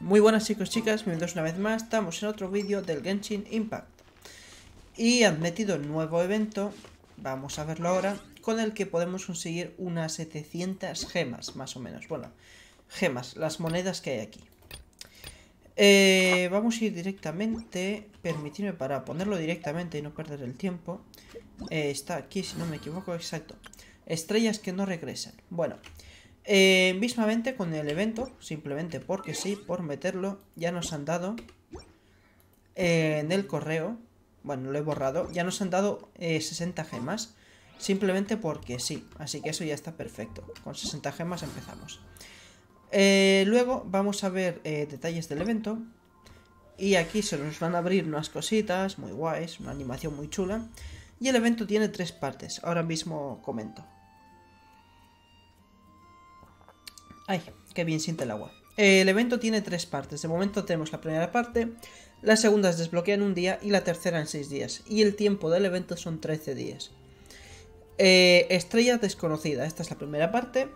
Muy buenas chicos chicas, bienvenidos una vez más, estamos en otro vídeo del Genshin Impact. Y han metido nuevo evento, vamos a verlo ahora Con el que podemos conseguir unas 700 gemas, más o menos. Bueno, gemas, las monedas que hay aquí. Eh, Vamos a ir directamente, permitidme para ponerlo directamente y no perder el tiempo. Eh, Está aquí si no me equivoco, exacto. Estrellas que no regresan, bueno eh, mismamente con el evento, simplemente porque sí, por meterlo, ya nos han dado eh, en el correo, bueno, lo he borrado, ya nos han dado 60 eh, gemas, simplemente porque sí, así que eso ya está perfecto, con 60 gemas empezamos. Luego vamos a ver detalles del evento, y aquí se nos van a abrir unas cositas muy guays, una animación muy chula, y el evento tiene tres partes, ahora mismo comento. Ay, qué bien siente el agua. El evento tiene tres partes. De momento tenemos la primera parte, la segunda es desbloquea en un día y la tercera en seis días. Y el tiempo del evento son 13 días. Eh, estrella desconocida. Esta es la primera parte.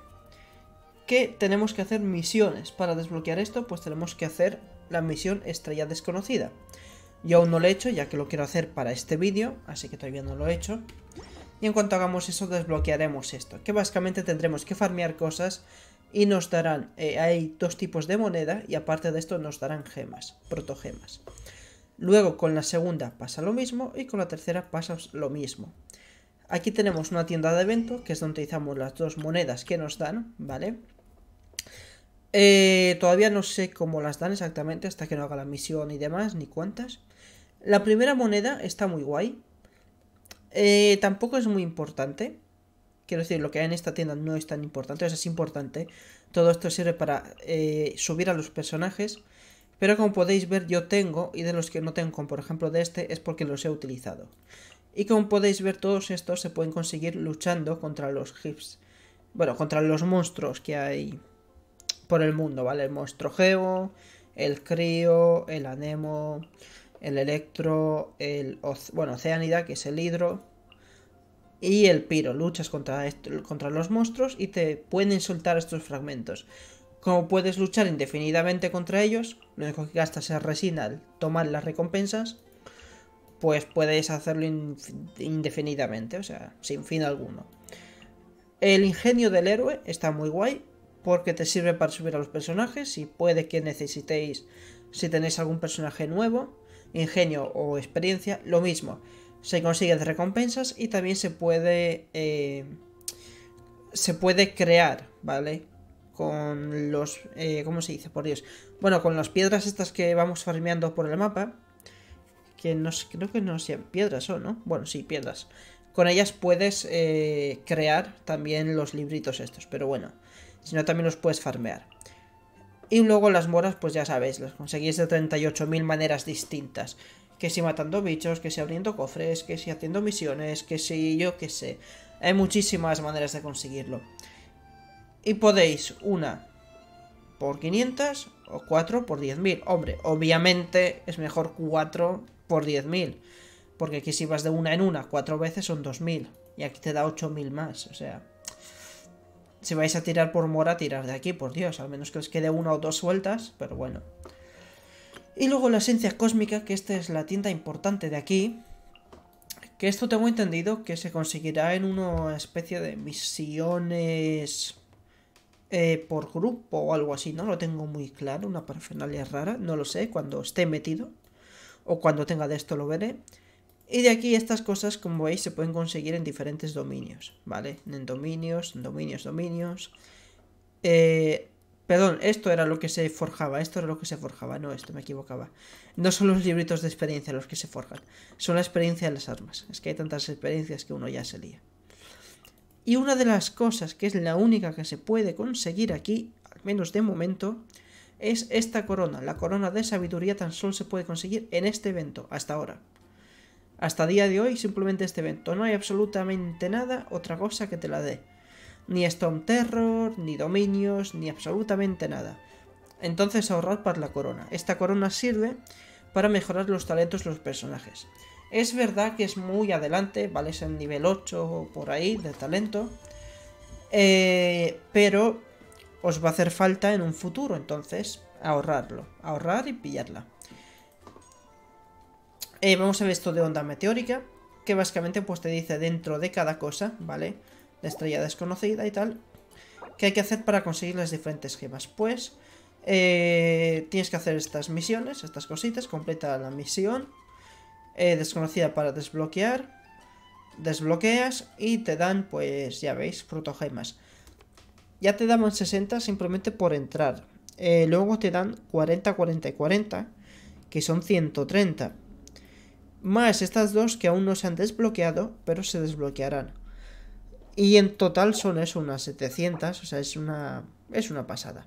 Que tenemos que hacer misiones. Para desbloquear esto, pues tenemos que hacer la misión estrella desconocida. Yo aún no lo he hecho, ya que lo quiero hacer para este vídeo, así que todavía no lo he hecho. Y en cuanto hagamos eso, desbloquearemos esto. Que básicamente tendremos que farmear cosas y nos darán, eh, hay dos tipos de moneda y aparte de esto nos darán gemas, protogemas. Luego con la segunda pasa lo mismo y con la tercera pasa lo mismo. Aquí tenemos una tienda de evento que es donde utilizamos las dos monedas que nos dan, ¿vale? Eh, todavía no sé cómo las dan exactamente hasta que no haga la misión y demás, ni cuántas. La primera moneda está muy guay. Eh, tampoco es muy importante. Quiero decir, lo que hay en esta tienda no es tan importante, o es importante. Todo esto sirve para eh, subir a los personajes. Pero como podéis ver, yo tengo, y de los que no tengo, como por ejemplo de este, es porque los he utilizado. Y como podéis ver, todos estos se pueden conseguir luchando contra los hips. Bueno, contra los monstruos que hay por el mundo, ¿vale? El monstruo Geo, el Crío, el Anemo, el Electro, el... Bueno, Oceanida, que es el Hidro y el piro. Luchas contra, contra los monstruos y te pueden soltar estos fragmentos. Como puedes luchar indefinidamente contra ellos, lo único que gastas es resina al tomar las recompensas, pues puedes hacerlo indefinidamente, o sea, sin fin alguno. El ingenio del héroe está muy guay, porque te sirve para subir a los personajes y puede que necesitéis, si tenéis algún personaje nuevo, ingenio o experiencia, lo mismo se consiguen recompensas y también se puede eh, se puede crear, ¿vale? Con los eh, ¿cómo se dice? Por Dios. Bueno, con las piedras estas que vamos farmeando por el mapa, que no creo que no sean piedras o no. Bueno, sí, piedras. Con ellas puedes eh, crear también los libritos estos, pero bueno, si no también los puedes farmear. Y luego las moras, pues ya sabéis, las conseguís de 38.000 maneras distintas que si matando bichos, que si abriendo cofres, que si haciendo misiones, que si yo qué sé. Hay muchísimas maneras de conseguirlo. Y podéis una por 500 o 4 por 10.000. Hombre, obviamente es mejor 4 por 10.000. Porque aquí si vas de una en una 4 veces son 2.000. Y aquí te da 8.000 más. O sea... Si vais a tirar por mora, tirar de aquí, por Dios. Al menos que os quede una o dos vueltas. Pero bueno. Y luego la esencia cósmica, que esta es la tienda importante de aquí. Que esto tengo entendido que se conseguirá en una especie de misiones eh, por grupo o algo así. No lo tengo muy claro, una parafernalia rara. No lo sé, cuando esté metido. O cuando tenga de esto lo veré. Y de aquí estas cosas, como veis, se pueden conseguir en diferentes dominios, ¿vale? En dominios, en dominios, dominios. Eh, Perdón, esto era lo que se forjaba, esto era lo que se forjaba, no, esto me equivocaba. No son los libritos de experiencia los que se forjan, son la experiencia de las armas. Es que hay tantas experiencias que uno ya se lía. Y una de las cosas que es la única que se puede conseguir aquí, al menos de momento, es esta corona. La corona de sabiduría tan solo se puede conseguir en este evento, hasta ahora. Hasta día de hoy, simplemente este evento. No hay absolutamente nada, otra cosa que te la dé ni Stone Terror, ni dominios, ni absolutamente nada. Entonces ahorrar para la corona. Esta corona sirve para mejorar los talentos de los personajes. Es verdad que es muy adelante, vale, es el nivel 8 o por ahí de talento. Eh, pero os va a hacer falta en un futuro, entonces ahorrarlo. Ahorrar y pillarla. Eh, vamos a ver esto de onda meteórica. Que básicamente pues te dice dentro de cada cosa, ¿vale? De estrella desconocida y tal. ¿Qué hay que hacer para conseguir las diferentes gemas? Pues eh, tienes que hacer estas misiones, estas cositas. Completa la misión. Eh, desconocida para desbloquear. Desbloqueas y te dan, pues ya veis, protogemas. Ya te daban 60 simplemente por entrar. luego te dan 40, 40 y 40, que son 130 más estas dos que aún no se han desbloqueado, pero se desbloquearán. Y en total son eso, unas 700, o sea, es una, es una pasada.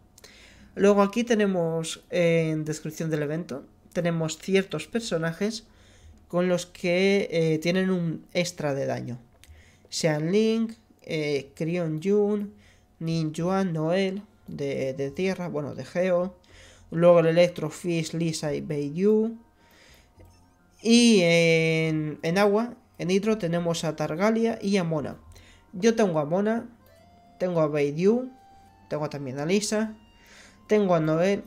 Luego aquí tenemos en descripción del evento, tenemos ciertos personajes con los que eh, tienen un extra de daño. Sean Link, eh, Krion Jun, Nin Juan, Noel, de, de, Tierra, bueno, de Geo. Luego el Electro, Fish, Lisa y Beiyu. Y en, agua, en hidro, tenemos a Targalia y a Mona. Yo tengo a Mona, tengo a Beidyu, tengo también a Lisa, tengo a Noel,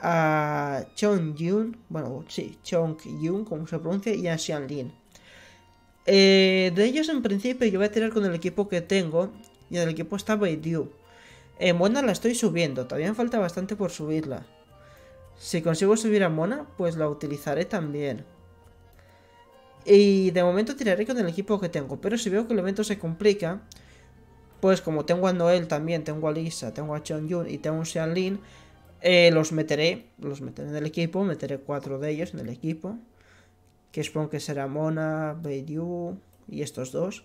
a Chong Yun, bueno, sí, Chong Yun, como se pronuncia, y a Xian Lin. Eh, de ellos, en principio, yo voy a tirar con el equipo que tengo, y en el equipo está Beidyu. En Mona la estoy subiendo, todavía me falta bastante por subirla. Si consigo subir a Mona, pues la utilizaré también. Y de momento tiraré con el equipo que tengo. Pero si veo que el evento se complica, pues como tengo a Noel también, tengo a Lisa, tengo a Chon Yun y tengo a Xian Lin, eh, los meteré, los meteré en el equipo, meteré cuatro de ellos en el equipo. Que supongo que será Mona, Beidyu y estos dos.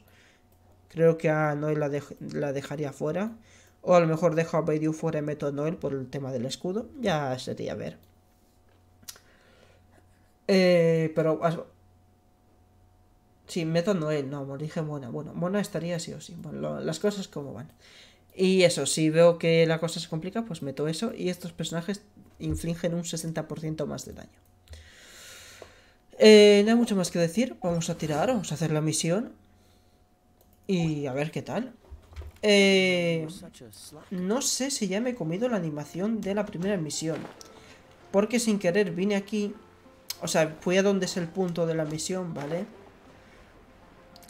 Creo que a Noel la, la dejaría fuera. O a lo mejor dejo a Beidyu fuera y meto a Noel por el tema del escudo. Ya sería ver. Eh, pero Sí, meto Noel, no, dije Mona. Bueno, Mona estaría sí o sí. Bueno, las cosas como van. Y eso, si veo que la cosa se complica, pues meto eso. Y estos personajes infligen un 60% más de daño. Eh, no hay mucho más que decir. Vamos a tirar, vamos a hacer la misión. Y a ver qué tal. Eh, no sé si ya me he comido la animación de la primera misión. Porque sin querer vine aquí. O sea, fui a donde es el punto de la misión, vale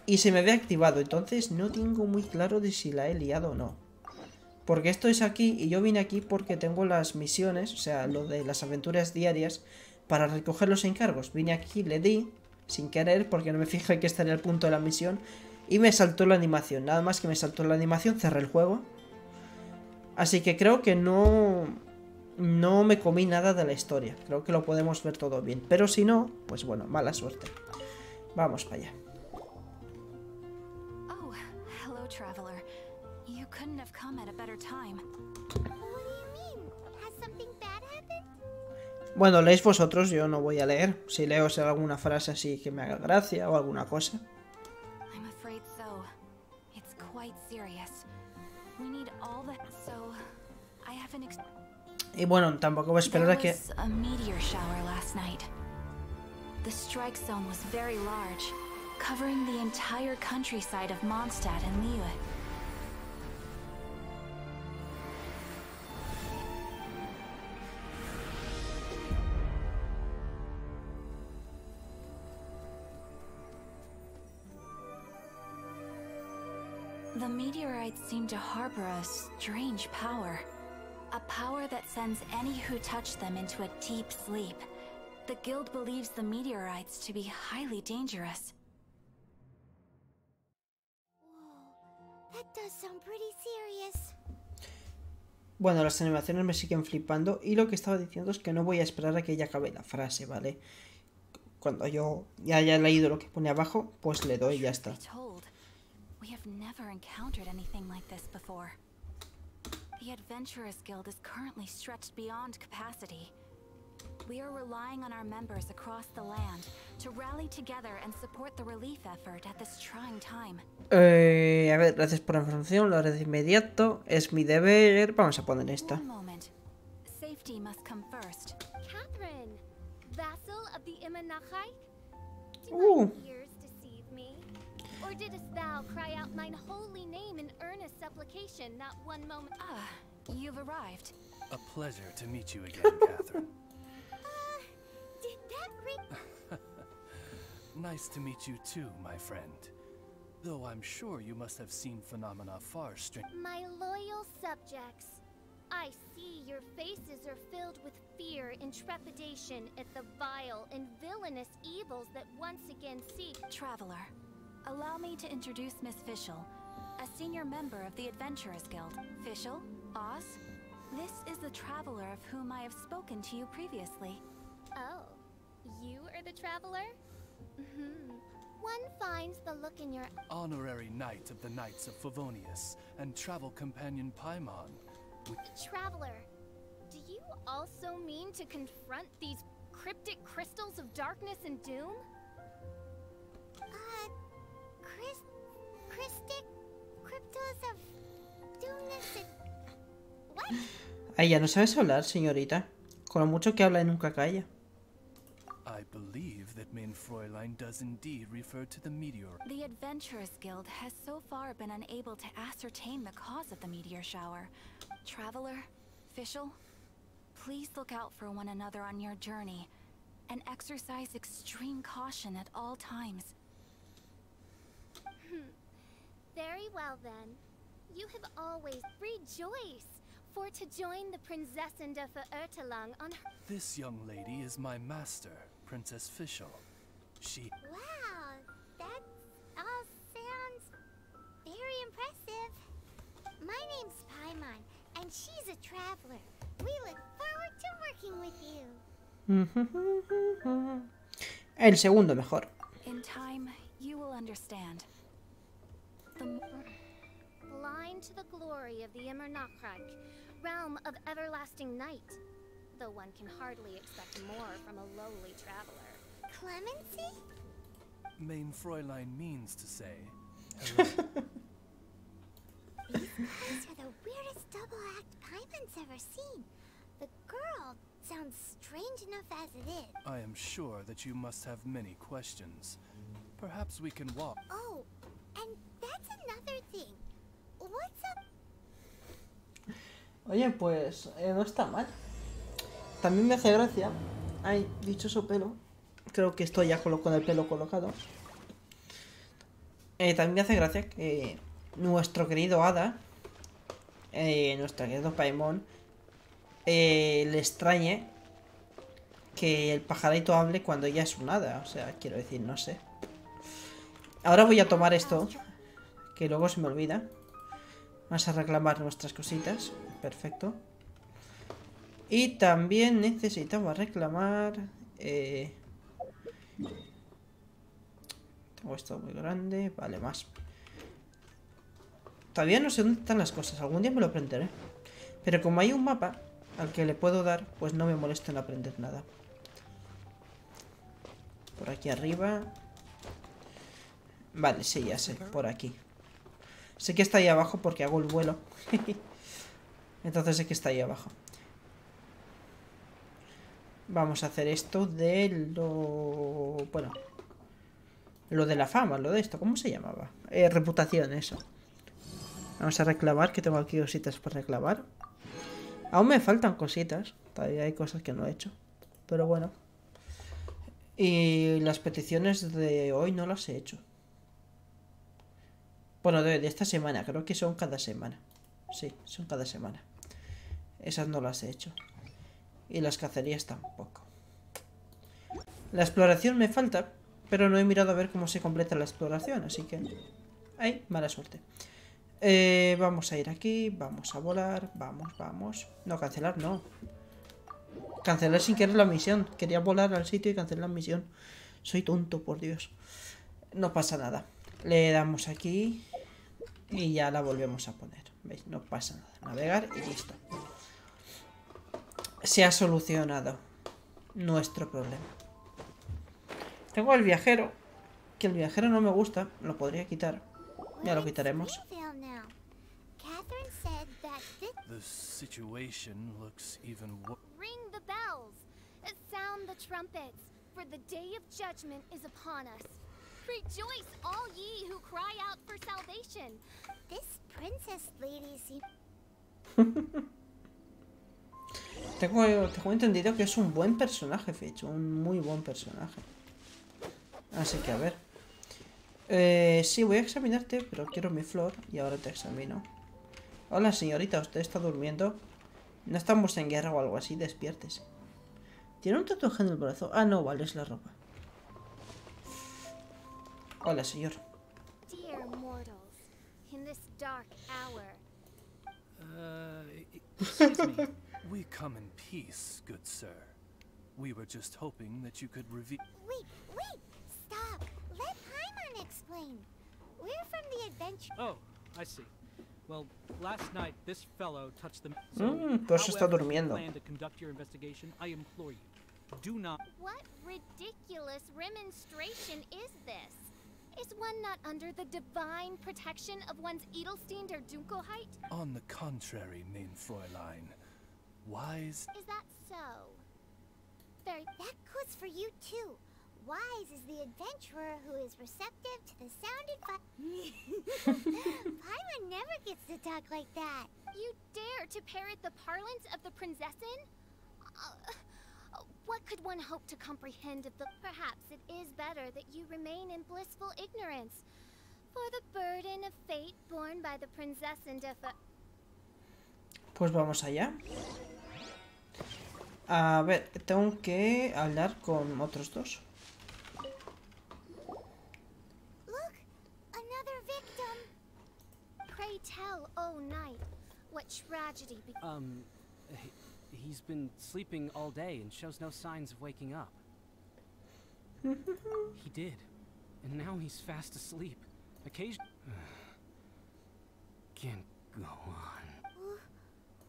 y se me ve activado. Entonces no tengo muy claro de si la he liado o no. Porque esto es aquí y yo vine aquí porque tengo las misiones, o sea, lo de las aventuras diarias, para recoger los encargos. Vine aquí, le di, sin querer, porque no me fijé que en el punto de la misión, y me saltó la animación. Nada más que me saltó la animación, cerré el juego. Así que creo que no... No me comí nada de la historia. Creo que lo podemos ver todo bien. Pero si no, pues bueno, mala suerte. Vamos para allá. Bueno, leéis vosotros, yo no voy a leer. Si leo será alguna frase así que me haga gracia o alguna cosa. Y bueno, tampoco voy a esperar a que... The strike zone was very large, covering the entire countryside of Mondstadt and Liyue. The meteorites seem to harbor a strange power. A power that sends any who touch them into a deep sleep. The guild believes the meteorites to be highly dangerous. Whoa, that does sound pretty serious. Bueno, las animaciones me siguen flipando y lo que estaba diciendo es que no voy a esperar a que ya acabe la frase, ¿vale? Cuando yo ya haya leído lo que pone abajo, pues le doy y ya está. We have never encountered anything like this before. The Adventurers Guild is currently stretched beyond capacity. We are relying on our members across the land to rally together and support the relief effort at this trying time. Eh, a ver, gracias por la información, lo haré de inmediato. Es mi deber. Vamos a poner esta. Safety must come first. Catherine, vassal of the Imanachai? Uh. Or didst thou cry out mine holy name in earnest supplication not one moment? Ah, you've arrived. A pleasure to meet you again, Catherine. Did that ring? Nice to meet you too, my friend. Though I'm sure you must have seen phenomena far strange. My loyal subjects, I see your faces are filled with fear and trepidation at the vile and villainous evils that once again seek. Traveler, allow me to introduce Miss Fischl, a senior member of the Adventurers Guild. Fischl, Oz, this is the Traveler of whom I have spoken to you previously. Oh, you are the traveler? Mm -hmm. One finds the look in your Honorary Knight of the Knights of Favonius and travel companion Paimon. traveler. Do you also mean to confront these cryptic crystals of darkness and doom? Ay, ya no sabes hablar, señorita. Con lo mucho que habla y nunca calla. I believe that Mein Fräulein does indeed refer to the meteor. The Adventurers Guild has so far been unable to ascertain the cause of the meteor shower. Traveler, Fischl, please look out for one another on your journey and exercise extreme caution at all times. Very well then. You have always rejoiced for to join the Prinzessin of Ertelang on her. This young lady is my master, Princess Fischl. She. Wow, that all sounds very impressive. My name's Paimon, and she's a traveler. We look forward to working with you. Mm-hmm. El segundo mejor. In time, you will understand. The m- Blind to the glory of the Immernachtreich, realm of everlasting night. Though one can hardly expect more from a lowly traveler. Clemency? Mein Fräulein means to say. Hello. These are the weirdest double act Paimon's ever seen. The girl sounds strange enough as it is. I am sure that you must have many questions. Perhaps we can walk. Oh, and Oye, pues eh, no está mal. También me hace gracia. Ay, dichoso pelo. Creo que estoy ya con el pelo colocado. Eh, también me hace gracia que nuestro querido Ada, eh, nuestro querido Paimon, eh, le extrañe que el pajarito hable cuando ella es un hada. O sea, quiero decir, no sé. Ahora voy a tomar esto, que luego se me olvida. Vamos a reclamar nuestras cositas. Perfecto. Y también necesitaba reclamar... eh, Tengo esto muy grande. Vale, más. Todavía no sé dónde están las cosas. Algún día me lo aprenderé. Pero como hay un mapa al que le puedo dar, pues no me molesta en aprender nada. Por aquí arriba. Vale, sí, ya sé. Por aquí. Sé que está ahí abajo porque hago el vuelo. Entonces sé que está ahí abajo. Vamos a hacer esto de lo... Bueno. Lo de la fama, lo de esto. ¿Cómo se llamaba? Eh, reputación, eso. Vamos a reclamar, que tengo aquí cositas por reclamar. Aún me faltan cositas. Todavía hay cosas que no he hecho. Pero bueno. Y las peticiones de hoy no las he hecho. Bueno, de, esta semana. Creo que son cada semana. Sí, son cada semana. Esas no las he hecho. Y las cacerías tampoco. La exploración me falta, pero no he mirado a ver cómo se completa la exploración, así que... ¡Ay! Mala suerte. Eh, vamos a ir aquí, vamos a volar, vamos, vamos. No, cancelar no. Cancelar sin querer la misión. Quería volar al sitio y cancelar la misión. Soy tonto, por Dios. No pasa nada. Le damos aquí y ya la volvemos a poner. ¿Veis? No pasa nada. Navegar y listo. Se ha solucionado nuestro problema. Tengo el viajero. Que el viajero no me gusta. Lo podría quitar. Ya lo quitaremos. The situation looks even worse. ring the bells, sound the trumpets, for the day of judgment is upon us. Rejoice, all ye who cry out for salvation. This princess lady tengo entendido que es un buen personaje, Fitch. Un muy buen personaje. Así que a ver. Eh, sí, voy a examinarte, pero quiero mi flor y ahora te examino. Hola, señorita, ¿usted está durmiendo? No estamos en guerra o algo así, despiértese. ¿Tiene un tatuaje en el brazo? Ah, no, vale, es la ropa. Hola, señor. Dear mortals, in this dark hour, Uh, excuse me. we come in peace, good sir. We were just hoping that you could reveal. wait, wait, stop. Let Paimon explain. We're from the adventure. Oh, I see. Well, last night this fellow touched the. Mm, por está durmiendo. plan to conduct your investigation, I implore you, do not. What ridiculous remonstration is this? Is one not under the divine protection of one's Edelstein der Dunkelheit? On the contrary, mein Fräulein. Wise. Is that so? Very. That goes for you too. Wise is the adventurer who is receptive to the sound advice. Paimon never gets to talk like that. You dare to parrot the parlance of the princessin? Uh, what could one hope to comprehend of the? Perhaps it is better that you remain in blissful ignorance. For the burden of fate borne by the princessin de Fa- Pues vamos allá. A ver, tengo que hablar con otros dos. Look, another victim. Pray tell, oh knight, what tragedy be- Um, he, he's been sleeping all day and shows no signs of waking up. he did, and now he's fast asleep. Occasion. Can't go on.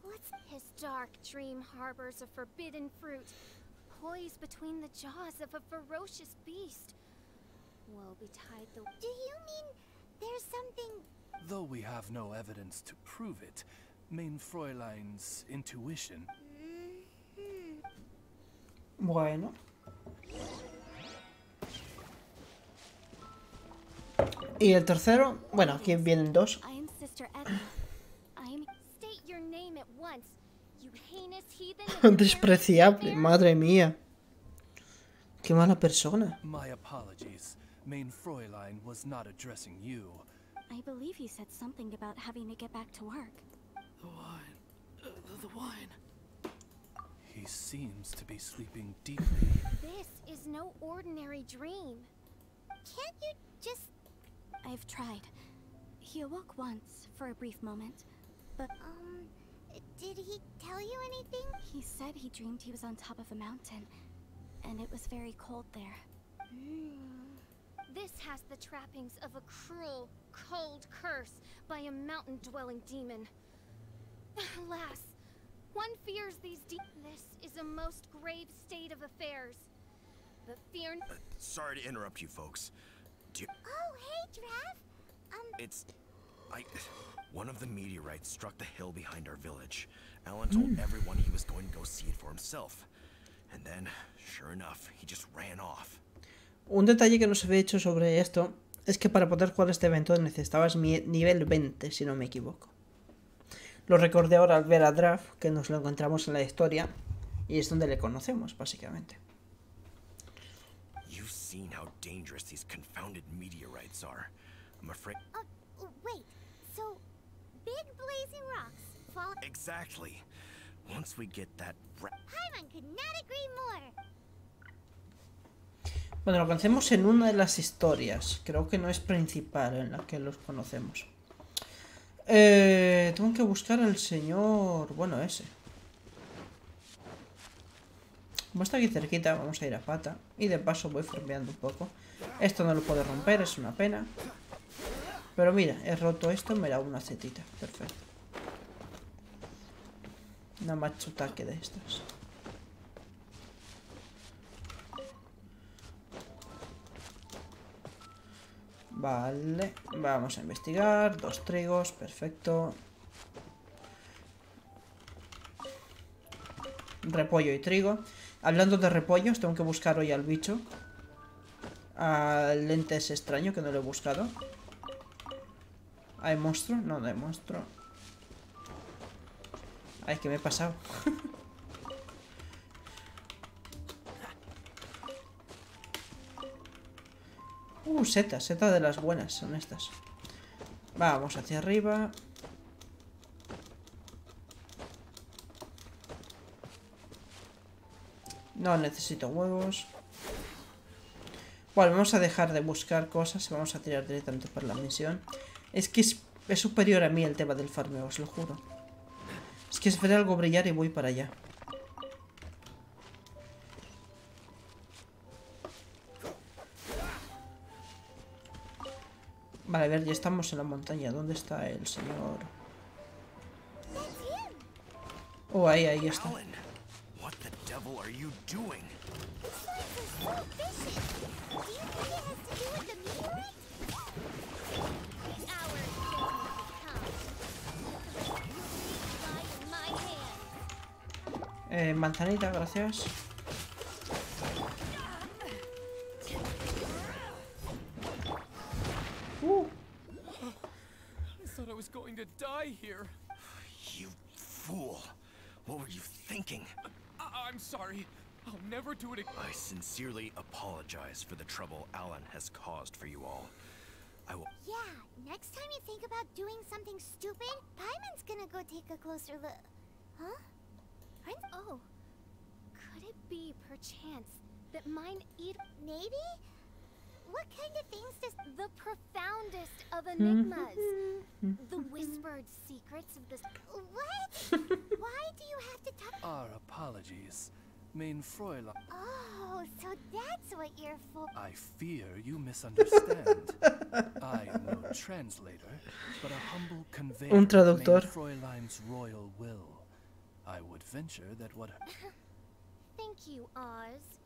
What's his dark dream harbors a forbidden fruit, poised between the jaws of a ferocious beast. Woe betide the. Do you mean there's something? Though we have no evidence to prove it, mein Fräulein's intuition. Bueno. Y el tercero, bueno, aquí vienen dos. I am Sister Edna. I am State your name at once, you heinous heathen. and Despreciable, madre mía. Qué mala persona. My apologies. Mein Fräulein was not addressing you. I believe you said something about having to get back to work. The wine. Uh, the, the wine. He seems to be sleeping deeply. This is no ordinary dream. Can't you just? I've tried. He awoke once for a brief moment, but Um, did he tell you anything? he said he dreamed he was on top of a mountain, and it was very cold there. This has the trappings of a cruel, cold curse by a mountain-dwelling demon. Alas, one fears these de- This is a most grave state of affairs. But fear. n- Sorry to interrupt you folks. Do you, Oh, hey, Drav. Um, it's I one of the meteorites struck the hill behind our village. Alan told everyone he was going to go see it for himself. And then, sure enough, he just ran off. Un detalle que no se había hecho sobre esto es que para poder jugar este evento necesitabas nivel 20, si no me equivoco. Lo recordé ahora al ver a Draft, que nos lo encontramos en la historia, y es donde le conocemos, básicamente. You've seen how dangerous these confounded meteorites are. I'm afraid uh, wait. So, big blazing rocks fall. exactly. Once we get that ra- Paimon could not agree more. Bueno, lo conocemos en una de las historias. Creo que no es principal en la que los conocemos. Eh, tengo que buscar al señor... Bueno, ese. Como está aquí cerquita, vamos a ir a pata. Y de paso voy formeando un poco. Esto no lo puedo romper, es una pena. Pero mira, he roto esto, me da una cetita. Perfecto. Una machutaque de estas. Vale, vamos a investigar. Dos trigos, perfecto. Repollo y trigo. Hablando de repollos, tengo que buscar hoy al bicho. Al lente ese extraño que no lo he buscado. ¿Hay monstruo? No, no hay monstruo. Ay, que me he pasado. Uh, setas, setas de las buenas son estas. Vamos hacia arriba. No necesito huevos. Bueno, vamos a dejar de buscar cosas y vamos a tirar directamente por la misión. Es que es, es superior a mí el tema del farmeo, os lo juro. Es que es ver algo brillar y voy para allá. Vale, a ver, ya estamos en la montaña. ¿Dónde está el señor? Oh, ahí, ahí está. Eh, manzanita, gracias. Thought I was going to die here. You fool. What were you thinking? I- I'm sorry. I'll never do it again. I sincerely apologize for the trouble Alan has caused for you all. I will. Yeah, next time you think about doing something stupid, Paimon's gonna go take a closer look. Huh? Aren't- oh. Could it be, perchance, that mine eat. Maybe? What kind of things does. The profoundest of enigmas. Mm-hmm. the mm-hmm. whispered secrets of this. What? Why do you have to talk. Our apologies. Main Fräulein, Oh, so that's what you're for. I fear you misunderstand. I am no translator, but a humble conveyor Un of traductor. Main Fräulein's royal will. I would venture that what Thank you, Oz.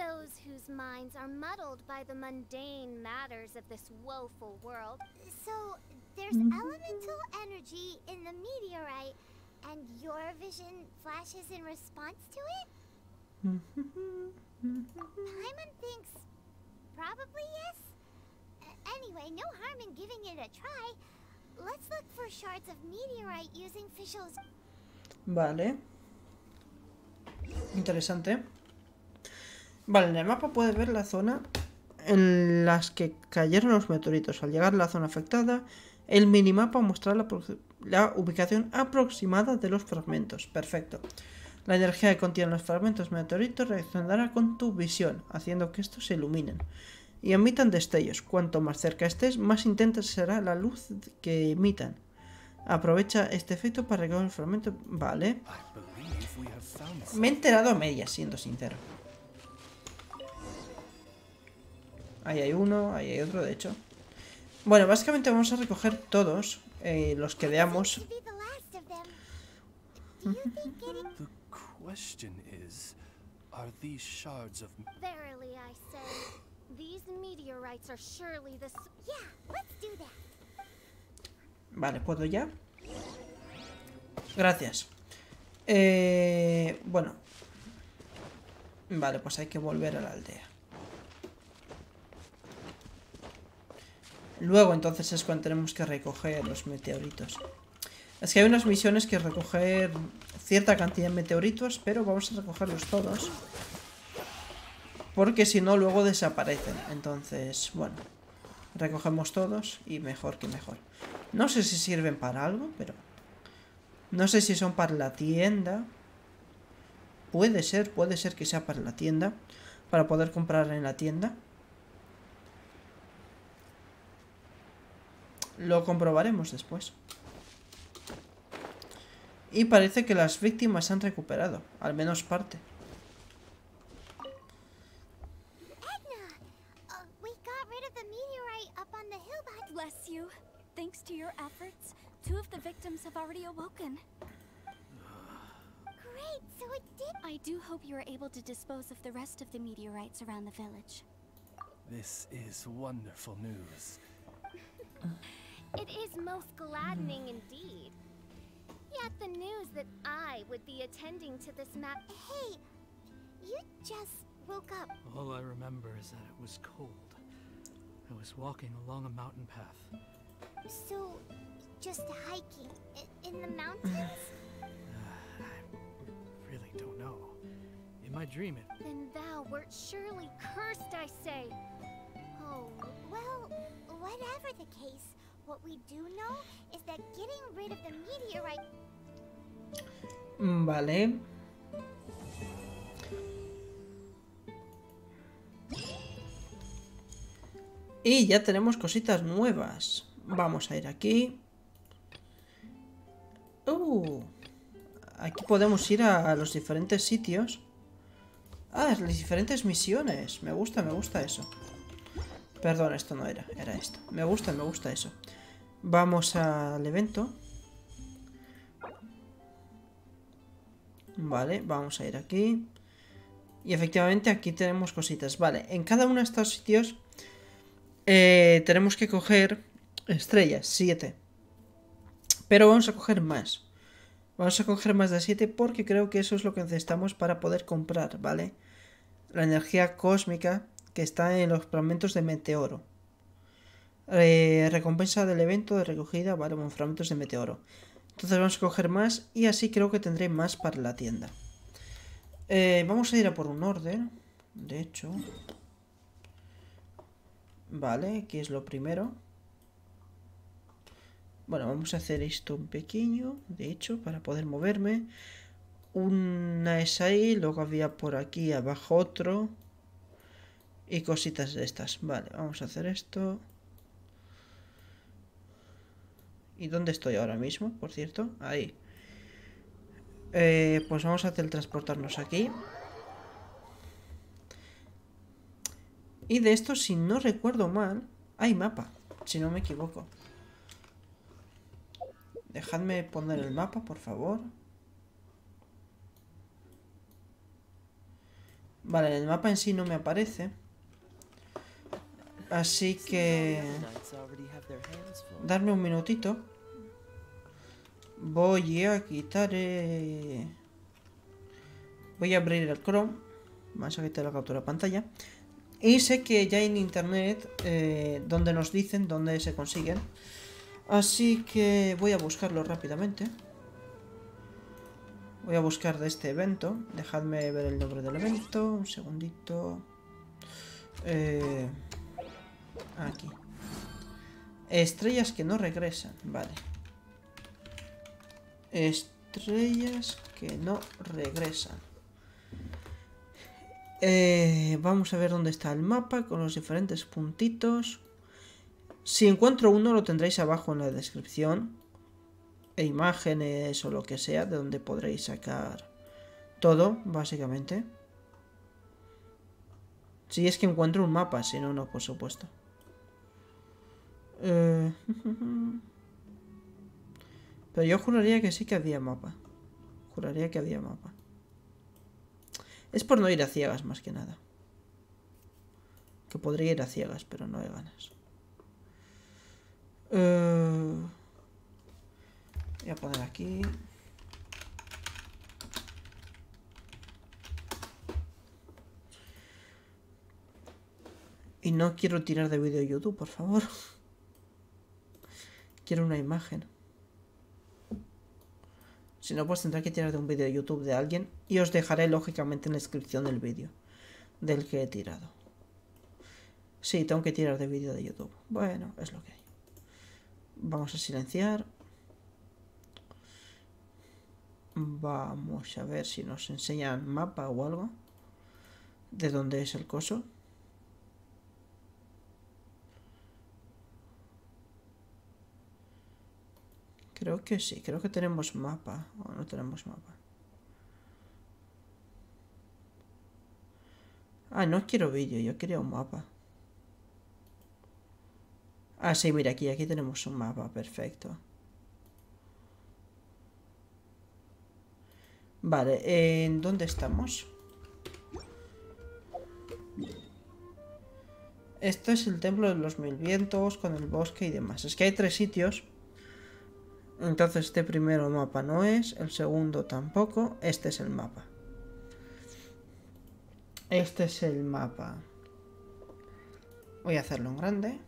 Those whose minds are muddled by the mundane matters of this woeful world. So, there's mm-hmm. elemental energy in the meteorite, and your vision flashes in response to it? Mm-hmm. Mm-hmm. Paimon thinks probably yes. Anyway, no harm in giving it a try. Let's look for shards of meteorite using Fischl's Vale. Interesante. Vale, en el mapa puedes ver la zona en las que cayeron los meteoritos. Al llegar a la zona afectada, el minimapa muestra la, ubicación aproximada de los fragmentos. Perfecto. La energía que contienen los fragmentos meteoritos reaccionará con tu visión, haciendo que estos se iluminen y emitan destellos. Cuanto más cerca estés, más intensa será la luz que emitan. Aprovecha este efecto para recoger el fragmento. Vale. Me he enterado a medias, siendo sincero. Ahí hay uno, ahí hay otro, de hecho. Bueno, básicamente vamos a recoger todos eh, los que veamos. to be the last of them. Do you think getting The question is, are these shards of verily I say, these meteorites are surely the s- Yeah, let's do that. Vale, ¿puedo ya? Gracias. Eh, bueno. Vale, pues hay que volver a la aldea. Luego entonces es cuando tenemos que recoger los meteoritos. Es que hay unas misiones que recoger cierta cantidad de meteoritos, pero vamos a recogerlos todos. Porque si no, luego desaparecen. Entonces, bueno. Recogemos todos y mejor que mejor. No sé si sirven para algo, pero... No sé si son para la tienda. Puede ser, puede ser que sea para la tienda. Para poder comprar en la tienda. Lo comprobaremos después. Y parece que las víctimas han recuperado, al menos parte. Edna! Uh, we got rid of the meteorite up on the hill behind. Bless you. Thanks to your efforts, two of the victims have already awoken. Great, so it did. I do hope you are able to dispose of the rest of the meteorites around the village. This is wonderful news. It is most gladdening hmm. indeed. Yet the news that I would be attending to this map. Hey, you just woke up. All I remember is that it was cold. I was walking along a mountain path. So, just hiking in the mountains? I really don't know. In my dream, it then thou wert surely cursed, I say. Oh, well, whatever the case, Vale. Y ya tenemos cositas nuevas. Vamos a ir aquí. Uh, aquí podemos ir a los diferentes sitios. Ah, las diferentes misiones. Me gusta, me gusta eso. Perdón, esto no era, era esto. Me gusta, me gusta eso. Vamos al evento. Vale, vamos a ir aquí. Y efectivamente aquí tenemos cositas. Vale, en cada uno de estos sitios eh, tenemos que coger estrellas, 7. Pero vamos a coger más. Vamos a coger más de 7 porque creo que eso es lo que necesitamos para poder comprar, ¿vale? La energía cósmica que está en los fragmentos de meteoro. Eh, recompensa del evento de recogida, vale, con fragmentos de meteoro. Entonces vamos a coger más y así creo que tendré más para la tienda. Eh, vamos a ir a por un orden. De hecho. Vale, aquí es lo primero. Bueno, vamos a hacer esto un pequeño, de hecho, para poder moverme. Una es ahí, luego había por aquí abajo otro. Y cositas de estas. Vale, vamos a hacer esto. ¿Y dónde estoy ahora mismo, por cierto? Ahí. Eh, pues vamos a teletransportarnos aquí. Y de esto, si no recuerdo mal, hay mapa, si no me equivoco. Dejadme poner el mapa, por favor. Vale, el mapa en sí no me aparece. Así que... Darme un minutito. Voy a quitar... eh, Voy a abrir el Chrome. Vamos a quitar la captura de pantalla. Y sé que ya en internet eh, donde nos dicen dónde se consiguen. Así que voy a buscarlo rápidamente. Voy a buscar de este evento. Dejadme ver el nombre del evento. Un segundito. Eh, aquí. Estrellas que no regresan. Vale. Estrellas que no regresan. Eh, vamos a ver dónde está el mapa con los diferentes puntitos. Si encuentro uno lo tendréis abajo en la descripción. E imágenes o lo que sea de donde podréis sacar todo, básicamente. Si es que encuentro un mapa, si no, no, por supuesto. Eh, Pero yo juraría que sí que había mapa. Juraría que había mapa. Es por no ir a ciegas más que nada. Que podría ir a ciegas, pero no hay ganas. Eh, Voy a poner aquí. Y no quiero tirar de vídeo YouTube, por favor. Quiero una imagen. Si no, pues tendré que tirar de un vídeo de YouTube de alguien y os dejaré lógicamente en la descripción del vídeo del que he tirado. Sí, tengo que tirar de vídeo de YouTube. Bueno, es lo que hay. Vamos a silenciar. Vamos a ver si nos enseñan mapa o algo. De dónde es el coso. Creo que sí, creo que tenemos mapa. O no tenemos mapa. Ah, no quiero vídeo, yo quería un mapa. Ah, sí, mira, aquí, aquí tenemos un mapa, perfecto. Vale, ¿en dónde estamos? Esto es el templo de los mil vientos con el bosque y demás. Es que hay tres sitios. Entonces este primero mapa no es, el segundo tampoco, este es el mapa. Este es el mapa. Voy a hacerlo en grande.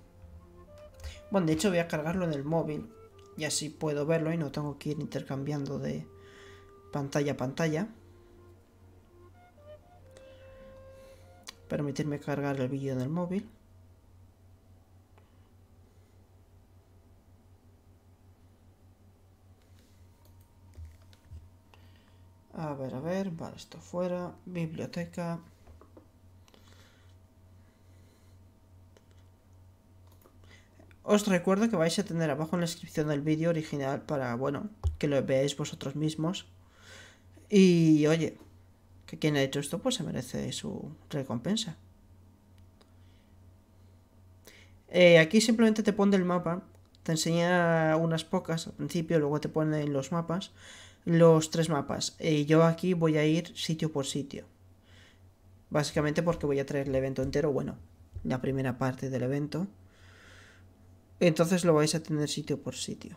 Bueno, de hecho voy a cargarlo en el móvil y así puedo verlo y no tengo que ir intercambiando de pantalla a pantalla. Permitirme cargar el vídeo en el móvil. Vale, esto fuera. Biblioteca. Os recuerdo que vais a tener abajo en la descripción del vídeo original para, bueno, que lo veáis vosotros mismos. Y oye, que quien ha hecho esto pues se merece su recompensa. Eh, aquí simplemente te pone el mapa, te enseña unas pocas al principio, luego te pone los mapas, los tres mapas. Y yo aquí voy a ir sitio por sitio. Básicamente porque voy a traer el evento entero, bueno, la primera parte del evento. Entonces lo vais a tener sitio por sitio.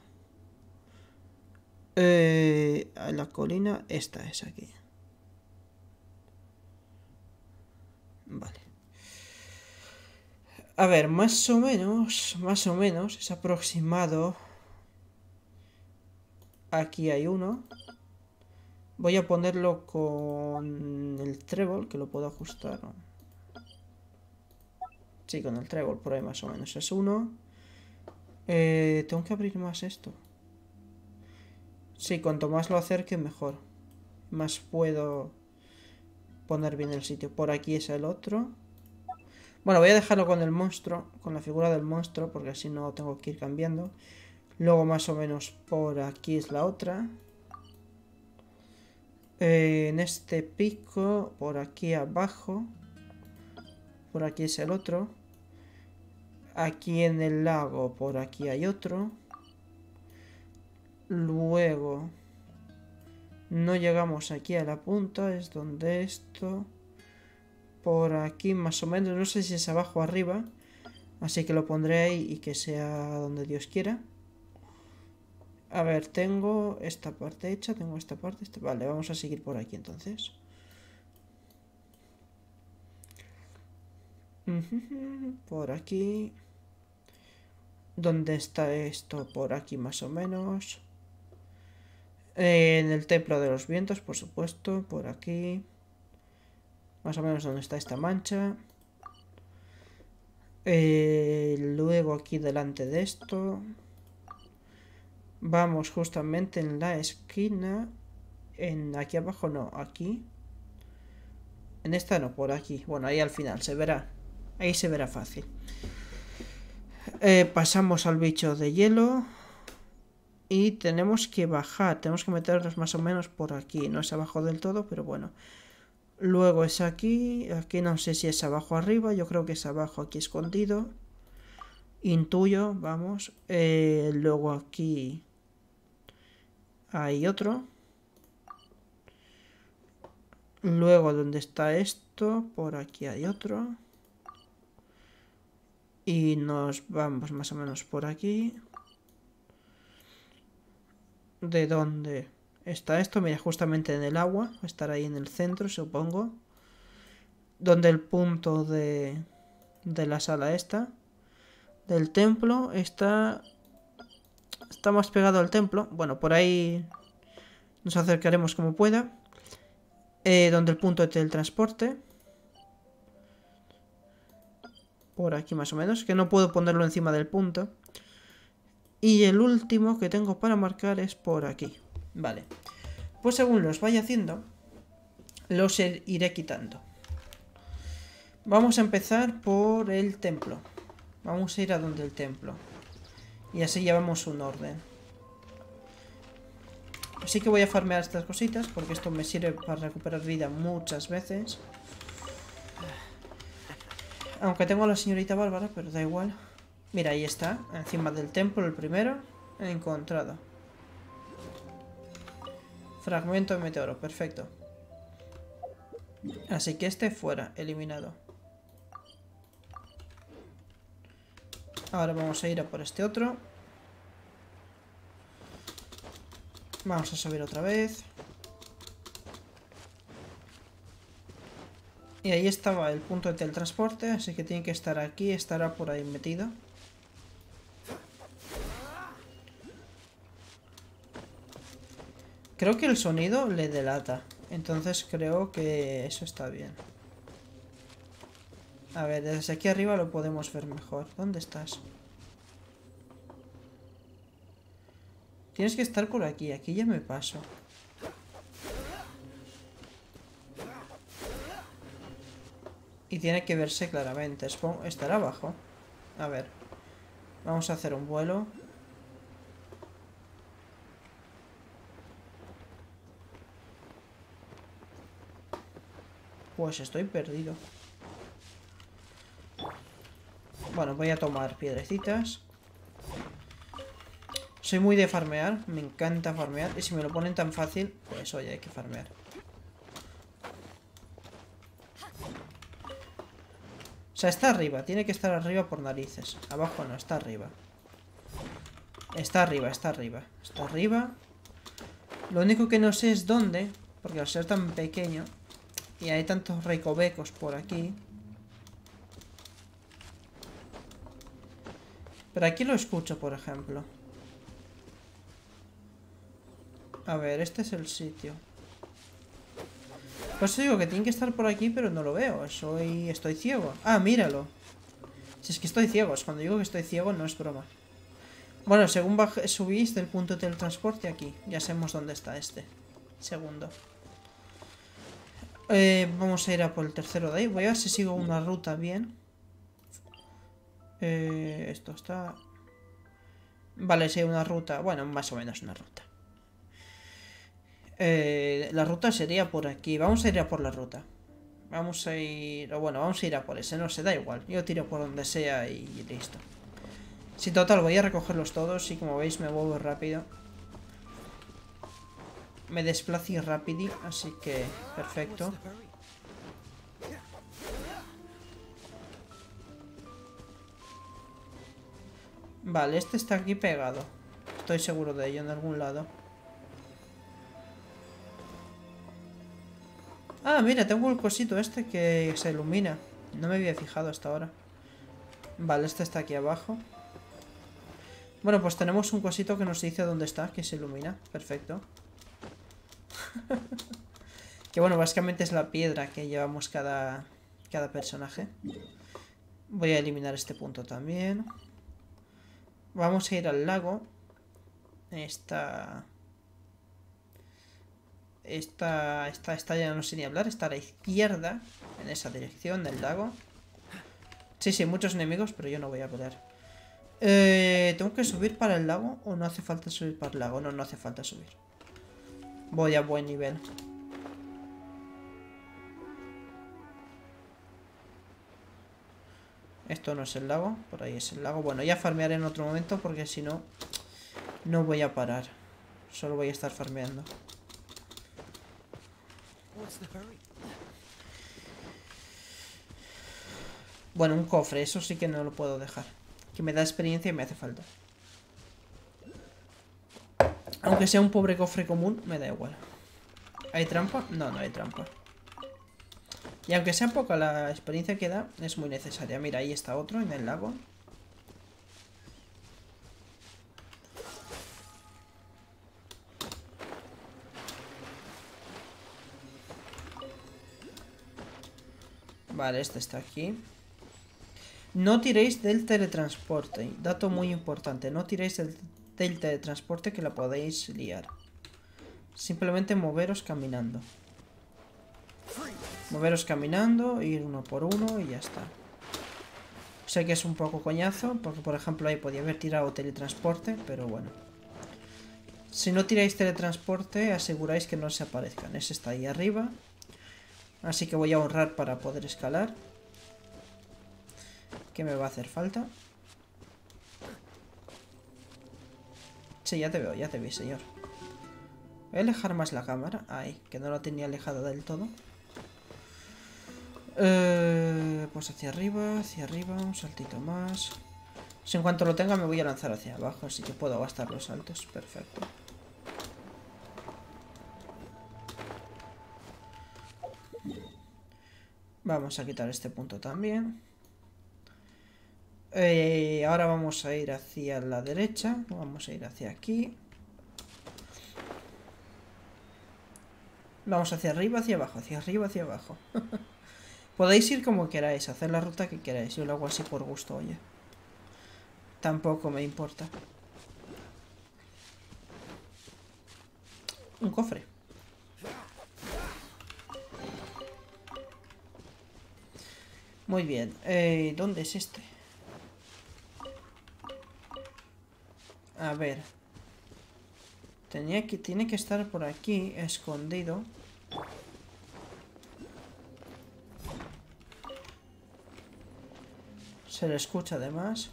Eh, la colina, esta es aquí. Vale. A ver, más o menos, más o menos, es aproximado. Aquí hay uno. Voy a ponerlo con el trébol, que lo puedo ajustar. Sí, con el trébol, por ahí más o menos. Es uno. Eh, tengo que abrir más esto. Sí, cuanto más lo acerque, mejor. Más puedo poner bien el sitio. Por aquí es el otro. Bueno, voy a dejarlo con el monstruo, con la figura del monstruo, porque así no tengo que ir cambiando. Luego más o menos por aquí es la otra. Eh, en este pico, por aquí abajo. Por aquí es el otro. Aquí en el lago, por aquí hay otro. Luego, no llegamos aquí a la punta, es donde esto... Por aquí más o menos, no sé si es abajo o arriba. Así que lo pondré ahí y que sea donde Dios quiera. A ver, tengo esta parte hecha, tengo esta parte... Vale, vamos a seguir por aquí entonces. Por aquí... ¿Dónde está esto? Por aquí más o menos. En el templo de los vientos, por supuesto. Por aquí. Más o menos donde está esta mancha. Eh, luego aquí delante de esto. Vamos justamente en la esquina. En aquí abajo no, aquí. En esta no, por aquí. Bueno, ahí al final se verá. Ahí se verá fácil. Eh, pasamos al bicho de hielo. Y tenemos que bajar. Tenemos que meternos más o menos por aquí. No es abajo del todo, pero bueno. Luego es aquí. Aquí no sé si es abajo o arriba. Yo creo que es abajo aquí escondido. Intuyo, vamos. Eh, luego aquí hay otro. Luego, donde está esto? Por aquí hay otro. Y nos vamos más o menos por aquí. ¿De dónde está esto? Mira, justamente en el agua. Estar ahí en el centro, supongo. Donde el punto de, de la sala esta. Del templo está... Está más pegado al templo. Bueno, por ahí nos acercaremos como pueda. Eh, donde el punto de teletransporte por aquí más o menos, que no puedo ponerlo encima del punto. Y el último que tengo para marcar es por aquí. Vale. Pues según los vaya haciendo, los iré quitando. Vamos a empezar por el templo. Vamos a ir a donde el templo. Y así llevamos un orden. Así que voy a farmear estas cositas porque esto me sirve para recuperar vida muchas veces. Aunque tengo a la señorita Bárbara, pero da igual. Mira, ahí está, encima del templo, el primero. Encontrado. Fragmento de meteoro, perfecto. Así que este fuera, eliminado. Ahora vamos a ir a por este otro. Vamos a subir otra vez. Y ahí estaba el punto de teletransporte, así que tiene que estar aquí, estará por ahí metido. Creo que el sonido le delata, entonces creo que eso está bien. A ver, desde aquí arriba lo podemos ver mejor. ¿Dónde estás? Tienes que estar por aquí, aquí ya me paso. Y tiene que verse claramente. Estará abajo. A ver. Vamos a hacer un vuelo. Pues estoy perdido. Bueno, voy a tomar piedrecitas. Soy muy de farmear, me encanta farmear. Y si me lo ponen tan fácil, pues oye, hay que farmear. O sea, está arriba, tiene que estar arriba por narices. Abajo no, está arriba. Está arriba, está arriba. Está arriba. Lo único que no sé es dónde, porque al ser tan pequeño y hay tantos recovecos por aquí. Pero aquí lo escucho, por ejemplo. A ver, este es el sitio. Pues digo que tiene que estar por aquí, pero no lo veo. Soy... Estoy ciego. Ah, míralo. Si es que estoy ciego. Es cuando digo que estoy ciego, no es broma. Bueno, según subís del punto de teletransporte aquí. Ya sabemos dónde está este. Segundo. Eh, vamos a ir a por el tercero de ahí. Voy a ver si sigo una ruta bien. Eh, esto está... Vale, sí, una ruta. Bueno, más o menos una ruta. Eh, la ruta sería por aquí. Vamos a ir a por la ruta. Vamos a ir... o Bueno, vamos a ir a por ese. No se da igual. Yo tiro por donde sea y listo. Sí, total, voy a recogerlos todos y como veis me muevo rápido. Me desplazo rápido, así que perfecto. Vale, este está aquí pegado. Estoy seguro de ello en algún lado. Ah, mira, tengo el cosito este que se ilumina. No me había fijado hasta ahora. Vale, este está aquí abajo. Bueno, pues tenemos un cosito que nos dice dónde está, que se ilumina. Perfecto. que bueno, básicamente es la piedra que llevamos cada, cada personaje. Voy a eliminar este punto también. Vamos a ir al lago. Esta... Esta, esta, esta ya no sé ni hablar. Está a la izquierda, en esa dirección del lago. Sí, sí, muchos enemigos, pero yo no voy a pelear. Eh, ¿Tengo que subir para el lago o no hace falta subir para el lago? No, no hace falta subir. Voy a buen nivel. Esto no es el lago, por ahí es el lago. Bueno, ya farmearé en otro momento porque si no, no voy a parar. Solo voy a estar farmeando. Bueno, un cofre, eso sí que no lo puedo dejar. Que me da experiencia y me hace falta. Aunque sea un pobre cofre común, me da igual. ¿Hay trampa? No, no hay trampa. Y aunque sea poca la experiencia que da, es muy necesaria. Mira, ahí está otro en el lago. Vale, este está aquí. No tiréis del teletransporte. Dato muy importante. No tiréis del, teletransporte que la podéis liar. Simplemente moveros caminando. Moveros caminando, ir uno por uno y ya está. Sé que es un poco coñazo, porque por ejemplo ahí podía haber tirado teletransporte, pero bueno. Si no tiráis teletransporte, aseguráis que no se aparezcan. Ese está ahí arriba. Así que voy a ahorrar para poder escalar. ¿Qué me va a hacer falta? Sí, ya te veo, ya te vi, señor. Voy a alejar más la cámara. Ahí, que no la tenía alejada del todo. Eh, pues hacia arriba, hacia arriba, un saltito más. Si en cuanto lo tenga me voy a lanzar hacia abajo, así que puedo gastar los saltos. Perfecto. Vamos a quitar este punto también. Eh, ahora vamos a ir hacia la derecha. Vamos a ir hacia aquí. Vamos hacia arriba, hacia abajo, hacia arriba, hacia abajo. Podéis ir como queráis, hacer la ruta que queráis. Yo lo hago así por gusto, oye. Tampoco me importa. Un cofre. Muy bien. Eh, ¿Dónde es este? A ver. Tenía que, tiene que estar por aquí, escondido. Se le escucha además.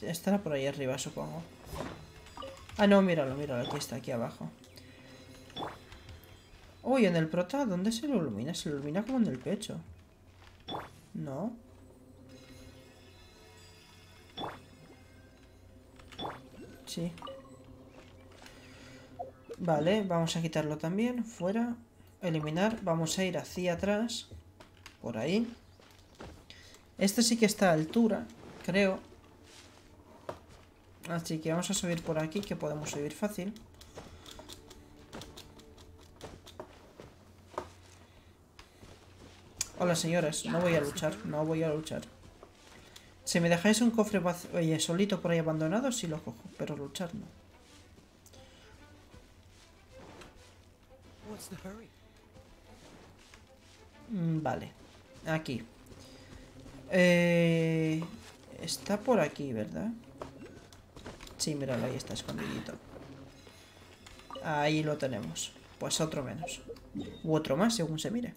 Estará por ahí arriba, supongo. Ah, no, míralo, míralo. Aquí está, aquí abajo. Uy, en el prota, ¿dónde se lo ilumina? Se lo ilumina como en el pecho. No. Sí. Vale, vamos a quitarlo también. Fuera. Eliminar. Vamos a ir hacia atrás. Por ahí. Este sí que está a altura, creo. Así que vamos a subir por aquí, que podemos subir fácil. Hola señores, no voy a luchar, no voy a luchar. Si me dejáis un cofre oye, solito por ahí abandonado, sí lo cojo, pero luchar no. Vale, aquí. Eh, está por aquí, ¿verdad? Sí, míralo, ahí está escondidito. Ahí lo tenemos. Pues otro menos. U otro más, según se mire.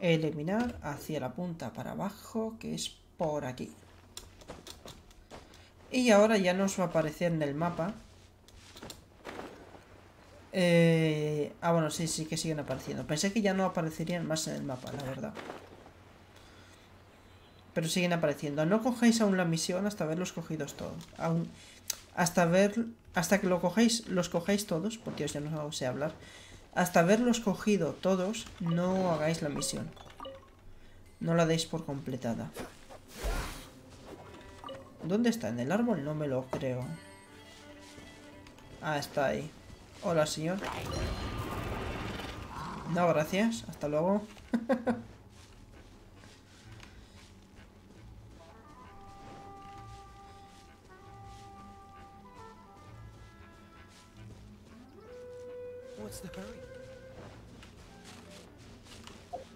Eliminar hacia la punta para abajo, que es por aquí. Y ahora ya nos va a aparecer en el mapa. Eh... Ah, bueno, sí, sí que siguen apareciendo. Pensé que ya no aparecerían más en el mapa, la verdad. Pero siguen apareciendo. No cojáis aún la misión hasta verlos cogidos todos. Hasta ver... Hasta que lo cojáis, los cojáis todos. Por Dios, ya no sé hablar. Hasta haberlos cogido todos, no hagáis la misión. No la deis por completada. ¿Dónde está? ¿En el árbol? No me lo creo. Ah, está ahí. Hola, señor. No, gracias. Hasta luego.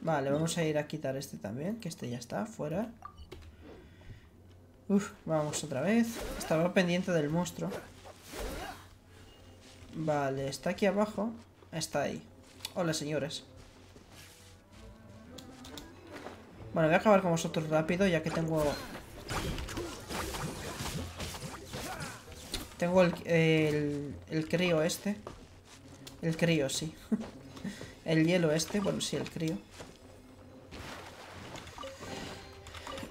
Vale, vamos a ir a quitar este también, que este ya está, fuera. Uf, vamos otra vez. Estaba pendiente del monstruo. Vale, está aquí abajo. Está ahí. Hola, señores. Bueno, voy a acabar con vosotros rápido, ya que tengo... Tengo el, el, el crío este. El crío, sí. el hielo este, bueno, sí, el crío.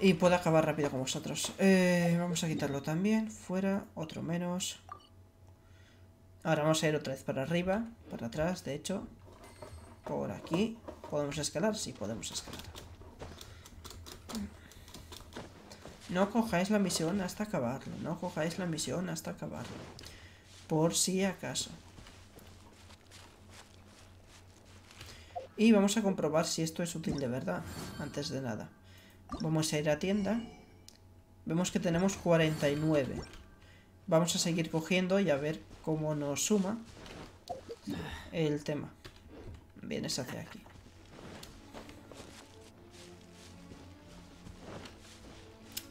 Y puedo acabar rápido con vosotros. Eh, vamos a quitarlo también. Fuera, otro menos. Ahora vamos a ir otra vez para arriba, para atrás, de hecho. Por aquí. ¿Podemos escalar? Sí, podemos escalar. No cojáis la misión hasta acabarlo. No cojáis la misión hasta acabarlo. Por si acaso. Y vamos a comprobar si esto es útil de verdad, antes de nada. Vamos a ir a tienda. Vemos que tenemos 49. Vamos a seguir cogiendo y a ver cómo nos suma el tema. Vienes hacia aquí.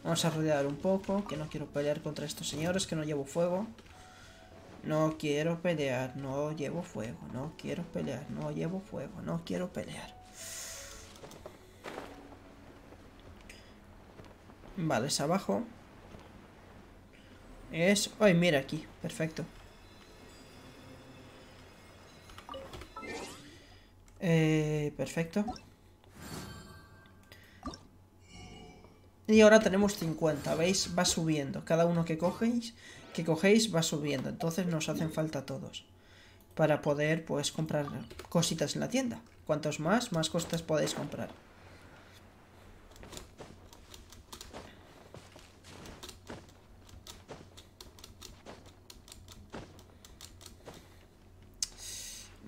Vamos a rodear un poco, que no quiero pelear contra estos señores, que no llevo fuego. No quiero pelear, no llevo fuego, no quiero pelear, no llevo fuego, no quiero pelear. Vale, es abajo. Es... ¡Ay, mira aquí! Perfecto. Eh, perfecto. Y ahora tenemos 50, ¿veis? Va subiendo. Cada uno que cogéis, que cogéis va subiendo. Entonces nos hacen falta todos. Para poder, pues, comprar cositas en la tienda. Cuantos más, más cosas podéis comprar.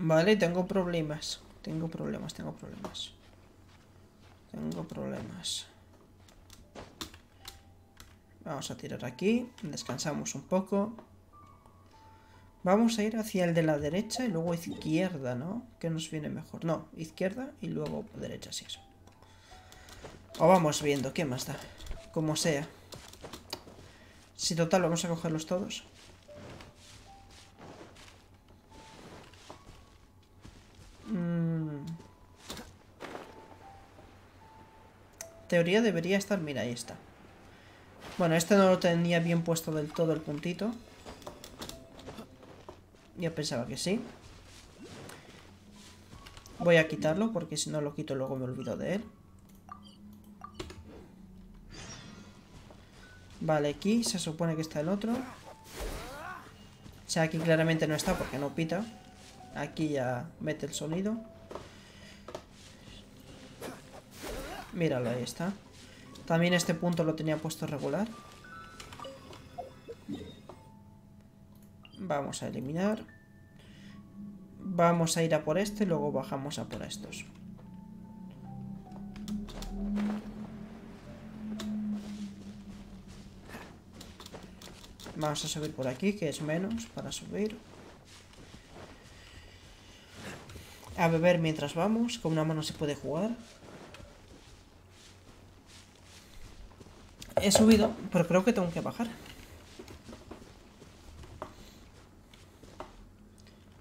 Vale, tengo problemas. Tengo problemas, tengo problemas. Tengo problemas. Vamos a tirar aquí. Descansamos un poco. Vamos a ir hacia el de la derecha y luego izquierda, ¿no? Que nos viene mejor. No, izquierda y luego derecha, sí eso. O vamos viendo, ¿qué más da? Como sea. Si total, vamos a cogerlos todos. Mm. Teoría debería estar... Mira, ahí está. Bueno, este no lo tenía bien puesto del todo el puntito. Yo pensaba que sí. Voy a quitarlo porque si no lo quito luego me olvido de él. Vale, aquí se supone que está el otro. O sea, aquí claramente no está porque no pita. Aquí ya mete el sonido. Míralo, ahí está. También este punto lo tenía puesto regular. Vamos a eliminar. Vamos a ir a por este y luego bajamos a por estos. Vamos a subir por aquí, que es menos para subir. A beber mientras vamos, con una mano se puede jugar. He subido, pero creo que tengo que bajar.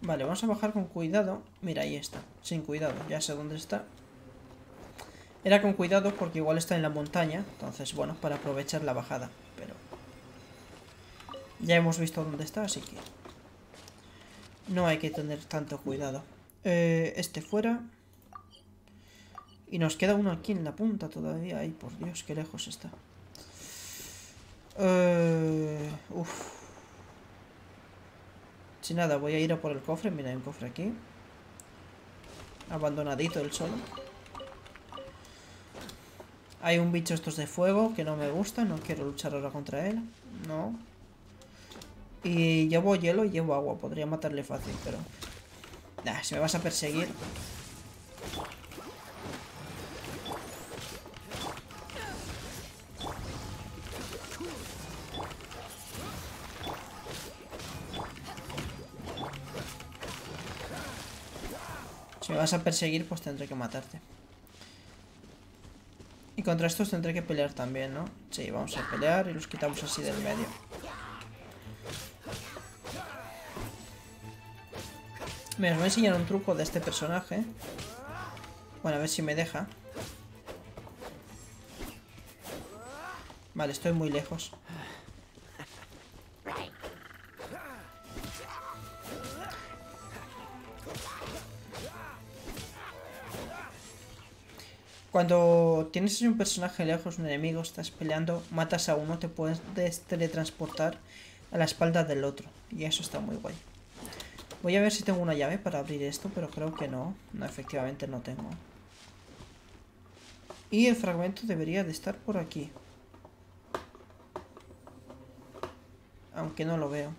Vale, vamos a bajar con cuidado. Mira, ahí está. Sin cuidado, ya sé dónde está. Era con cuidado porque igual está en la montaña. Entonces, bueno, para aprovechar la bajada. Pero... Ya hemos visto dónde está, así que... No hay que tener tanto cuidado. Eh, este fuera. Y nos queda uno aquí en la punta todavía. Ay, por Dios, qué lejos está. Eh, uf. Sin nada, voy a ir a por el cofre. Mira, hay un cofre aquí. Abandonadito el solo. Hay un bicho estos de fuego que no me gusta. No quiero luchar ahora contra él. No. Y llevo hielo y llevo agua. Podría matarle fácil, pero... Nah, si me vas a perseguir... Me vas a perseguir, pues tendré que matarte. Y contra estos tendré que pelear también, ¿no? Sí, vamos a pelear y los quitamos así del medio. Me os voy a enseñar un truco de este personaje. Bueno, a ver si me deja. Vale, estoy muy lejos. Cuando tienes un personaje lejos, un enemigo, estás peleando, matas a uno, te puedes teletransportar a la espalda del otro. Y eso está muy guay. Voy a ver si tengo una llave para abrir esto, pero creo que no. No, efectivamente no tengo. Y el fragmento debería de estar por aquí. Aunque no lo veo.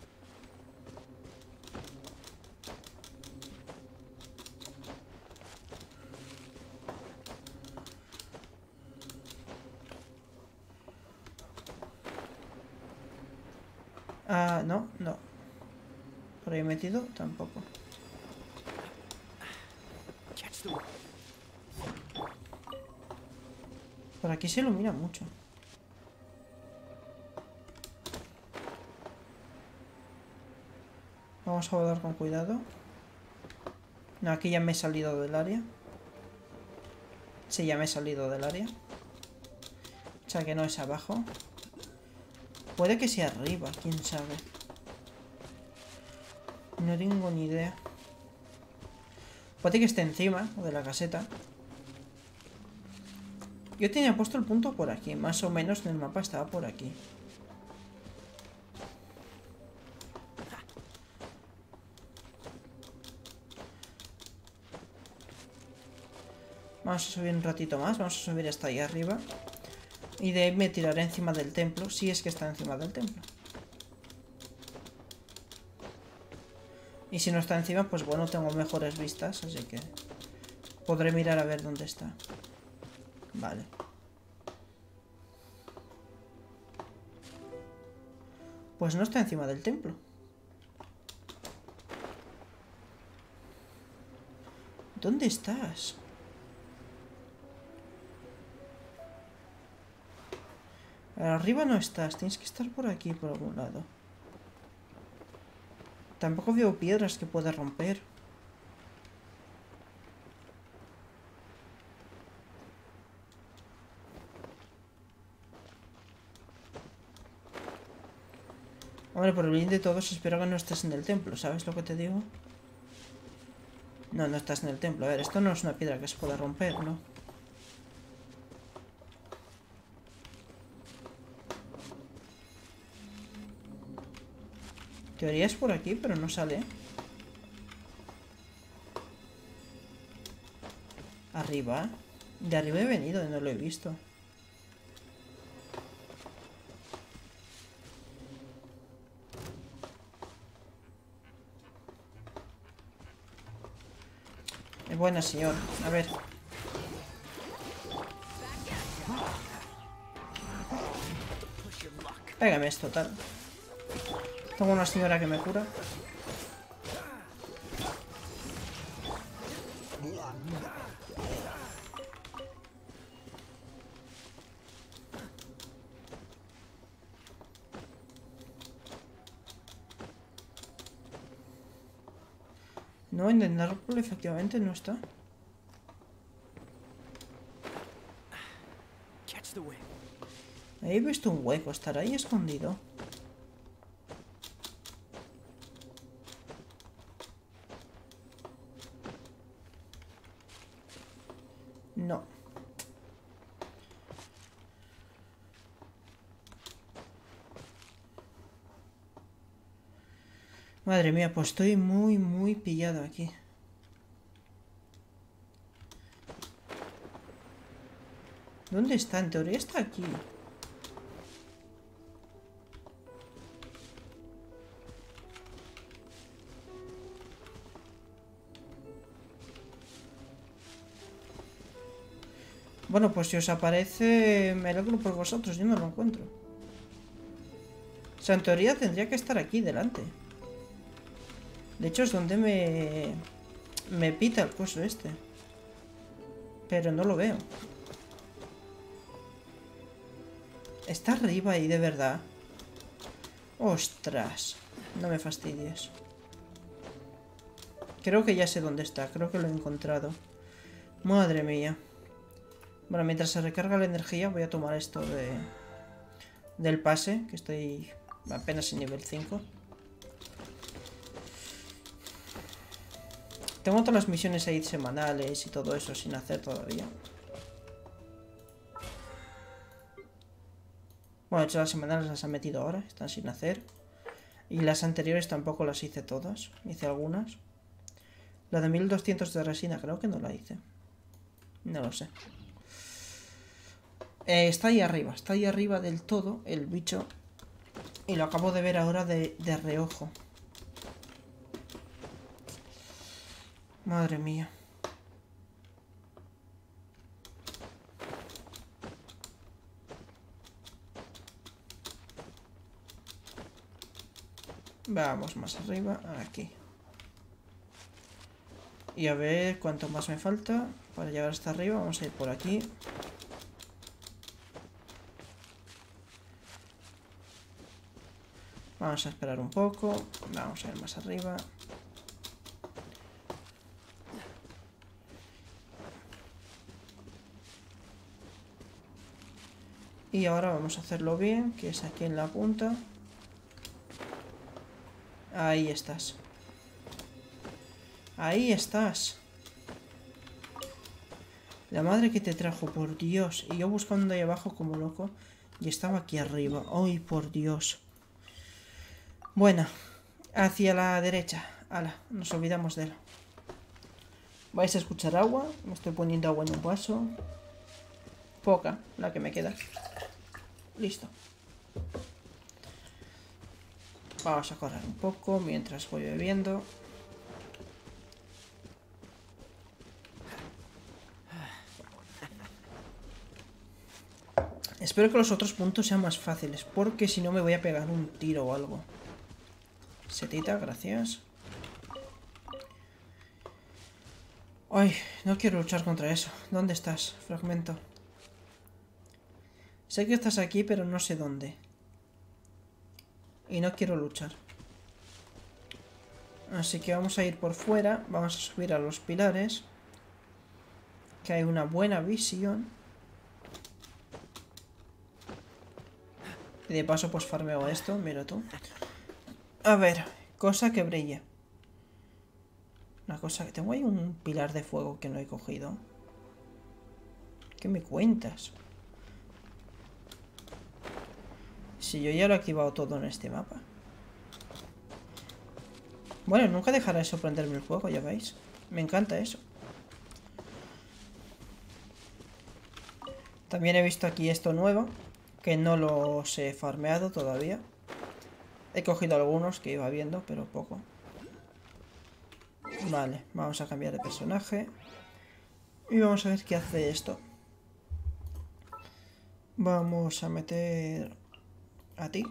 Ah, no, no. Por ahí metido, tampoco. Por aquí se ilumina mucho. Vamos a volar con cuidado. No, aquí ya me he salido del área. Sí, ya me he salido del área. O sea que no es abajo. Puede que sea arriba, quién sabe. No tengo ni idea. Puede que esté encima de la caseta. Yo tenía puesto el punto por aquí. Más o menos en el mapa estaba por aquí. Vamos a subir un ratito más. Vamos a subir hasta ahí arriba. Y de ahí me tiraré encima del templo, si es que está encima del templo. Y si no está encima, pues bueno, tengo mejores vistas, así que podré mirar a ver dónde está. Vale. Pues no está encima del templo. ¿Dónde estás? Arriba no estás, tienes que estar por aquí, por algún lado. Tampoco veo piedras que pueda romper. Hombre, por el bien de todos, espero que no estés en el templo, ¿sabes lo que te digo? No, no estás en el templo. A ver, esto no es una piedra que se pueda romper, ¿no? Teoría es por aquí, pero no sale. Arriba. De arriba he venido no lo he visto. Es buena, señor. A ver. Pégame esto, tal. Tengo una señora que me cura. No, en el árbol efectivamente no está. He visto un hueco, estará ahí escondido. No. Madre mía, pues estoy muy, muy pillado aquí. ¿Dónde está? En teoría está aquí. Bueno, pues si os aparece, me alegro por vosotros, yo no lo encuentro. O sea, en teoría tendría que estar aquí delante. De hecho es donde me... Me pita el coso este. Pero no lo veo. Está arriba ahí, de verdad. Ostras. No me fastidies. Creo que ya sé dónde está. Creo que lo he encontrado. Madre mía. Bueno, mientras se recarga la energía voy a tomar esto de... Del pase, que estoy apenas en nivel 5. Tengo todas las misiones ahí semanales y todo eso sin hacer todavía. Bueno, de hecho las semanales las han metido ahora, están sin hacer. Y las anteriores tampoco las hice todas, hice algunas. La de 1200 de resina creo que no la hice. No lo sé. Eh, está ahí arriba, está ahí arriba del todo el bicho. Y lo acabo de ver ahora de, de reojo. Madre mía. Vamos más arriba, aquí. Y a ver cuánto más me falta para llegar hasta arriba. Vamos a ir por aquí. Vamos a esperar un poco. Vamos a ir más arriba. Y ahora vamos a hacerlo bien, que es aquí en la punta. Ahí estás. Ahí estás. La madre que te trajo, por Dios. Y yo buscando ahí abajo como loco. Y estaba aquí arriba. ¡Ay, por Dios! Bueno, hacia la derecha. Ala, nos olvidamos de él. Vais a escuchar agua. Me estoy poniendo agua en un vaso. Poca, la que me queda. Listo. Vamos a correr un poco mientras voy bebiendo. Espero que los otros puntos sean más fáciles, porque si no me voy a pegar un tiro o algo. Setita, gracias. Ay, no quiero luchar contra eso. ¿Dónde estás, fragmento? Sé que estás aquí, pero no sé dónde. Y no quiero luchar. Así que vamos a ir por fuera. Vamos a subir a los pilares. Que hay una buena visión. Y de paso pues farmeo esto, mira tú. A ver, cosa que brilla. Una cosa que tengo ahí un pilar de fuego que no he cogido. ¿Qué me cuentas? Si yo ya lo he activado todo en este mapa. Bueno, nunca dejará de sorprenderme el juego, ya veis. Me encanta eso. También he visto aquí esto nuevo, que no los he farmeado todavía. He cogido algunos que iba viendo, pero poco. Vale, vamos a cambiar de personaje. Y vamos a ver qué hace esto. Vamos a meter a ti.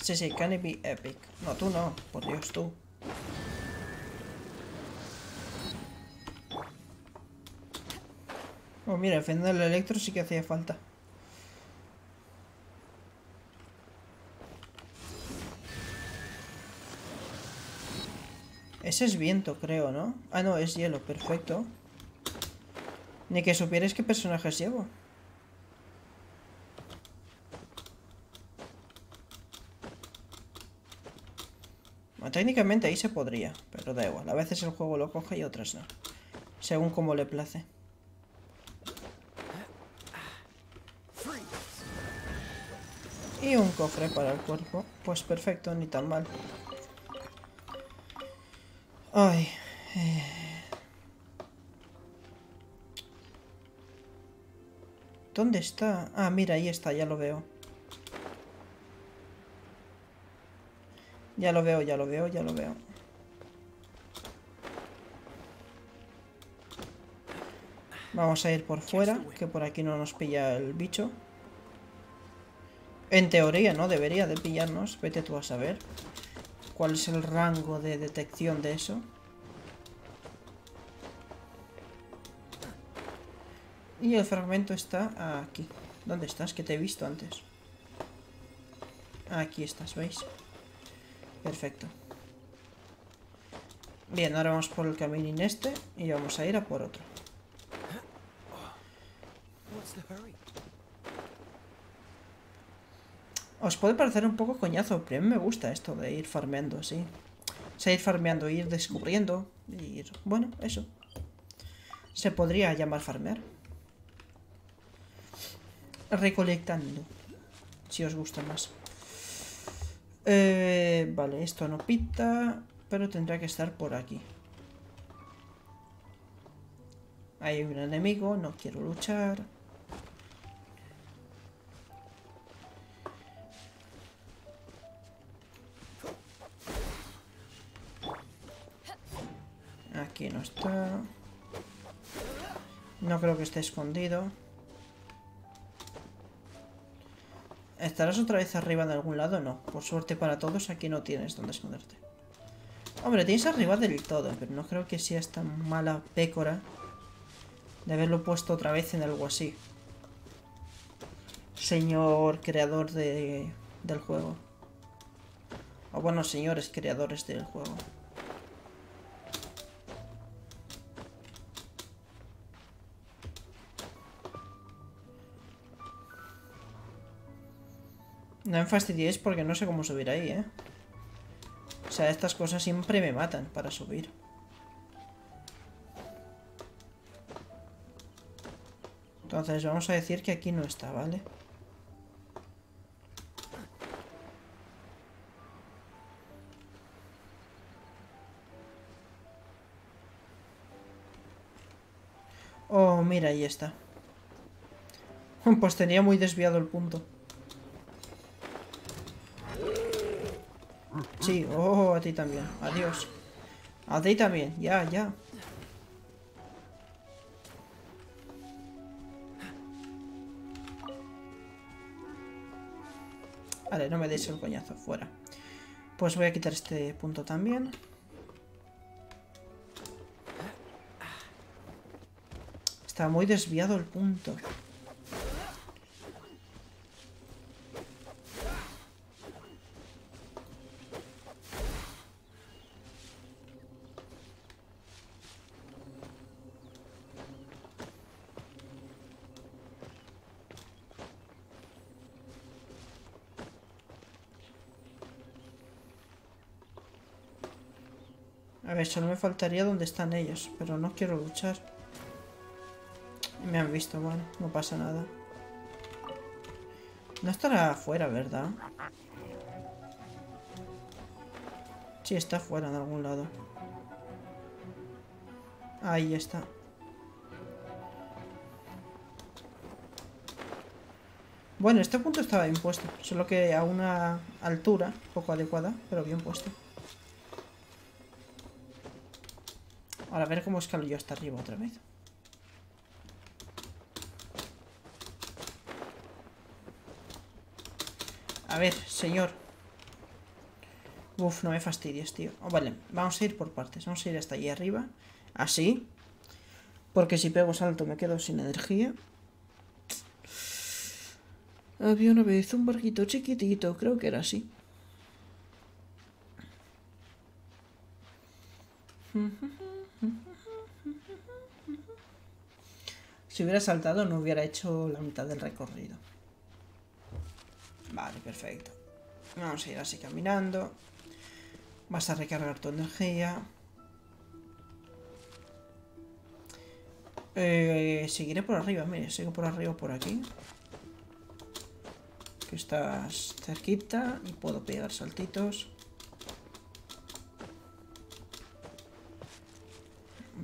Sí, sí, can it be epic. No, tú no, por Dios, tú. Oh, mira, defender el electro sí que hacía falta. Ese es viento, creo, ¿no? Ah, no, es hielo, perfecto. Ni que supierais qué personajes llevo. Bueno, técnicamente ahí se podría, pero da igual. A veces el juego lo coge y otras no. Según como le place. Y un cofre para el cuerpo. Pues perfecto, ni tan mal. Ay. eh. ¿Dónde está? Ah, mira, ahí está, ya lo veo. Ya lo veo, ya lo veo, ya lo veo. Vamos a ir por fuera, que por aquí no nos pilla el bicho. En teoría, ¿no? Debería de pillarnos. Vete tú a saber. ¿Cuál es el rango de detección de eso? Y el fragmento está aquí. ¿Dónde estás? Que te he visto antes. Aquí estás, ¿veis? Perfecto. Bien, ahora vamos por el caminín este y vamos a ir a por otro. Os puede parecer un poco coñazo, pero a mí me gusta esto de ir farmeando así. O sea, ir farmeando, ir descubriendo, ir... Bueno, eso. Se podría llamar farmear. Recolectando. Si os gusta más. Eh, vale, esto no pita, pero tendrá que estar por aquí. Hay un enemigo, no quiero luchar. Aquí no está. No creo que esté escondido. ¿Estarás otra vez arriba de algún lado? No. Por suerte para todos, aquí no tienes donde esconderte. Hombre, tienes arriba del todo, pero no creo que sea esta mala pécora de haberlo puesto otra vez en algo así. Señor creador de, del juego. O bueno, señores creadores del juego. No me fastidiéis porque no sé cómo subir ahí, ¿eh? O sea, estas cosas siempre me matan para subir. Entonces vamos a decir que aquí no está, ¿vale? Oh, mira, ahí está. Pues tenía muy desviado el punto. Sí, oh, a ti también. Adiós. A ti también, ya, ya. Vale, no me deis el coñazo, fuera. Pues voy a quitar este punto también. Está muy desviado el punto. Ver, solo me faltaría donde están ellos, pero no quiero luchar. Me han visto, bueno, no pasa nada. No estará afuera, ¿verdad? Sí, está afuera en algún lado. Ahí está. Bueno, este punto estaba bien puesto, solo que a una altura poco adecuada, pero bien puesto. Ahora a ver cómo escalo yo hasta arriba otra vez. A ver, señor. Uf, no me fastidies, tío. Oh, vale, vamos a ir por partes. Vamos a ir hasta allí arriba. Así. Porque si pego salto me quedo sin energía. Había una vez un barquito chiquitito, creo que era así. Si hubiera saltado no hubiera hecho la mitad del recorrido. Vale, perfecto. Vamos a ir así caminando. Vas a recargar tu energía. Eh, seguiré por arriba, mire, sigo por arriba por aquí. Que estás cerquita y puedo pegar saltitos.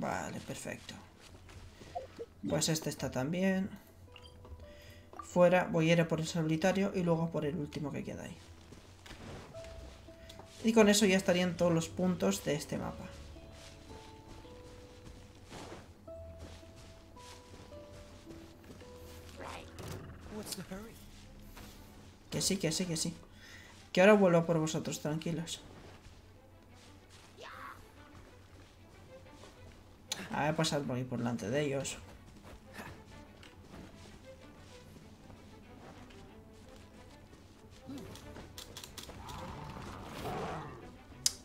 Vale, perfecto. Pues este está también. Fuera, voy a ir a por el solitario y luego por el último que queda ahí. Y con eso ya estarían todos los puntos de este mapa. Que sí, que sí, que sí. Que ahora vuelvo por vosotros, tranquilos. A ver, pasar por ahí por delante de ellos.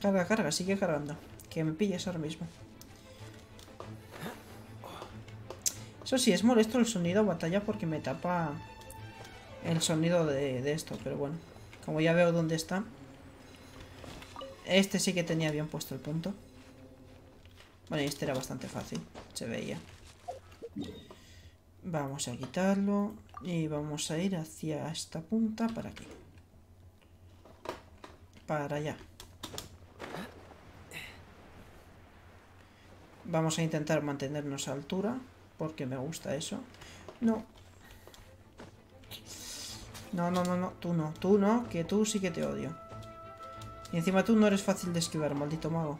Carga, carga, sigue cargando. Que me pilles ahora mismo. Eso sí, es molesto el sonido batalla porque me tapa el sonido de esto, pero bueno. Como ya veo dónde está. Este sí que tenía bien puesto el punto. Bueno, este era bastante fácil, se veía. Vamos a quitarlo y vamos a ir hacia esta punta para aquí. Para allá. Vamos a intentar mantenernos a altura, porque me gusta eso. No. No, no, no, no, tú no, tú no, que tú sí que te odio. Y encima tú no eres fácil de esquivar, maldito mago.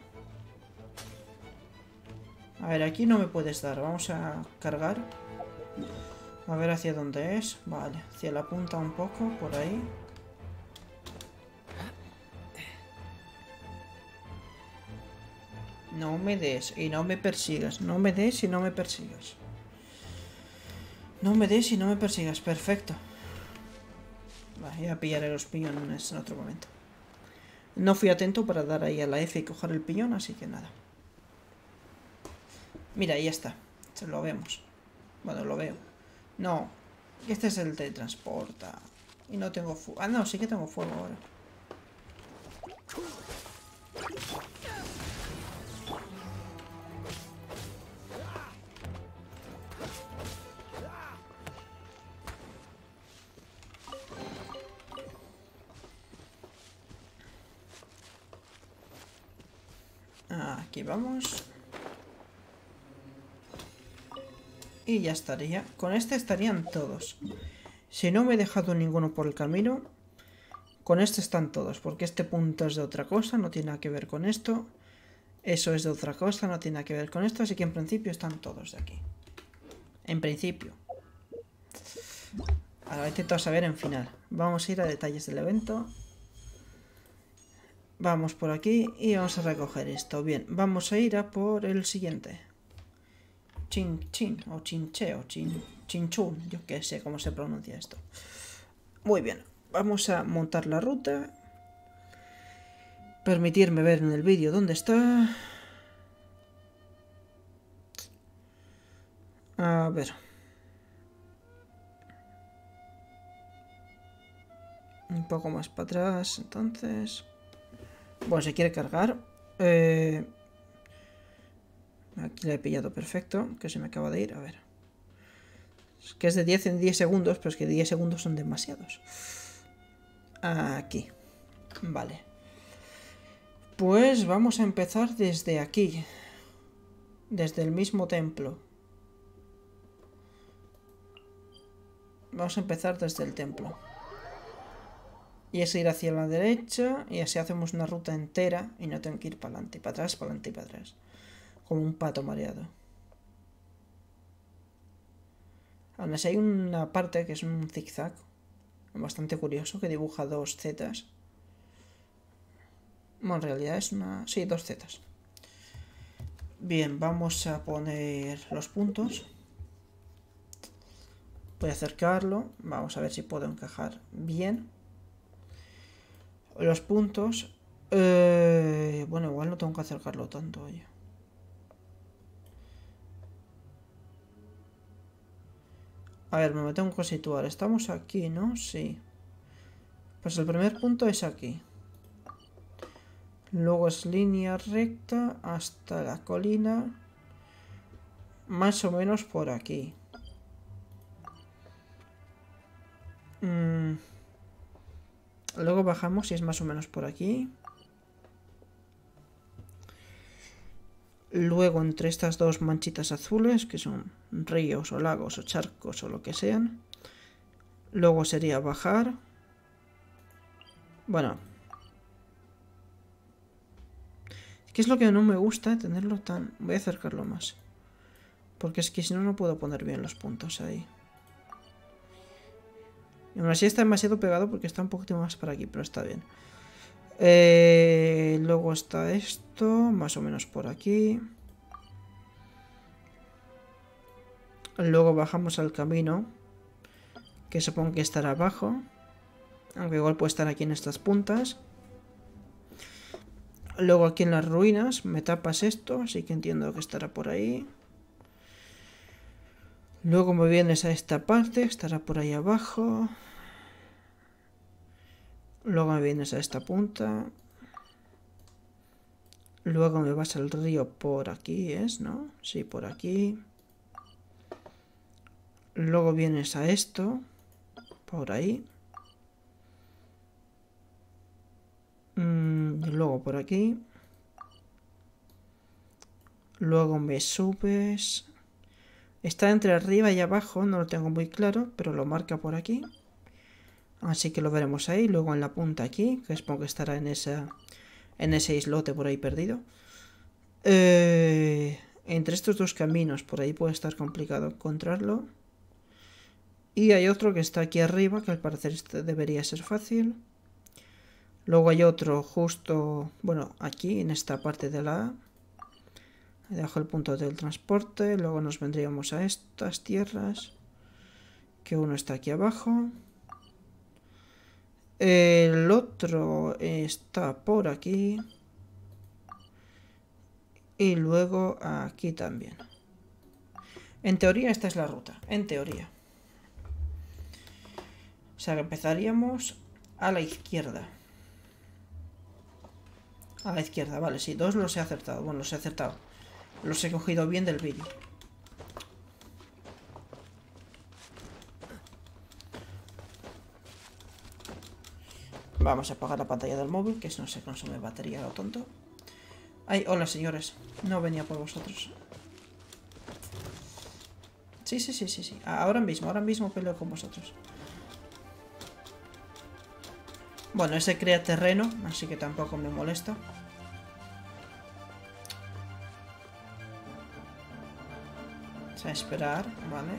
A ver, aquí no me puedes dar. Vamos a cargar. A ver hacia dónde es. Vale, hacia la punta un poco, por ahí. No me des y no me persigas. No me des y no me persigas. No me des y no me persigas. Perfecto. Vale, ya pillaré los piñones en otro momento. No fui atento para dar ahí a la F y coger el piñón, así que nada. Mira, ahí está. Se lo vemos. Bueno, lo veo. No. Este es el de transporta. Y no tengo fuego. Ah, no, sí que tengo fuego ahora. Aquí vamos. Y ya estaría. Con este estarían todos. Si no me he dejado ninguno por el camino, con este están todos. Porque este punto es de otra cosa, no tiene nada que ver con esto. Eso es de otra cosa, no tiene nada que ver con esto. Así que en principio están todos de aquí. En principio. Ahora intento saber en final. Vamos a ir a detalles del evento. Vamos por aquí y vamos a recoger esto. Bien, vamos a ir a por el siguiente. Chin Chin o Chinche o Chin Chinchun, yo qué sé cómo se pronuncia esto. Muy bien, vamos a montar la ruta. Permitirme ver en el vídeo dónde está. A ver. Un poco más para atrás, entonces. Bueno, se quiere cargar. Eh, Aquí la he pillado perfecto, que se me acaba de ir. A ver. Es que es de 10 en 10 segundos, pero es que 10 segundos son demasiados. Aquí. Vale. Pues vamos a empezar desde aquí. Desde el mismo templo. Vamos a empezar desde el templo. Y es ir hacia la derecha y así hacemos una ruta entera y no tengo que ir para adelante, para atrás, para adelante y para atrás. Como un pato mareado. Aún así hay una parte que es un zigzag. Bastante curioso, que dibuja dos zetas. Bueno, en realidad es una... Sí, dos zetas. Bien, vamos a poner los puntos. Voy a acercarlo. Vamos a ver si puedo encajar bien. Los puntos... Eh, bueno, igual no tengo que acercarlo tanto, oye. A ver, me tengo que situar. Estamos aquí, ¿no? Sí. Pues el primer punto es aquí. Luego es línea recta hasta la colina. Más o menos por aquí. Mm. Luego bajamos y es más o menos por aquí. Luego entre estas dos manchitas azules, que son ríos o lagos o charcos o lo que sean. Luego sería bajar. Bueno. ¿Qué es lo que no me gusta? Tenerlo tan... Voy a acercarlo más. Porque es que si no, no puedo poner bien los puntos ahí. Y aún está demasiado pegado porque está un poquito más para aquí, pero está bien. Eh, luego está esto, más o menos por aquí. Luego bajamos al camino, que supongo que estará abajo. Aunque igual puede estar aquí en estas puntas. Luego aquí en las ruinas me tapas esto, así que entiendo que estará por ahí. Luego me vienes a esta parte, estará por ahí abajo. Luego me vienes a esta punta. Luego me vas al río por aquí, ¿es? ¿No? Sí, por aquí. Luego vienes a esto. Por ahí. Mm, luego por aquí. Luego me subes. Está entre arriba y abajo, no lo tengo muy claro, pero lo marca por aquí. Así que lo veremos ahí. Luego en la punta aquí, que supongo que estará en, esa, en ese islote por ahí perdido. Eh, entre estos dos caminos, por ahí puede estar complicado encontrarlo. Y hay otro que está aquí arriba, que al parecer este debería ser fácil. Luego hay otro justo, bueno, aquí en esta parte de la A. Debajo el punto del transporte. Luego nos vendríamos a estas tierras. Que uno está aquí abajo. El otro está por aquí. Y luego aquí también. En teoría esta es la ruta. En teoría. O sea que empezaríamos a la izquierda. A la izquierda, vale, sí, dos los he acertado. Bueno, los he acertado. Los he cogido bien del vídeo. Vamos a apagar la pantalla del móvil, que si no se consume batería lo tonto. Ay, hola señores. No venía por vosotros. Sí, sí, sí, sí, sí. Ahora mismo, ahora mismo peleo con vosotros. Bueno, ese crea terreno, así que tampoco me molesta. O sea, esperar, vale.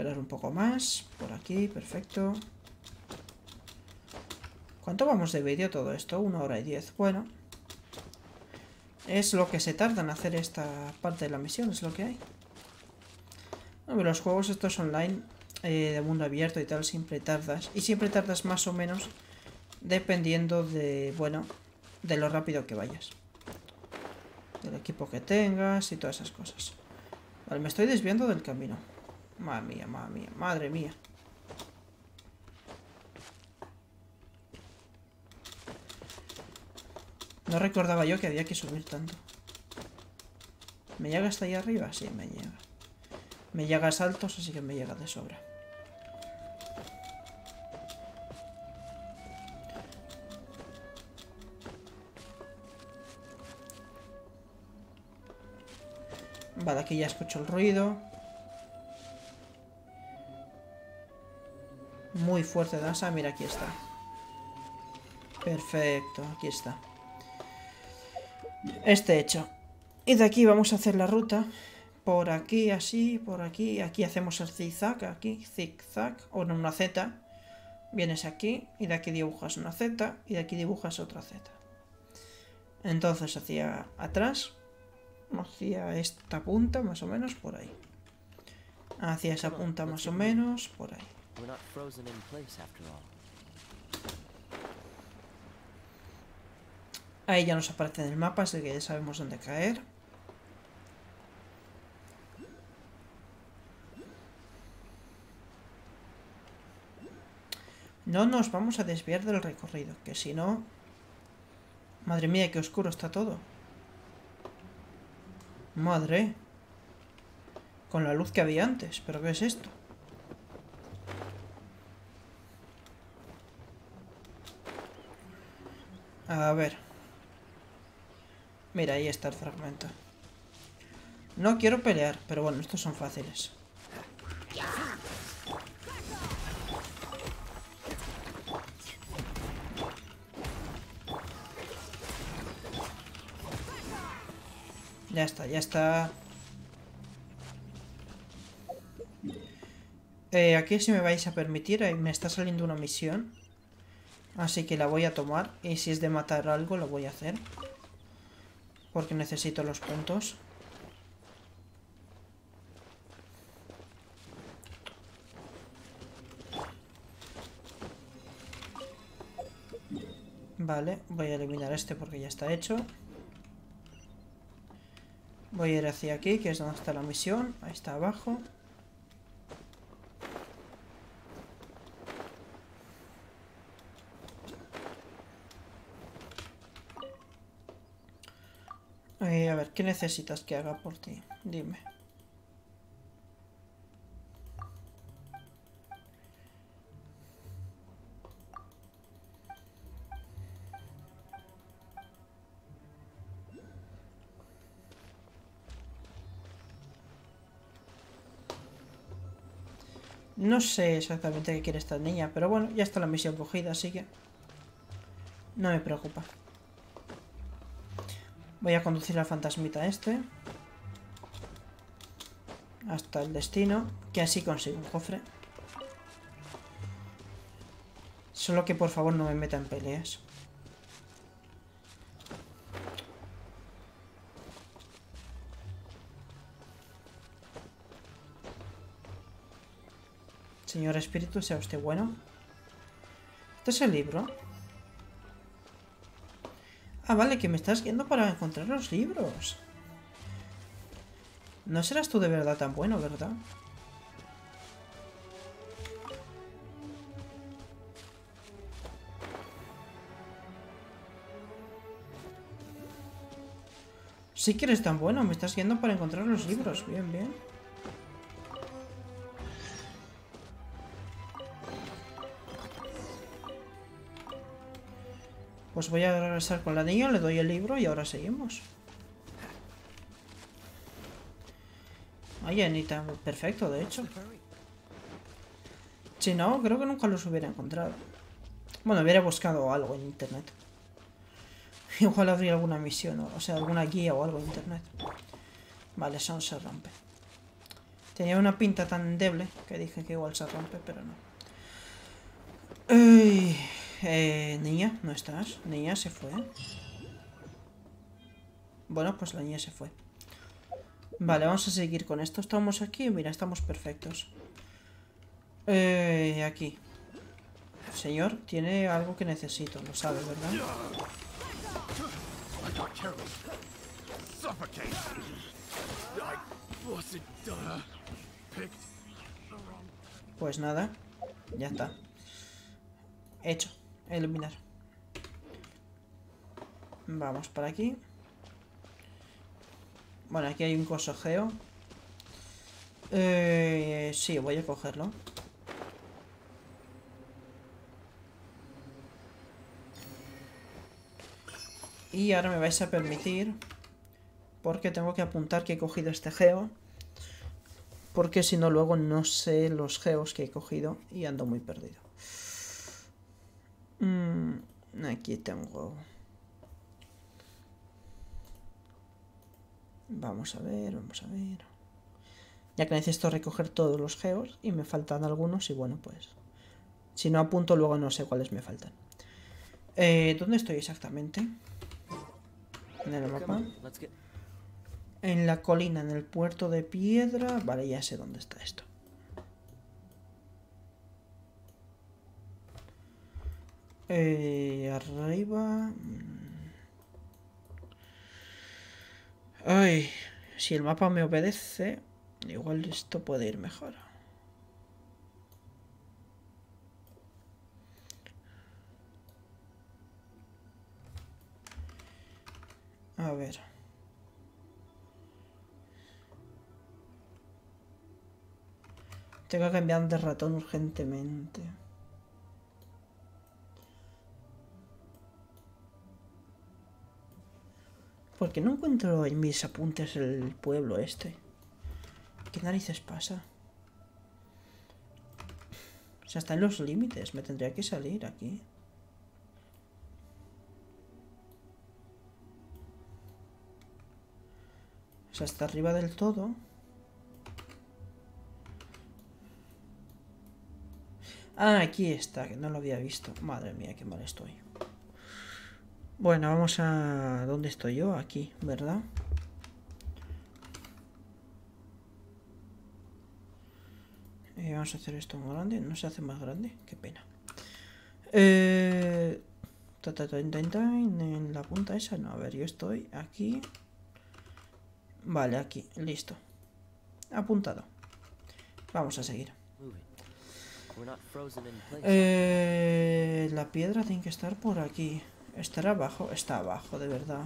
Esperar un poco más. Por aquí, perfecto. ¿Cuánto vamos de vídeo todo esto? Una hora y diez. Bueno. Es lo que se tarda en hacer esta parte de la misión, es lo que hay. Los juegos estos online eh, de mundo abierto y tal siempre tardas. Y siempre tardas más o menos dependiendo de, bueno, de lo rápido que vayas. Del equipo que tengas y todas esas cosas. Vale, me estoy desviando del camino. Madre mía, madre mía, madre mía. No recordaba yo que había que subir tanto. ¿Me llega hasta ahí arriba? Sí, me llega. Me llega a saltos, así que me llega de sobra. Vale, aquí ya escucho el ruido. Muy fuerte danza. Mira, aquí está. Perfecto, aquí está. Este hecho. Y de aquí vamos a hacer la ruta. Por aquí, así, por aquí. Aquí hacemos el zigzag, aquí, zigzag, o en una Z. Vienes aquí y de aquí dibujas una Z y de aquí dibujas otra Z. Entonces hacia atrás, hacia esta punta más o menos por ahí. Hacia esa punta más o menos por ahí. We're not frozen in place after all. Ahí ya nos aparece en el mapa, así que ya sabemos dónde caer. No nos vamos a desviar del recorrido, que si no... Madre mía, qué oscuro está todo. Madre. Con la luz que había antes, pero ¿qué es esto? A ver. Mira, ahí está el fragmento. No quiero pelear, pero bueno, estos son fáciles. Ya está, ya está. Eh, aquí si me vais a permitir, me está saliendo una misión. Así que la voy a tomar. Y si es de matar algo, lo voy a hacer. Porque necesito los puntos. Vale, voy a eliminar este porque ya está hecho. Voy a ir hacia aquí, que es donde está la misión. Ahí está abajo. Eh, a ver, ¿qué necesitas que haga por ti? Dime. No sé exactamente qué quiere esta niña, pero bueno, ya está la misión cogida, así que... No me preocupa. Voy a conducir al fantasmita este. Hasta el destino. Que así consigo un cofre. Solo que por favor no me meta en peleas. Señor espíritu, sea usted bueno. Este es el libro. Ah, vale, que me estás guiando para encontrar los libros. No serás tú de verdad tan bueno, ¿verdad? Sí que eres tan bueno, me estás guiando para encontrar los libros. Bien, bien. Pues voy a regresar con la niña, le doy el libro y ahora seguimos. Ay, Anita, perfecto, de hecho. Si no, creo que nunca los hubiera encontrado. Bueno, hubiera buscado algo en internet. Igual habría alguna misión, o sea, alguna guía o algo en internet. Vale, son se rompe. Tenía una pinta tan endeble que dije que igual se rompe, pero no. Ay, Eh, niña, ¿no estás? Niña se fue. Bueno, pues la niña se fue. Vale, vamos a seguir con esto. Estamos aquí, mira, estamos perfectos. Eh, aquí. Señor, tiene algo que necesito, lo sabe, ¿verdad? Pues nada, ya está. Hecho, eliminar. Vamos para aquí. Bueno, aquí hay un cosojeo. Eh, sí, voy a cogerlo. Y ahora me vais a permitir, porque tengo que apuntar que he cogido este geo, porque si no luego no sé los geos que he cogido y ando muy perdido. Mm, aquí tengo... Vamos a ver, vamos a ver. Ya que necesito recoger todos los geos y me faltan algunos y bueno pues... Si no apunto luego no sé cuáles me faltan. Eh, ¿Dónde estoy exactamente? En el mapa. En la colina, en el puerto de piedra. Vale, ya sé dónde está esto. Eh, arriba. Ay, si el mapa me obedece, igual esto puede ir mejor. A ver. Tengo que cambiar de ratón urgentemente. Porque no encuentro en mis apuntes el pueblo este. ¿Qué narices pasa? O sea, está en los límites. Me tendría que salir aquí. O sea, está arriba del todo. Ah, aquí está, que no lo había visto. Madre mía, qué mal estoy. Bueno, vamos a... ¿Dónde estoy yo? Aquí, ¿verdad? Eh, vamos a hacer esto más grande. No se hace más grande. Qué pena. Eh... En la punta esa. No, a ver, yo estoy aquí. Vale, aquí. Listo. Apuntado. Vamos a seguir. Eh, la piedra tiene que estar por aquí. ¿Estará abajo? Está abajo, de verdad.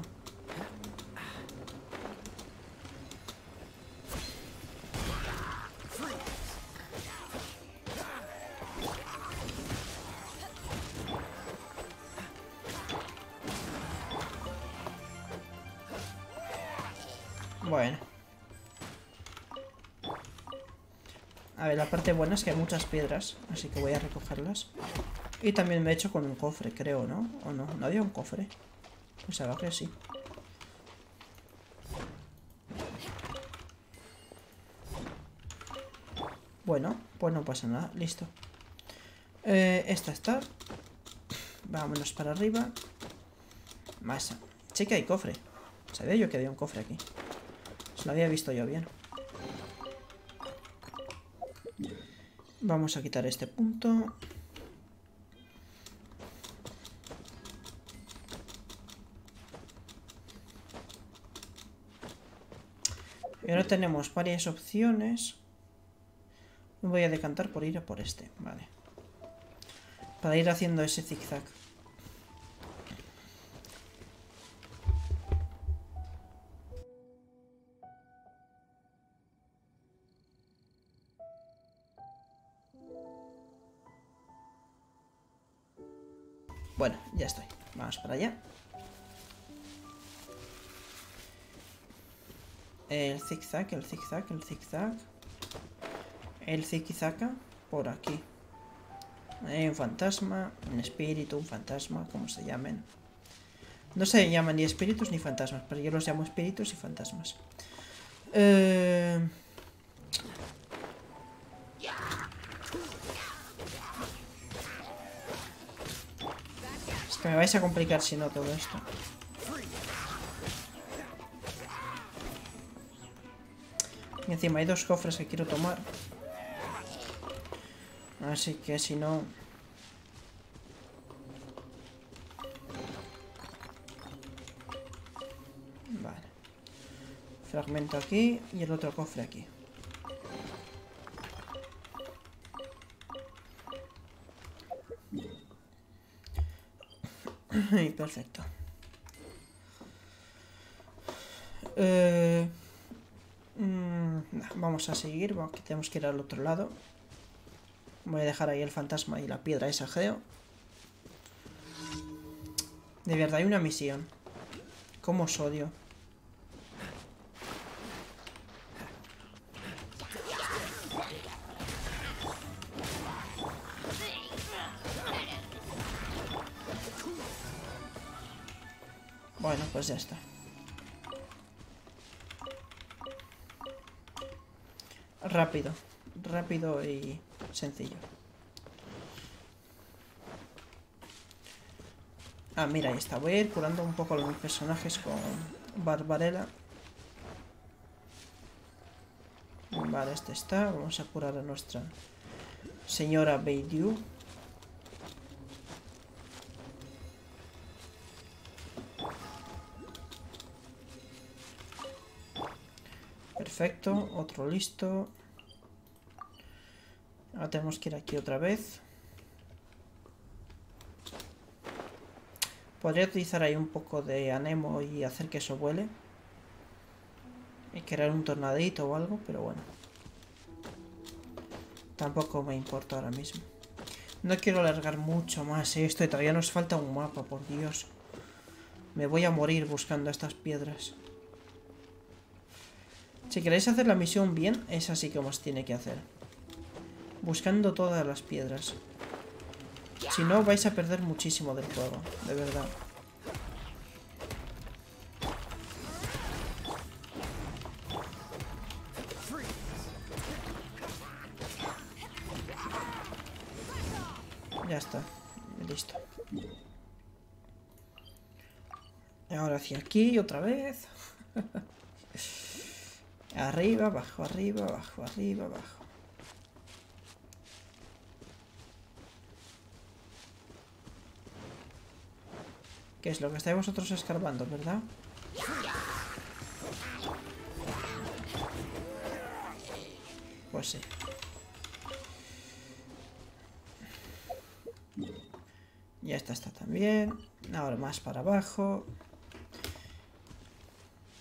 Bueno. A ver, la parte buena es que hay muchas piedras, así que voy a recogerlas. Y también me he hecho con un cofre, creo, ¿no? ¿O no? ¿No había un cofre? Pensaba que sí. Bueno, pues no pasa nada. Listo. Eh, esta está. Vámonos para arriba. Masa. Sí que hay cofre. Sabía yo que había un cofre aquí. Se lo había visto yo bien. Vamos a quitar este punto. Ahora tenemos varias opciones. voy a decantar por ir a por este, vale. Para ir haciendo ese zigzag. Bueno, ya estoy. Vamos para allá. El zigzag, el zigzag, el zigzag. El zigzaga por aquí. Hay un fantasma, un espíritu, un fantasma, como se llamen. No se llaman ni espíritus ni fantasmas, pero yo los llamo espíritus y fantasmas. Eh... Que me vais a complicar si no todo esto. Y encima hay dos cofres que quiero tomar. Así que si no... Vale. Fragmento aquí y el otro cofre aquí. Perfecto. Eh, vamos a seguir, que tenemos que ir al otro lado. Voy a dejar ahí el fantasma y la piedra esa geo. De verdad, hay una misión. ¿Cómo os odio? Bueno, pues ya está. Rápido. Rápido y sencillo. Ah, mira, ahí está. Voy a ir curando un poco a los personajes con Barbarella. Vale, este está. Vamos a curar a nuestra señora Beidiu. Perfecto, otro listo. Ahora tenemos que ir aquí otra vez. Podría utilizar ahí un poco de anemo y hacer que eso vuele. Y crear un tornadito o algo, pero bueno. Tampoco me importa ahora mismo. No quiero alargar mucho más esto y todavía nos falta un mapa, por Dios. Me voy a morir buscando estas piedras. Si queréis hacer la misión bien, es así como os tiene que hacer. Buscando todas las piedras. Si no, vais a perder muchísimo del juego, de verdad. Ya está, listo. Ahora hacia aquí otra vez. Arriba, abajo, arriba, abajo, arriba, abajo. ¿Qué es lo que estáis vosotros escarbando, verdad? Pues sí. Ya esta está también. Ahora más para abajo.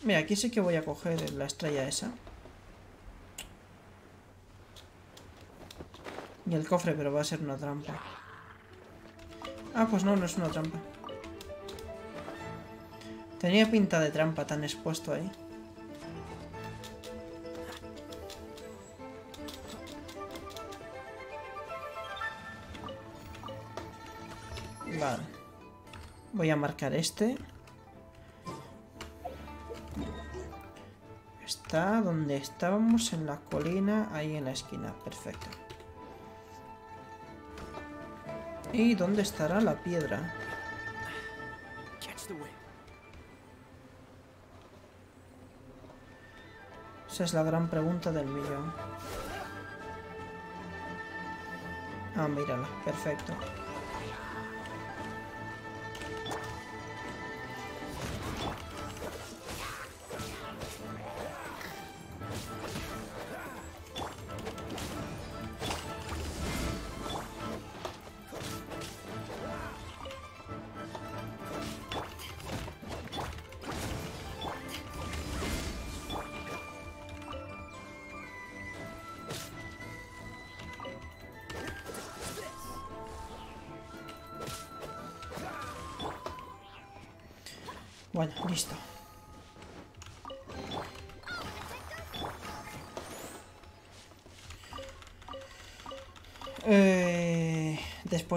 Mira, aquí sí que voy a coger la estrella esa. Y el cofre, pero va a ser una trampa. Ah, pues no, no es una trampa. Tenía pinta de trampa tan expuesto ahí. Vale. Voy a marcar este. Está donde estábamos en la colina, ahí en la esquina. Perfecto. ¿Y dónde estará la piedra? Esa es la gran pregunta del millón. Ah, mírala. Perfecto.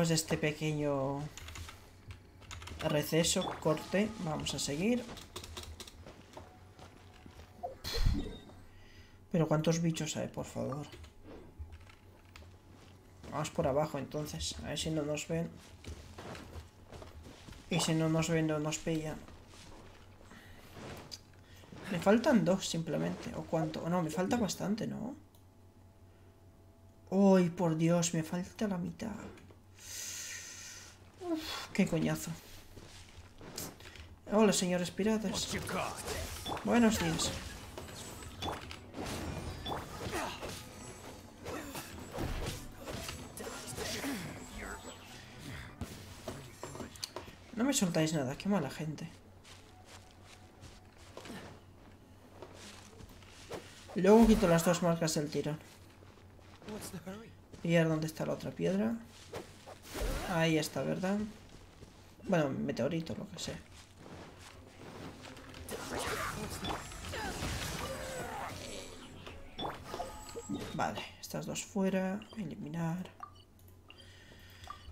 De este pequeño receso, corte, vamos a seguir. Pero ¿cuántos bichos hay, por favor? Vamos por abajo entonces, a ver si no nos ven. Y si no nos ven, no nos pillan. Me faltan dos simplemente. ¿O cuánto? No, me falta bastante, ¿no? ¡Uy, por Dios! Me falta la mitad. ¡Qué coñazo! Hola, señores piratas. Buenos días. No me soltáis nada, qué mala gente. Luego quito las dos marcas del tirón. Y ahora dónde está la otra piedra. Ahí está, ¿verdad? Bueno, meteorito, lo que sea. Vale, estas dos fuera. Eliminar.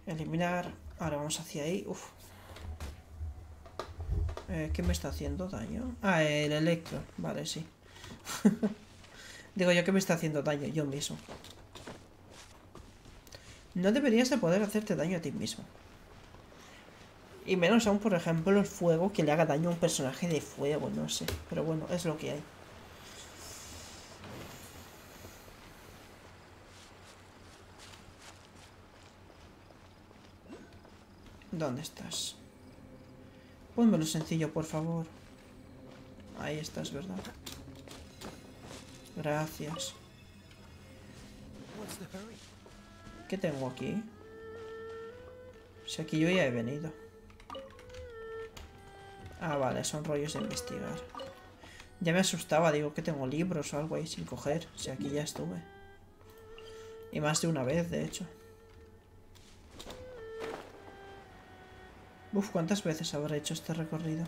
Eliminar. Ahora vamos hacia ahí. Uf. Eh, ¿Qué me está haciendo daño? Ah, el electro. Vale, sí. Digo yo que me está haciendo daño yo mismo. No deberías de poder hacerte daño a ti mismo. Y menos aún, por ejemplo, el fuego que le haga daño a un personaje de fuego, no sé. Pero bueno, es lo que hay. ¿Dónde estás? Pónmelo sencillo, por favor. Ahí estás, ¿verdad? Gracias. ¿Qué tengo aquí? Si aquí yo ya he venido. Ah, vale, son rollos de investigar. Ya me asustaba, digo que tengo libros o algo ahí sin coger. Si aquí ya estuve. Y más de una vez, de hecho. Uf, ¿cuántas veces habré hecho este recorrido?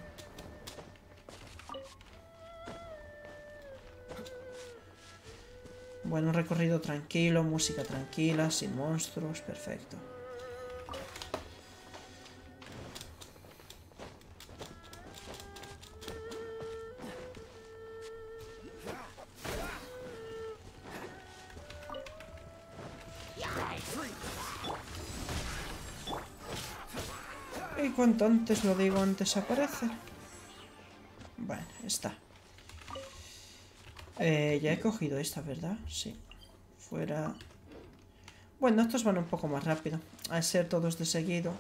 Bueno, un recorrido tranquilo, música tranquila, sin monstruos, perfecto. Antes lo digo, antes aparece. Bueno, está. Eh, ya he cogido esta, ¿verdad? Sí. Fuera... Bueno, estos van un poco más rápido. Al ser todos de seguido.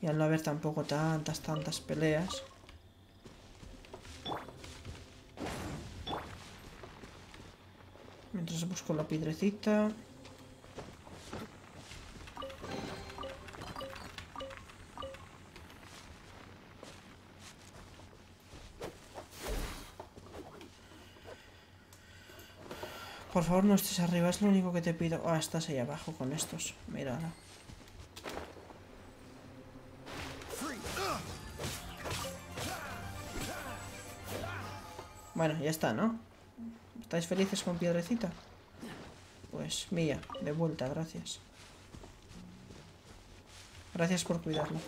Y al no haber tampoco tantas, tantas peleas. Mientras busco la piedrecita. Por favor, no estés arriba, es lo único que te pido. Ah, estás ahí abajo con estos. Mírala. Bueno, ya está, ¿no? ¿Estáis felices con piedrecita? Pues mía, de vuelta, gracias. Gracias por cuidarlo.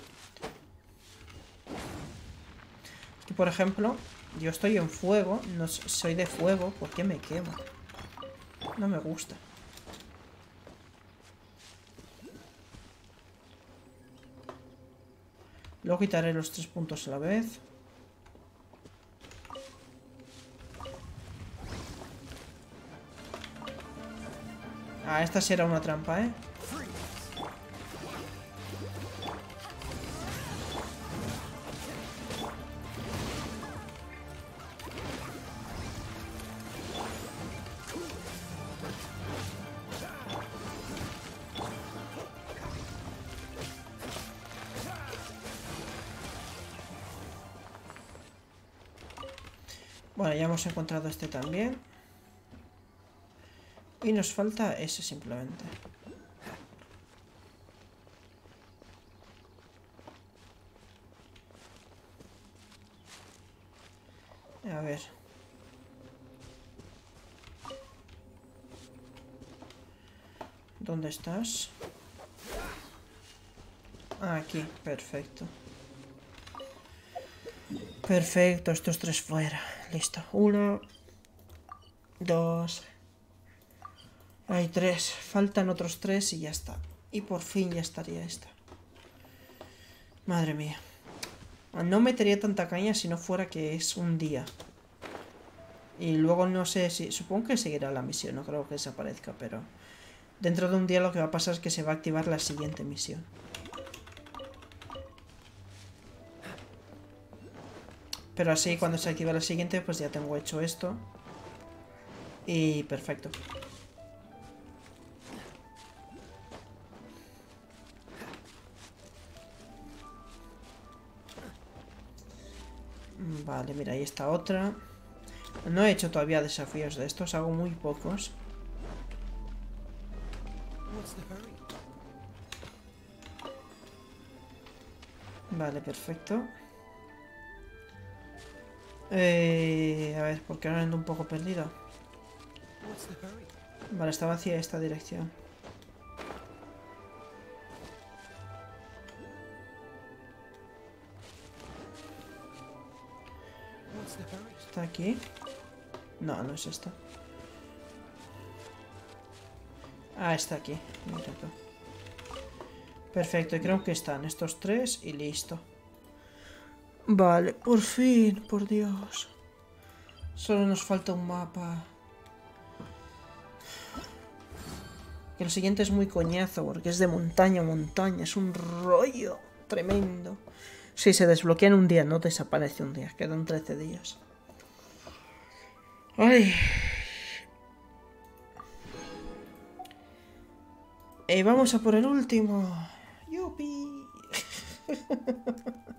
Y por ejemplo, yo estoy en fuego, no soy de fuego, ¿por qué me quemo? No me gusta. Luego quitaré los tres puntos a la vez. Ah, esta sí era una trampa, ¿eh? Hemos encontrado este también. Y nos falta ese simplemente. A ver. ¿Dónde estás? Aquí, perfecto. Perfecto, estos tres fuera. Listo. Uno. Dos. Hay tres. Faltan otros tres y ya está. Y por fin ya estaría esta. Madre mía. No metería tanta caña si no fuera que es un día. Y luego no sé si... Supongo que seguirá la misión, no creo que desaparezca, pero... Dentro de un día lo que va a pasar es que se va a activar la siguiente misión. Pero así cuando se activa la siguiente, pues ya tengo hecho esto. Y perfecto. Vale, mira, ahí está otra. No he hecho todavía desafíos de estos, hago muy pocos. Vale, perfecto. Eh, a ver, porque ahora ando un poco perdido. Vale, estaba hacia esta dirección. ¿Está aquí? No, no es esta. Ah, está aquí. Perfecto, y creo que están estos tres y listo. Vale, por fin, por Dios. Solo nos falta un mapa. Que el siguiente es muy coñazo, porque es de montaña a montaña. Es un rollo tremendo. Si se desbloquea en un día, no desaparece un día. Quedan 13 días. Ay. Y vamos a por el último. Yupi.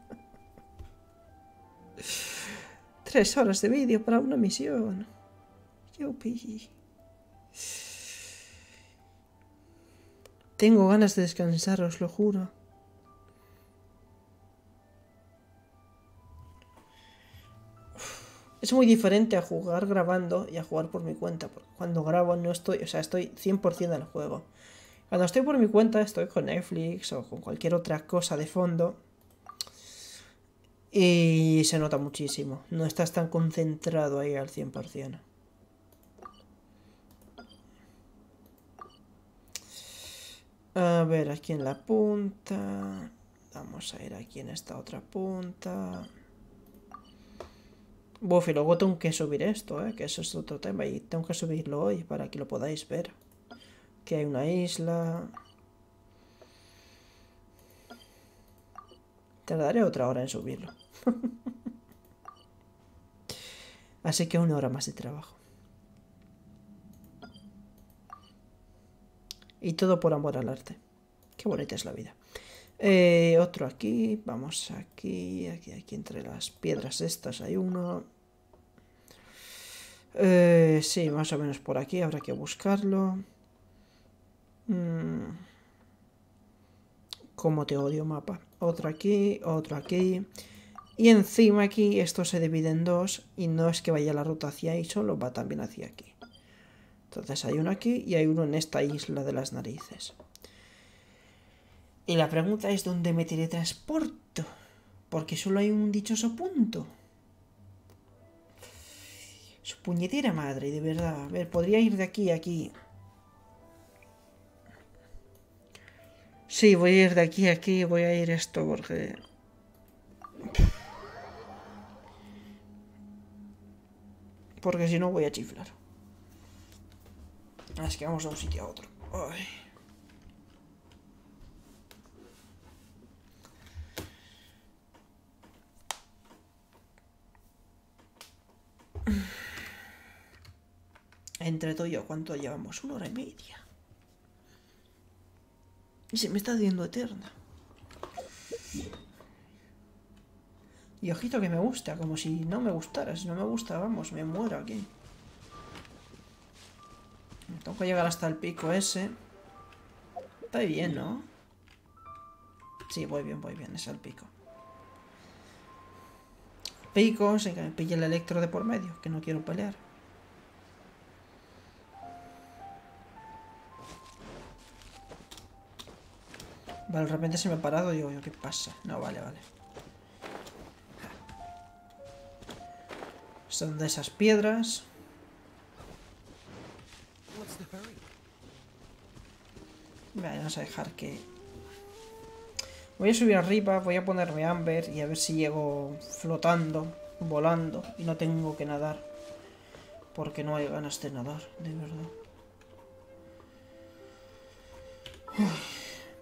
Tres horas de vídeo para una misión. Yupi. Tengo ganas de descansar, os lo juro. Es muy diferente a jugar grabando y a jugar por mi cuenta. Porque cuando grabo no estoy, o sea, estoy 100% el juego. Cuando estoy por mi cuenta estoy con Netflix o con cualquier otra cosa de fondo. Y se nota muchísimo. No estás tan concentrado ahí al 100%. A ver, aquí en la punta. Vamos a ir aquí en esta otra punta. Buf, y luego tengo que subir esto, ¿eh? que eso es otro tema. Y tengo que subirlo hoy para que lo podáis ver. Que hay una isla. Tardaré otra hora en subirlo. Así que una hora más de trabajo. Y todo por amor al arte. Qué bonita es la vida. Eh, otro aquí. Vamos aquí. Aquí, aquí entre las piedras estas hay uno. Eh, sí, más o menos por aquí. Habrá que buscarlo. Mm. Como te odio mapa. Otro aquí, otro aquí. Y encima aquí esto se divide en dos. Y no es que vaya la ruta hacia ahí, solo va también hacia aquí. Entonces hay uno aquí y hay uno en esta isla de las narices. Y la pregunta es ¿dónde me teletransporto? Porque solo hay un dichoso punto. Su puñetera madre, de verdad. A ver, podría ir de aquí a aquí. Sí, voy a ir de aquí a aquí, voy a ir esto porque... Porque si no voy a chiflar. Es que vamos de un sitio a otro. Entre tú y yo, ¿cuánto llevamos? Una hora y media. Y se me está haciendo eterna. Y ojito que me gusta, como si no me gustara. Si no me gusta, vamos, me muero aquí. Tengo que llegar hasta el pico ese. Está bien, ¿no? Sí, voy bien, voy bien, es el pico. Pico, sin que me pille el electro de por medio, que no quiero pelear. Vale, de repente se me ha parado, digo yo, ¿qué pasa? No, vale, vale. Son de esas piedras. Vamos a dejar que... Voy a subir arriba, voy a ponerme Amber y a ver si llego flotando, volando y no tengo que nadar. Porque no hay ganas de nadar, de verdad.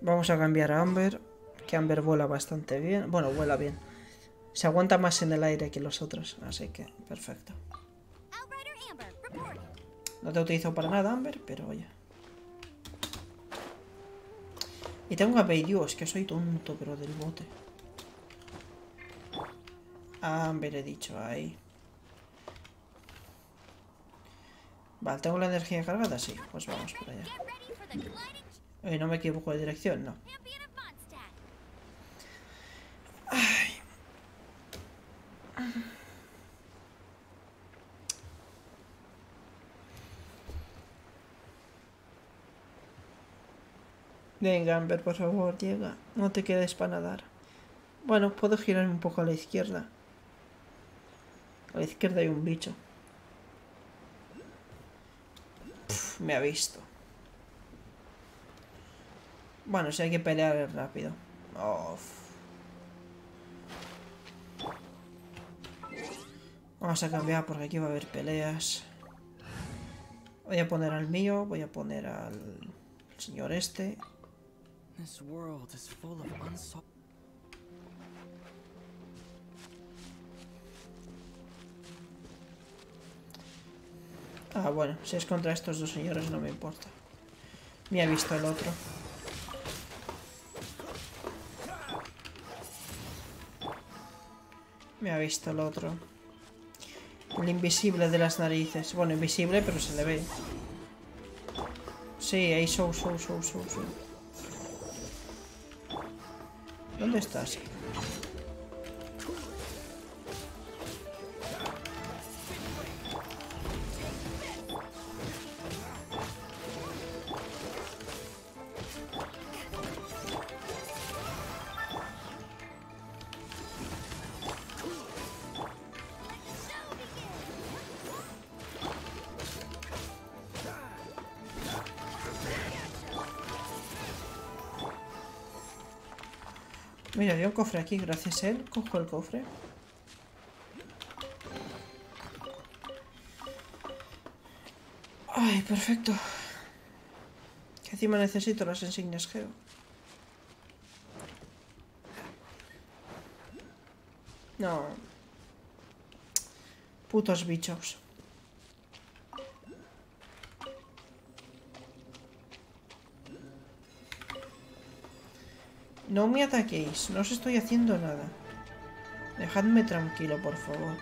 Vamos a cambiar a Amber, que Amber vuela bastante bien. Bueno, vuela bien. Se aguanta más en el aire que los otros, así que perfecto. No te utilizo para nada, Amber, pero oye. Y tengo a Dios, que soy tonto, pero del bote. Amber he dicho, ahí. Vale, ¿tengo la energía cargada? Sí, pues vamos por allá. Eh, no me equivoco de dirección, no. champion of Mondstadt. Venga, Amber, por favor, llega. No te quedes para nadar. Bueno, puedo girarme un poco a la izquierda. A la izquierda hay un bicho. Me ha visto. Bueno, si hay que pelear rápido. Uf. Vamos a cambiar porque aquí va a haber peleas. Voy a poner al mío, voy a poner al señor este. Ah, bueno, si es contra estos dos señores no me importa. Me ha visto el otro. Me ha visto el otro. El invisible de las narices. Bueno, invisible, pero se le ve. Sí, ahí show, show, show, show, show. ¿Dónde estás? Cofre aquí, gracias a él. Cojo el cofre. Ay, perfecto. Que encima necesito las insignias Geo. No. Putos bichos. No me ataquéis, no os estoy haciendo nada. Dejadme tranquilo, por favor.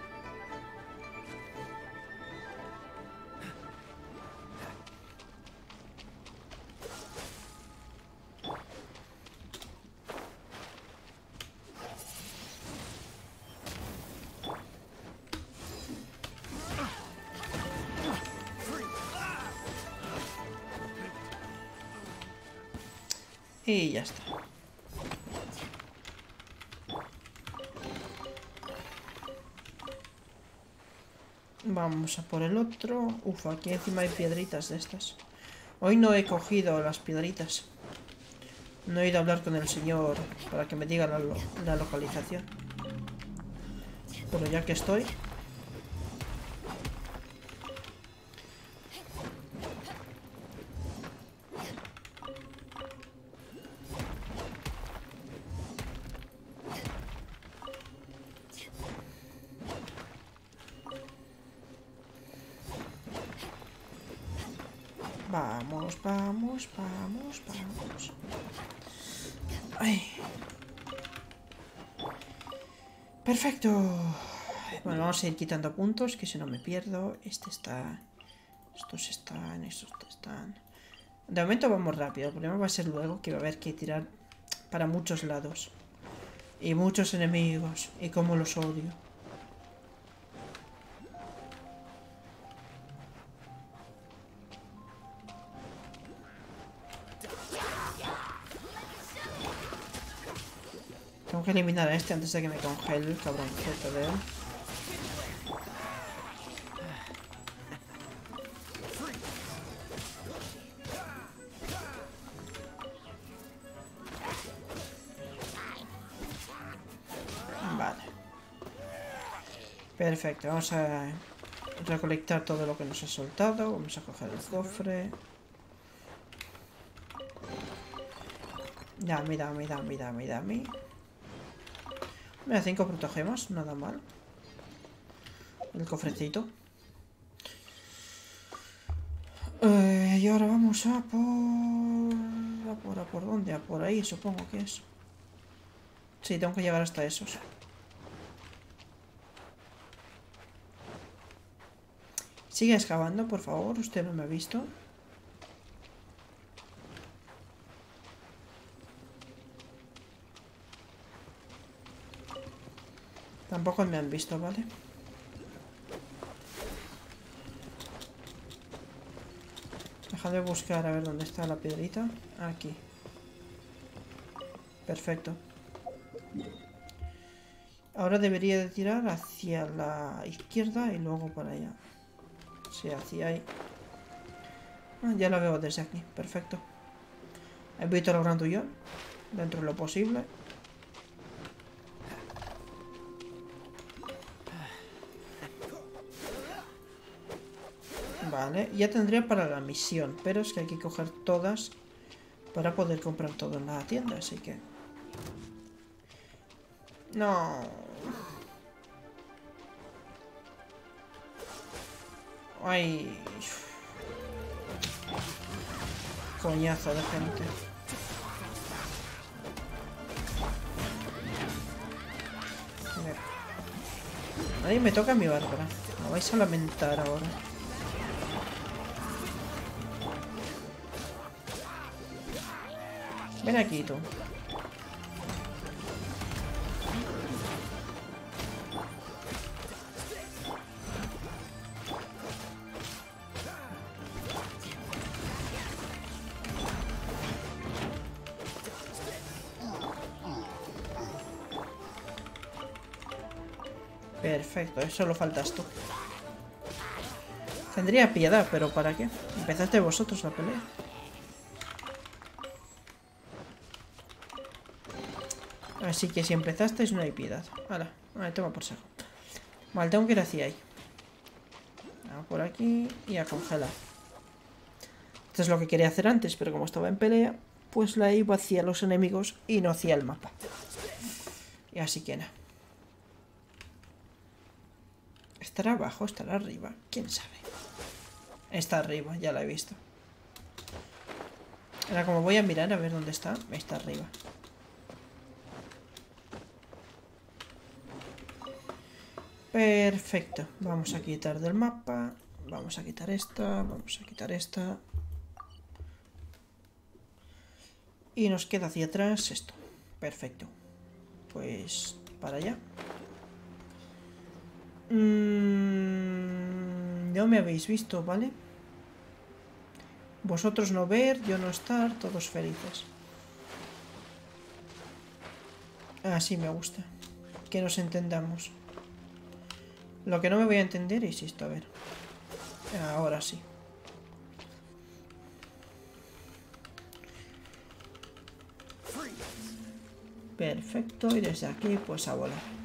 Vamos a por el otro. Uf, aquí encima hay piedritas de estas. Hoy no he cogido las piedritas. No he ido a hablar con el señor para que me diga la, la localización. Pero ya que estoy... vamos a ir quitando puntos, que si no me pierdo. Este está... Estos están, estos están... De momento vamos rápido. El problema va a ser luego que va a haber que tirar para muchos lados. Y muchos enemigos. Y cómo los odio. Tengo que eliminar a este antes de que me congele el cabroncete de. Perfecto, vamos a recolectar todo lo que nos ha soltado. Vamos a coger el cofre. Dame, dame, dame, dame, dame. Mira, cinco protogemas, nada mal. El cofrecito. Eh, y ahora vamos a por... ¿A por, a por dónde? A por ahí, supongo que es. Sí, tengo que llegar hasta esos. Sigue excavando, por favor. Usted no me ha visto. Tampoco me han visto, ¿vale? Deja de buscar a ver dónde está la piedrita. Aquí. Perfecto. Ahora debería de tirar hacia la izquierda y luego para allá. Sí, hacia ahí. Ah, ya lo veo desde aquí. Perfecto. Evito el grandullón. Dentro de lo posible. Vale, ya tendría para la misión, pero es que hay que coger todas para poder comprar todo en la tienda, así que... No. Ay. Coñazo de gente. Nadie me toca mi bárbara. Me vais a lamentar ahora. Ven aquí tú. Eso solo faltas tú. Tendría piedad, pero ¿para qué? Empezaste vosotros la pelea. Así que si empezasteis no hay piedad. Vale, vale, toma por saco. Vale, tengo que ir hacia ahí. Vamos por aquí y a congelar. Esto es lo que quería hacer antes, pero como estaba en pelea, pues la iba hacia los enemigos y no hacia el mapa. Y así que nada. ¿Estará abajo? ¿Estará arriba? ¿Quién sabe? Está arriba, ya la he visto. Ahora como voy a mirar a ver dónde está, está arriba. Perfecto. Vamos a quitar del mapa. Vamos a quitar esta. Vamos a quitar esta. Y nos queda hacia atrás esto. Perfecto. Pues para allá. Mm, no me habéis visto, ¿vale? Vosotros no ver, yo no estar, todos felices. Así me gusta. Que nos entendamos. Lo que no me voy a entender es esto, a ver. Ahora sí. Perfecto, y desde aquí pues a volar.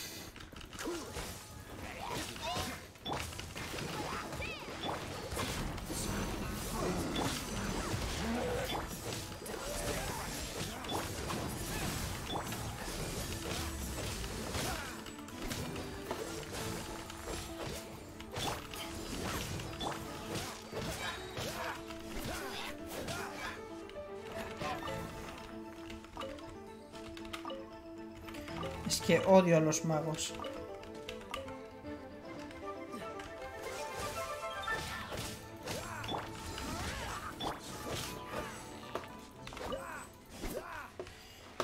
odio a los magos.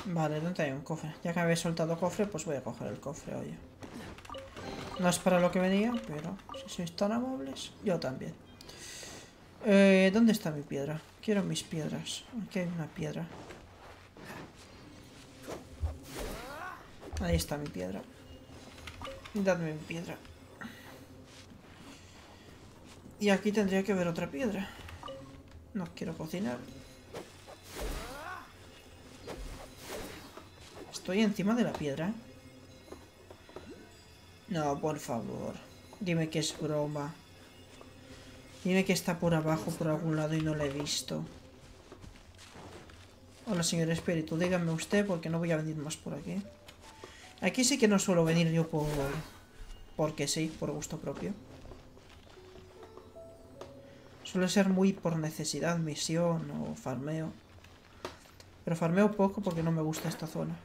Vale, ¿dónde hay un cofre? Ya que habéis soltado cofre, pues voy a coger el cofre, oye. No es para lo que venía, pero si sois tan amables, yo también. Eh, ¿Dónde está mi piedra? Quiero mis piedras. Aquí hay una piedra. Ahí está mi piedra. Dadme mi piedra. Y aquí tendría que haber otra piedra. No quiero cocinar. Estoy encima de la piedra. No, por favor. Dime que es broma. Dime que está por abajo, por algún lado y no lo he visto. Hola, señor espíritu. Dígame usted porque no voy a venir más por aquí. Aquí sí que no suelo venir yo por... Porque sí, por gusto propio. Suele ser muy por necesidad, misión o farmeo. Pero farmeo poco porque no me gusta esta zona.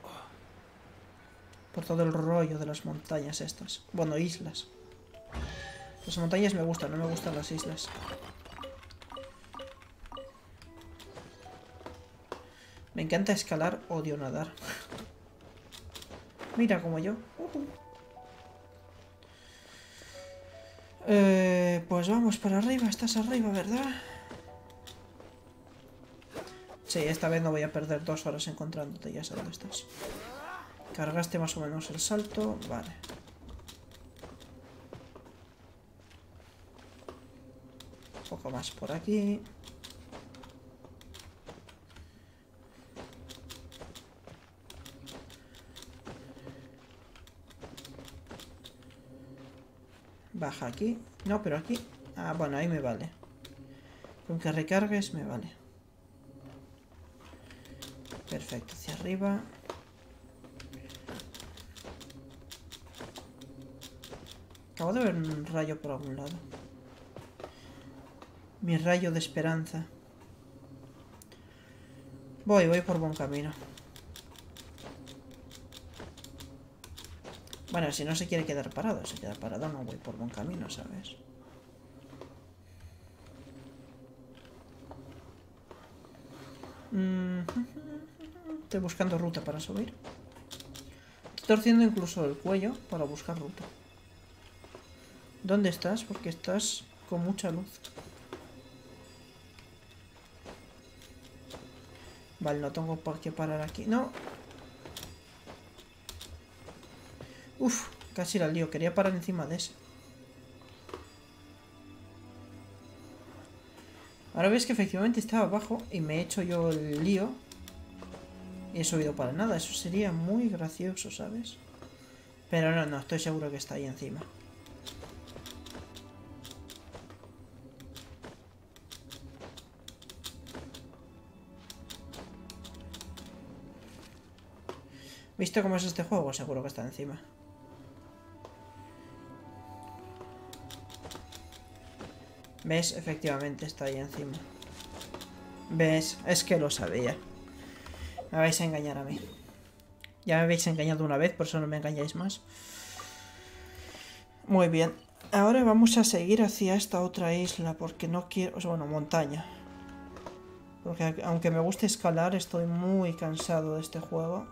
Por todo el rollo de las montañas estas. Bueno, islas. Las montañas me gustan, no me gustan las islas. Me encanta escalar, odio nadar. Mira como yo. Eh, pues vamos para arriba, estás arriba, ¿verdad? Sí, esta vez no voy a perder dos horas encontrándote, ya sé dónde estás. Cargaste más o menos el salto, vale. Un poco más por aquí. Baja aquí. No, pero aquí... Ah, bueno, ahí me vale. Con que recargues me vale. Perfecto, hacia arriba. Acabo de ver un rayo por algún lado. Mi rayo de esperanza. Voy, voy por buen camino. Bueno, si no se quiere quedar parado, se queda parado, no voy por buen camino, ¿sabes? Mm, Estoy buscando ruta para subir. Estoy torciendo incluso el cuello para buscar ruta. ¿Dónde estás? Porque estás con mucha luz. Vale, no tengo por qué parar aquí. No. Uf, casi la lío. Quería parar encima de ese. Ahora ves que efectivamente estaba abajo y me he hecho yo el lío. Y he subido para nada. Eso sería muy gracioso, ¿sabes? Pero no, no, estoy seguro que está ahí encima. ¿Viste cómo es este juego? Seguro que está encima. ¿Ves? Efectivamente está ahí encima. ¿Ves? Es que lo sabía. Me vais a engañar a mí. Ya me habéis engañado una vez, por eso no me engañáis más. Muy bien. Ahora vamos a seguir hacia esta otra isla, porque no quiero... Bueno, montaña. Porque aunque me guste escalar, estoy muy cansado de este juego.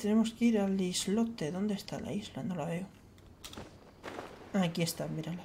Tenemos que ir al islote. ¿Dónde está la isla? No la veo. Aquí está, mírala.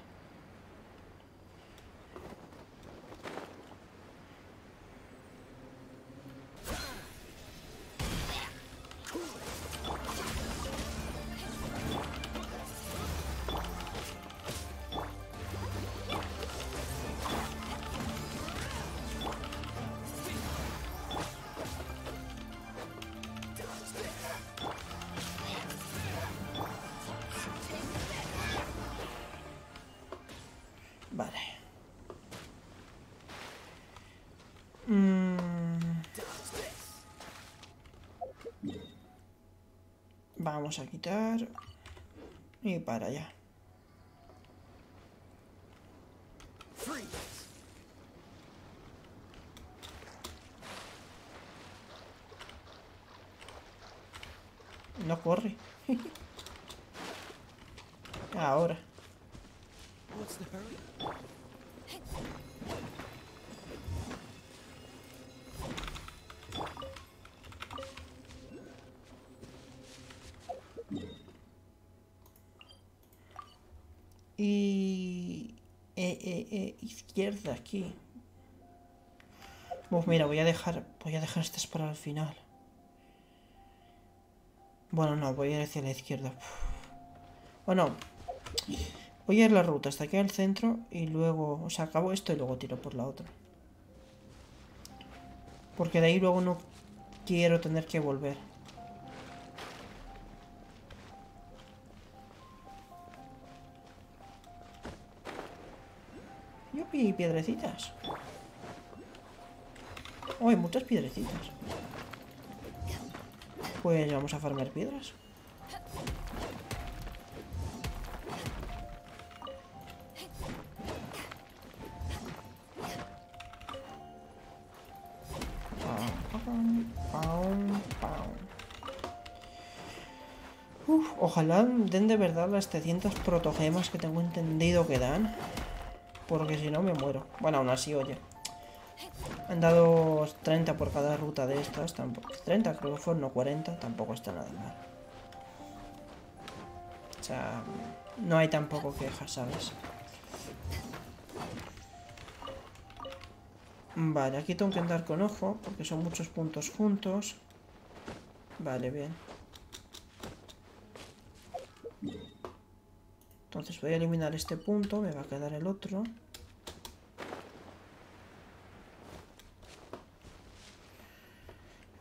A quitar. Y para allá. No corre. Ahora. What's the hurry? Y... Eh, eh, eh, izquierda aquí. Mira, voy a dejar... Voy a dejar estas para el final. Bueno, no, voy a ir hacia la izquierda. Bueno, voy a ir la ruta hasta aquí al centro y luego... O sea, acabo esto y luego tiro por la otra. Porque de ahí luego no quiero tener que volver. Piedrecitas. Oh, hay muchas piedrecitas. Pues vamos a farmar piedras. Uf, ojalá den de verdad las 300 protogemas que tengo entendido que dan. Porque si no me muero. Bueno, aún así, oye. Han dado 30 por cada ruta de estas. Tampoco. 30 creo que fueron, no 40. Tampoco está nada mal. O sea, no hay tampoco quejas, ¿sabes? Vale, aquí tengo que andar con ojo, porque son muchos puntos juntos. Vale, bien. Entonces voy a eliminar este punto, me va a quedar el otro.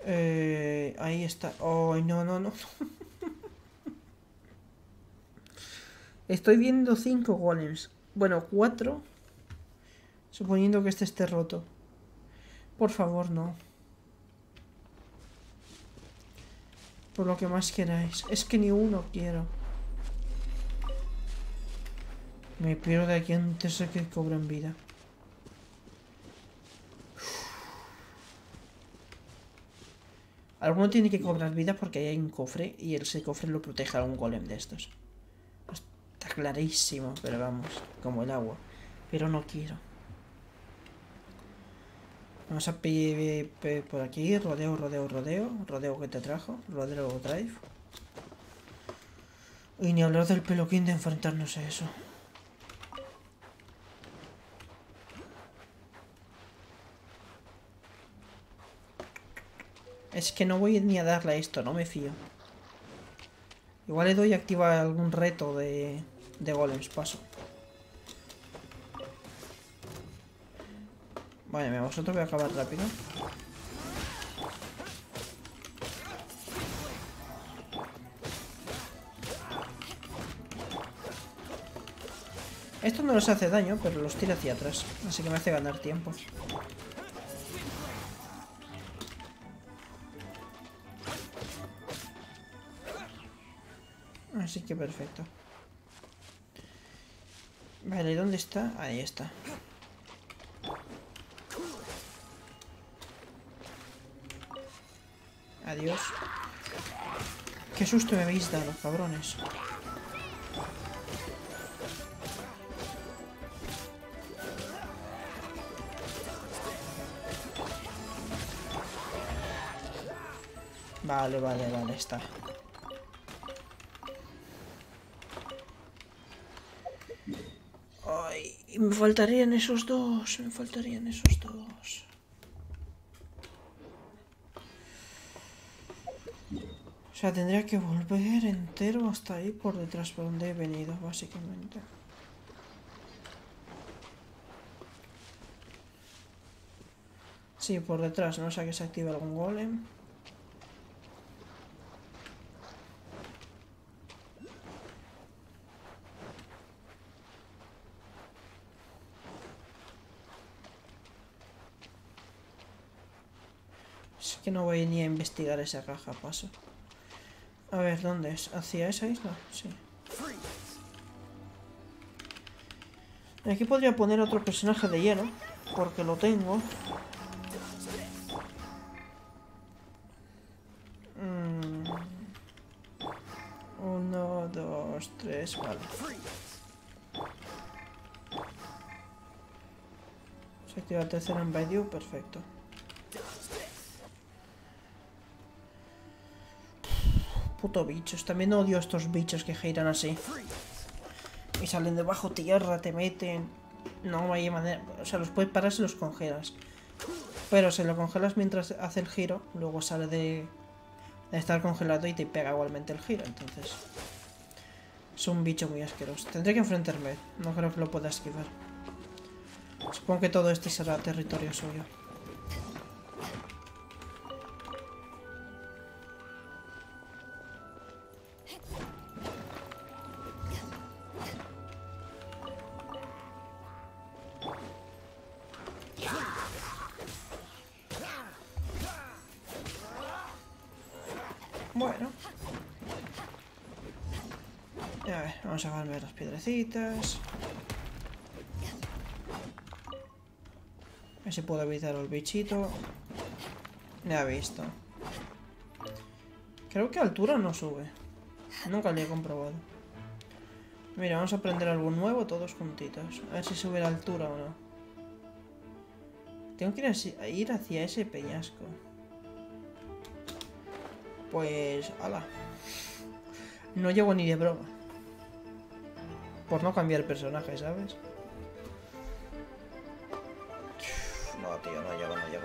Eh, ahí está. ¡Ay, no, no, no! Estoy viendo cinco golems. Bueno, cuatro. Suponiendo que este esté roto. Por favor, no. Por lo que más queráis. Es que ni uno quiero. Me pierdo de aquí antes de que cobren vida. Alguno tiene que cobrar vida porque hay un cofre y ese cofre lo protege a un golem de estos. Está clarísimo, pero vamos, como el agua. Pero no quiero. Vamos a pedir por aquí, rodeo, rodeo, rodeo, rodeo que te trajo, rodeo drive. Y ni hablar del peloquín de enfrentarnos a eso. Es que no voy ni a darle a esto, no me fío. Igual le doy a activar algún reto de, de golems, paso. Vale, mira, vosotros voy a acabar rápido. Esto no les hace daño, pero los tira hacia atrás. Así que me hace ganar tiempo. Así que perfecto. Vale, ¿dónde está? Ahí está. Adiós. Qué susto me habéis dado, cabrones. Vale, vale, vale, está. Ay, y me faltarían esos dos, me faltarían esos dos. O sea, tendría que volver entero hasta ahí por detrás por donde he venido, básicamente. Sí, por detrás, no sé que se active algún golem. no voy ni a investigar esa caja, paso. A ver, ¿dónde es? ¿Hacia esa isla? Sí. Aquí podría poner otro personaje de hielo, porque lo tengo. Mm. Uno, dos, tres, vale. Se activa el tercer en medio, perfecto. Bichos. También odio estos bichos que giran así. Y salen de bajo tierra, te meten. No hay manera. O sea, los puedes parar si los congelas. Pero si lo congelas mientras hace el giro, luego sale de, de estar congelado y te pega igualmente el giro. Entonces. Es un bicho muy asqueroso. Tendré que enfrentarme. No creo que lo pueda esquivar. Supongo que todo este será territorio suyo. A ver si puedo evitar el bichito. Me ha visto. Creo que altura no sube. Nunca lo he comprobado. Mira, vamos a aprender algo nuevo todos juntitos. A ver si sube la altura o no. Tengo que ir hacia ese peñasco. Pues, ala. No llego ni de broma. Por no cambiar el personaje, ¿sabes? No, tío, no llego, no llego.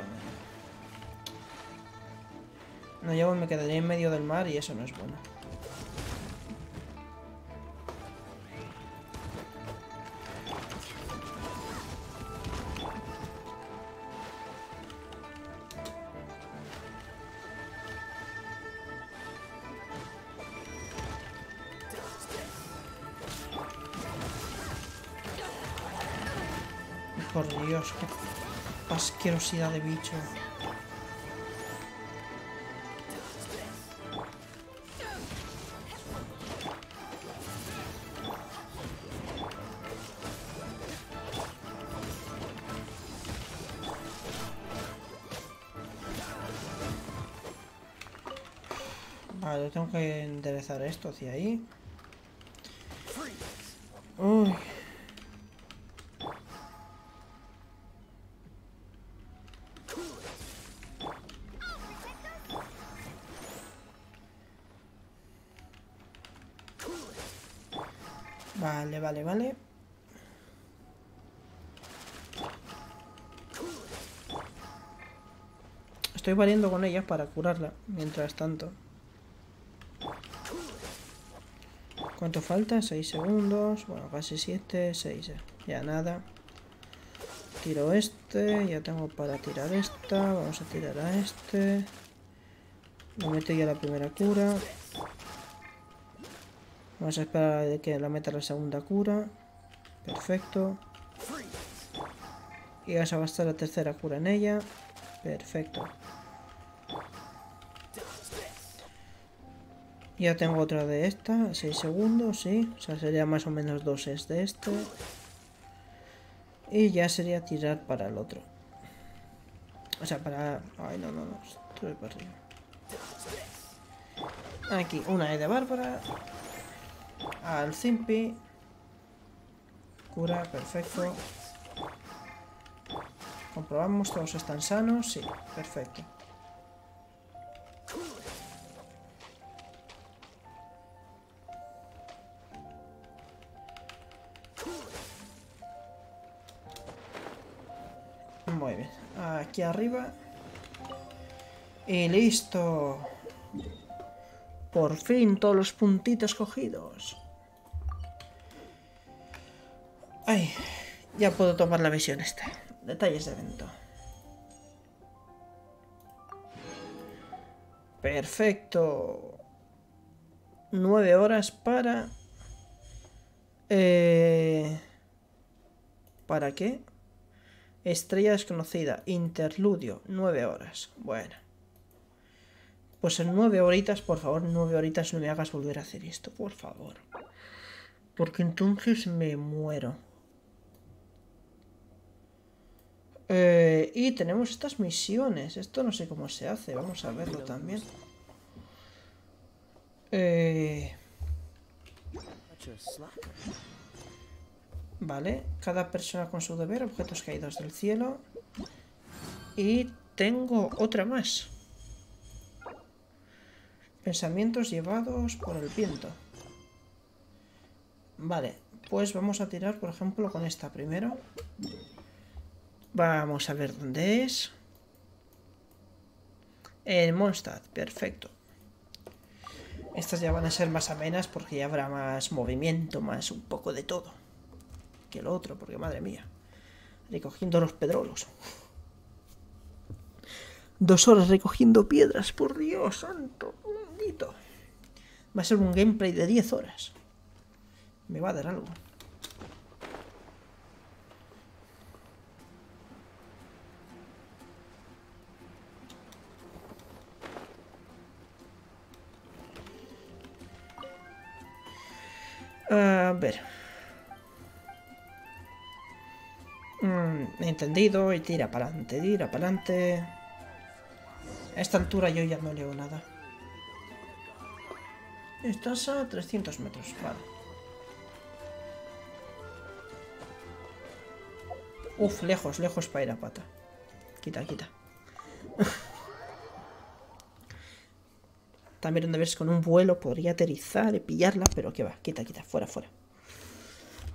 No, no llego me quedaría en medio del mar y eso no es bueno. Qué asquerosidad de bicho. Vale, tengo que enderezar esto hacia ahí. Vale, vale. Estoy variando con ellas para curarla, mientras tanto. ¿Cuánto falta? 6 segundos. Bueno, casi 7, 6. Ya nada. Tiro este. Ya tengo para tirar esta. Vamos a tirar a este. Le meto ya la primera cura. Vamos a esperar a que la meta la segunda cura. Perfecto. Y esa va a estar la tercera cura en ella. Perfecto. Ya tengo otra de esta, 6 segundos, sí. O sea, sería más o menos dos es de este. Y ya sería tirar para el otro. O sea, para... Ay, no, no, no. Estoy para arriba. Aquí, una E de Bárbara. Al Zimpi. Cura, perfecto. Comprobamos, todos están sanos. Sí, perfecto. Muy bien. Aquí arriba. Y listo. Por fin todos los puntitos cogidos. Ay, ya puedo tomar la visión esta. Detalles de evento. Perfecto. Nueve horas para... Eh... ¿Para qué? Estrella desconocida. Interludio. Nueve horas. Bueno. Pues en nueve horitas, por favor, nueve horitas no me hagas volver a hacer esto, por favor. Porque entonces me muero. Eh, y tenemos estas misiones. Esto no sé cómo se hace. Vamos a verlo también. Eh. Vale, cada persona con su deber, objetos caídos del cielo. Y tengo otra más. Pensamientos llevados por el viento. Vale, pues vamos a tirar, por ejemplo, con esta primero. Vamos a ver dónde es. En Mondstadt, perfecto. Estas ya van a ser más amenas porque ya habrá más movimiento, más un poco de todo. Que el otro, porque madre mía. Recogiendo los pedrolos. Dos horas recogiendo piedras, por Dios santo, bendito. Va a ser un gameplay de 10 horas. Me va a dar algo. A ver. Mm, entendido y tira para adelante, tira para adelante. A esta altura yo ya no leo nada. Estás a 300 metros, vale. Uf, lejos, lejos para ir a pata. Quita, quita. También donde ves con un vuelo podría aterrizar y pillarla, pero que va, quita, quita, fuera, fuera.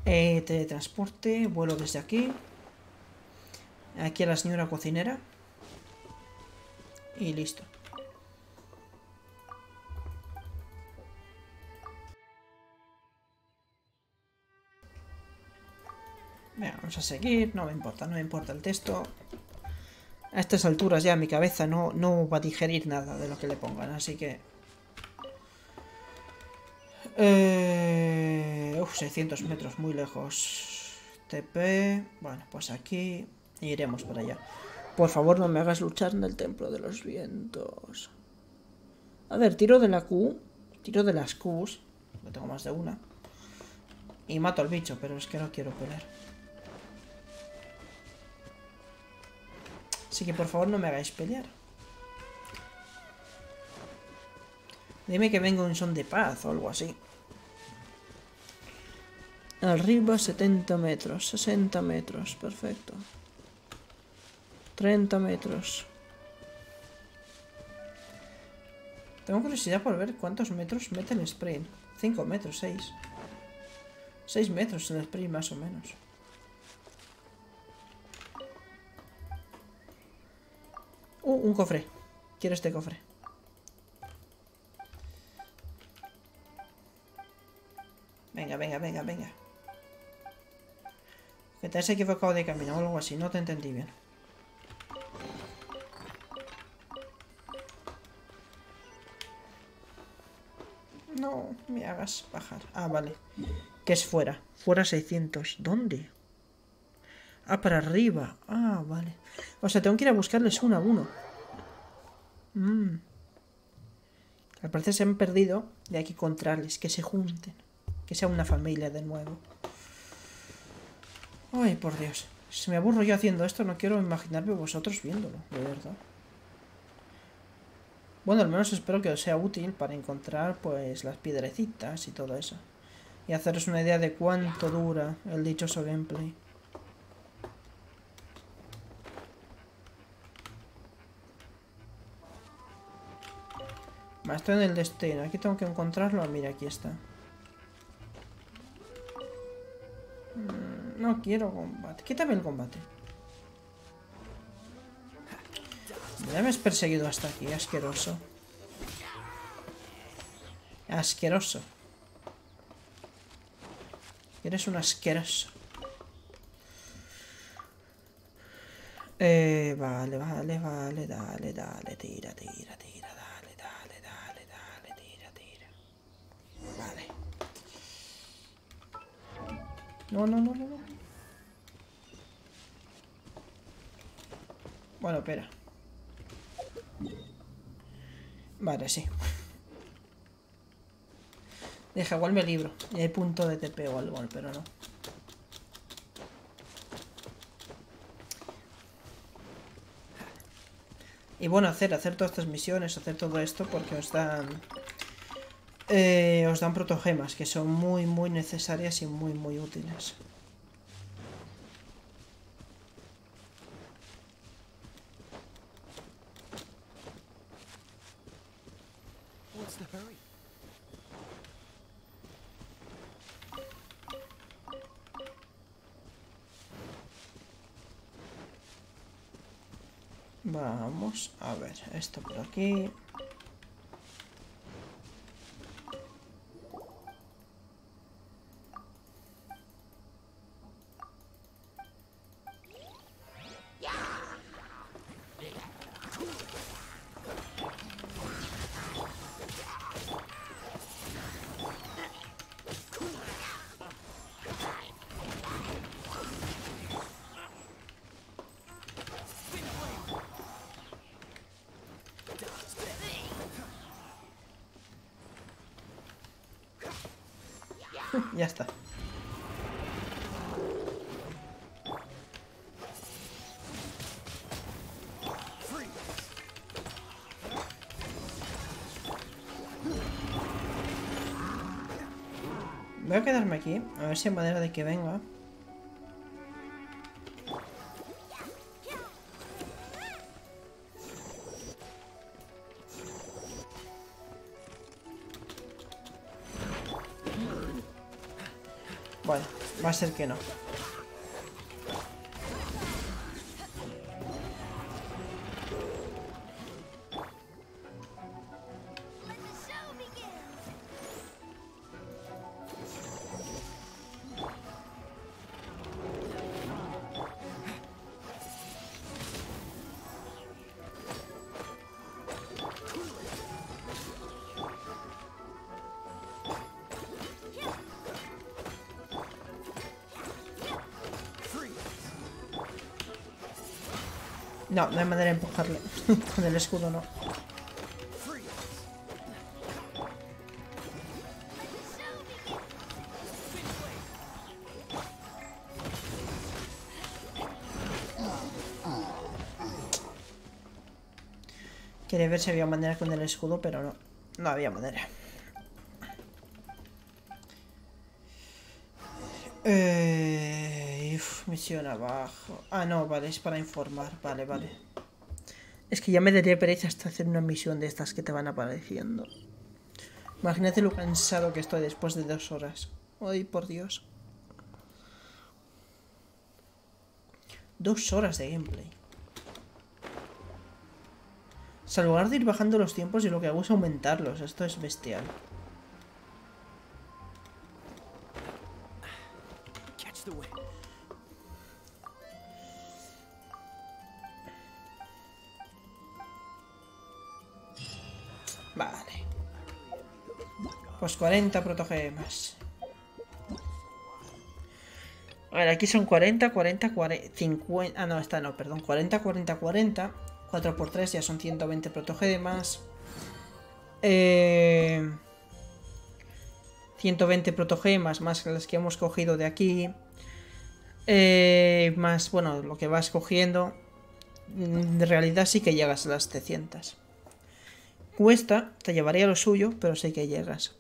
Eh, teletransporte, vuelo desde aquí. Aquí a la señora cocinera. Y listo. Venga, vamos a seguir, no me importa, no me importa el texto. A estas alturas ya mi cabeza no, no va a digerir nada de lo que le pongan, así que... Eh... Uf, 600 metros, muy lejos. TP... Bueno, pues aquí iremos para allá. Por favor, no me hagas luchar en el Templo de los Vientos. A ver, tiro de la Q. Tiro de las Qs. No tengo más de una. Y mato al bicho, pero es que no quiero pelear. Así que por favor no me hagáis pelear. Dime que vengo en son de paz o algo así. Arriba 70 metros, 60 metros, perfecto. 30 metros. Tengo curiosidad por ver cuántos metros mete el sprint. 5 metros, 6. 6 metros en el sprint más o menos. Uh, un cofre. Quiero este cofre. Venga, venga, venga, venga. Que te has equivocado de camino o algo así, no te entendí bien. No me hagas bajar. Ah, vale. Que es fuera. Fuera 600. ¿Dónde? Ah, para arriba. Ah, vale. O sea, tengo que ir a buscarles uno a uno. Mm. Al parecer se han perdido y hay que encontrarles, que se junten. Que sea una familia de nuevo. Ay, por Dios. Si me aburro yo haciendo esto, no quiero imaginarme vosotros viéndolo, de verdad. Bueno, al menos espero que os sea útil para encontrar, pues, las piedrecitas y todo eso. Y haceros una idea de cuánto dura el dichoso gameplay. Va, estoy en el destino. Aquí tengo que encontrarlo. Mira, aquí está. No quiero combate. Quítame el combate. Me has perseguido hasta aquí, asqueroso. Asqueroso. Eres un asqueroso. Eh, vale, vale, vale, dale, dale, tira, tira, tira, dale, dale, dale, dale, tira, tira. Vale. No, no, no, no, no. Bueno, espera. Vale, sí. Deja, igual me libro. Y hay punto de TP o algo, pero no. Y bueno, hacer, hacer todas estas misiones, hacer todo esto porque os dan... eh, os dan protogemas que son muy, muy necesarias y muy, muy útiles. Vamos a ver, esto por aquí. ya está. Voy a quedarme aquí, a ver si hay manera de que venga. Va a ser que no. No, no hay manera de empujarle. Con el escudo no. Quería ver si había manera con el escudo, pero no. No había manera. Abajo. Ah, no, vale, es para informar. Vale, vale. Es que ya me daría pereza hasta hacer una misión de estas que te van apareciendo. Imagínate lo cansado que estoy después de dos horas. Ay, por Dios. Dos horas de gameplay. O lugar de ir bajando los tiempos, y lo que hago es aumentarlos. Esto es bestial. 40 protogemas. A ver, aquí son 40, 40, 40, 50... Ah, no, esta no, perdón. 40, 40, 40. 4 por 3 ya son 120 protogemas. Eh... 120 protogemas más las que hemos cogido de aquí. Eh, más, bueno, lo que vas cogiendo. En realidad sí que llegas a las 300. Cuesta, te llevaría lo suyo, pero sé que llegas.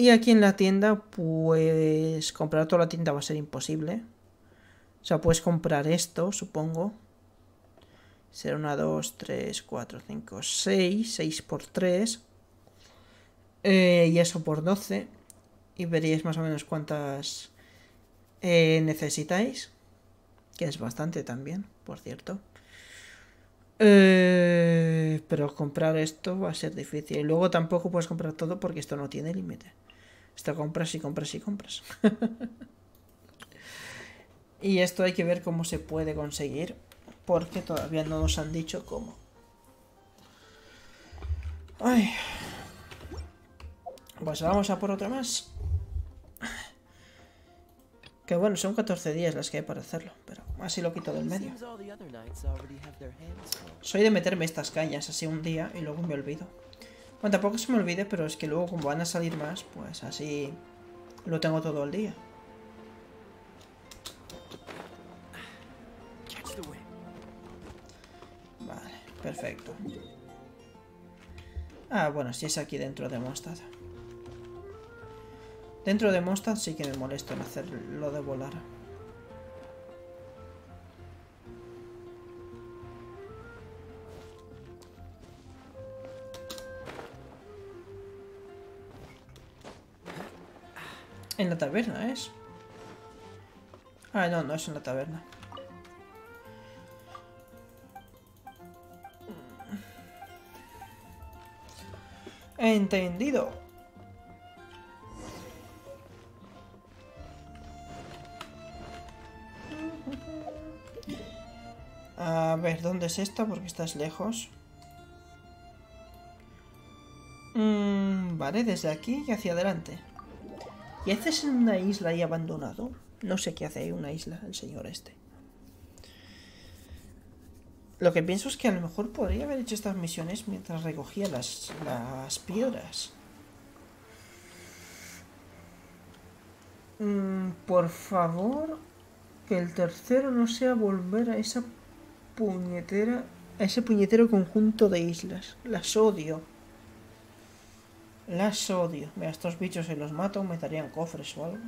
Y aquí en la tienda, pues comprar toda la tienda va a ser imposible. O sea, puedes comprar esto, supongo. Será una, 2, 3, 4, 5, 6. 6 por 3. Eh, y eso por 12. Y veríais más o menos cuántas eh, necesitáis. Que es bastante también, por cierto. Eh, pero comprar esto va a ser difícil. Y luego tampoco puedes comprar todo porque esto no tiene límite. Esto compras y compras y compras. y esto hay que ver cómo se puede conseguir. Porque todavía no nos han dicho cómo. Ay. Pues vamos a por otra más. Que bueno, son 14 días las que hay para hacerlo. Pero así lo quito del medio. Soy de meterme estas cañas así un día y luego me olvido. Bueno, tampoco se me olvide, pero es que luego como van a salir más, pues así lo tengo todo el día. Vale, perfecto. Ah, bueno, si es aquí dentro de Mostad. Dentro de Mostad sí que me molesto en hacer lo de volar. En la taberna es. Ah, no, no es en la taberna. Entendido. A ver, ¿dónde es esta? Porque estás lejos. Mm, vale, desde aquí y hacia adelante. ¿Y haces en una isla ahí abandonado? No sé qué hace ahí una isla el señor este. Lo que pienso es que a lo mejor podría haber hecho estas misiones mientras recogía las, las piedras. Mm, por favor, que el tercero no sea volver a esa puñetera... A ese puñetero conjunto de islas. Las odio. Las odio. Mira, estos bichos se los mato, me darían cofres o algo.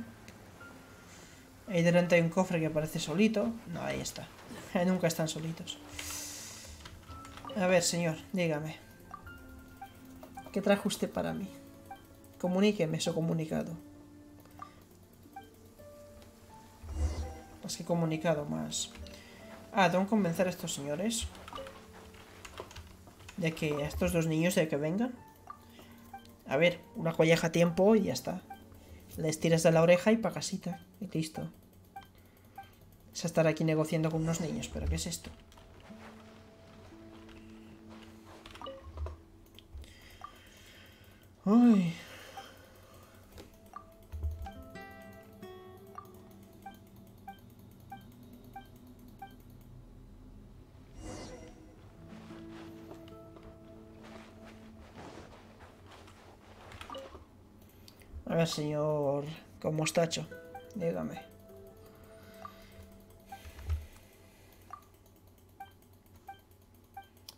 Ahí delante hay un cofre que aparece solito. No, ahí está. Nunca están solitos. A ver, señor, dígame. ¿Qué trajo usted para mí? Comuníqueme eso comunicado. Más que comunicado, más. Ah, tengo que convencer a estos señores. De que a estos dos niños de que vengan. A ver, una colleja a tiempo y ya está. Les tiras de la oreja y pa' casita. Y listo. Es estar aquí negociando con unos niños, pero ¿qué es esto? Ay. Ver, señor... Con mostacho. Dígame.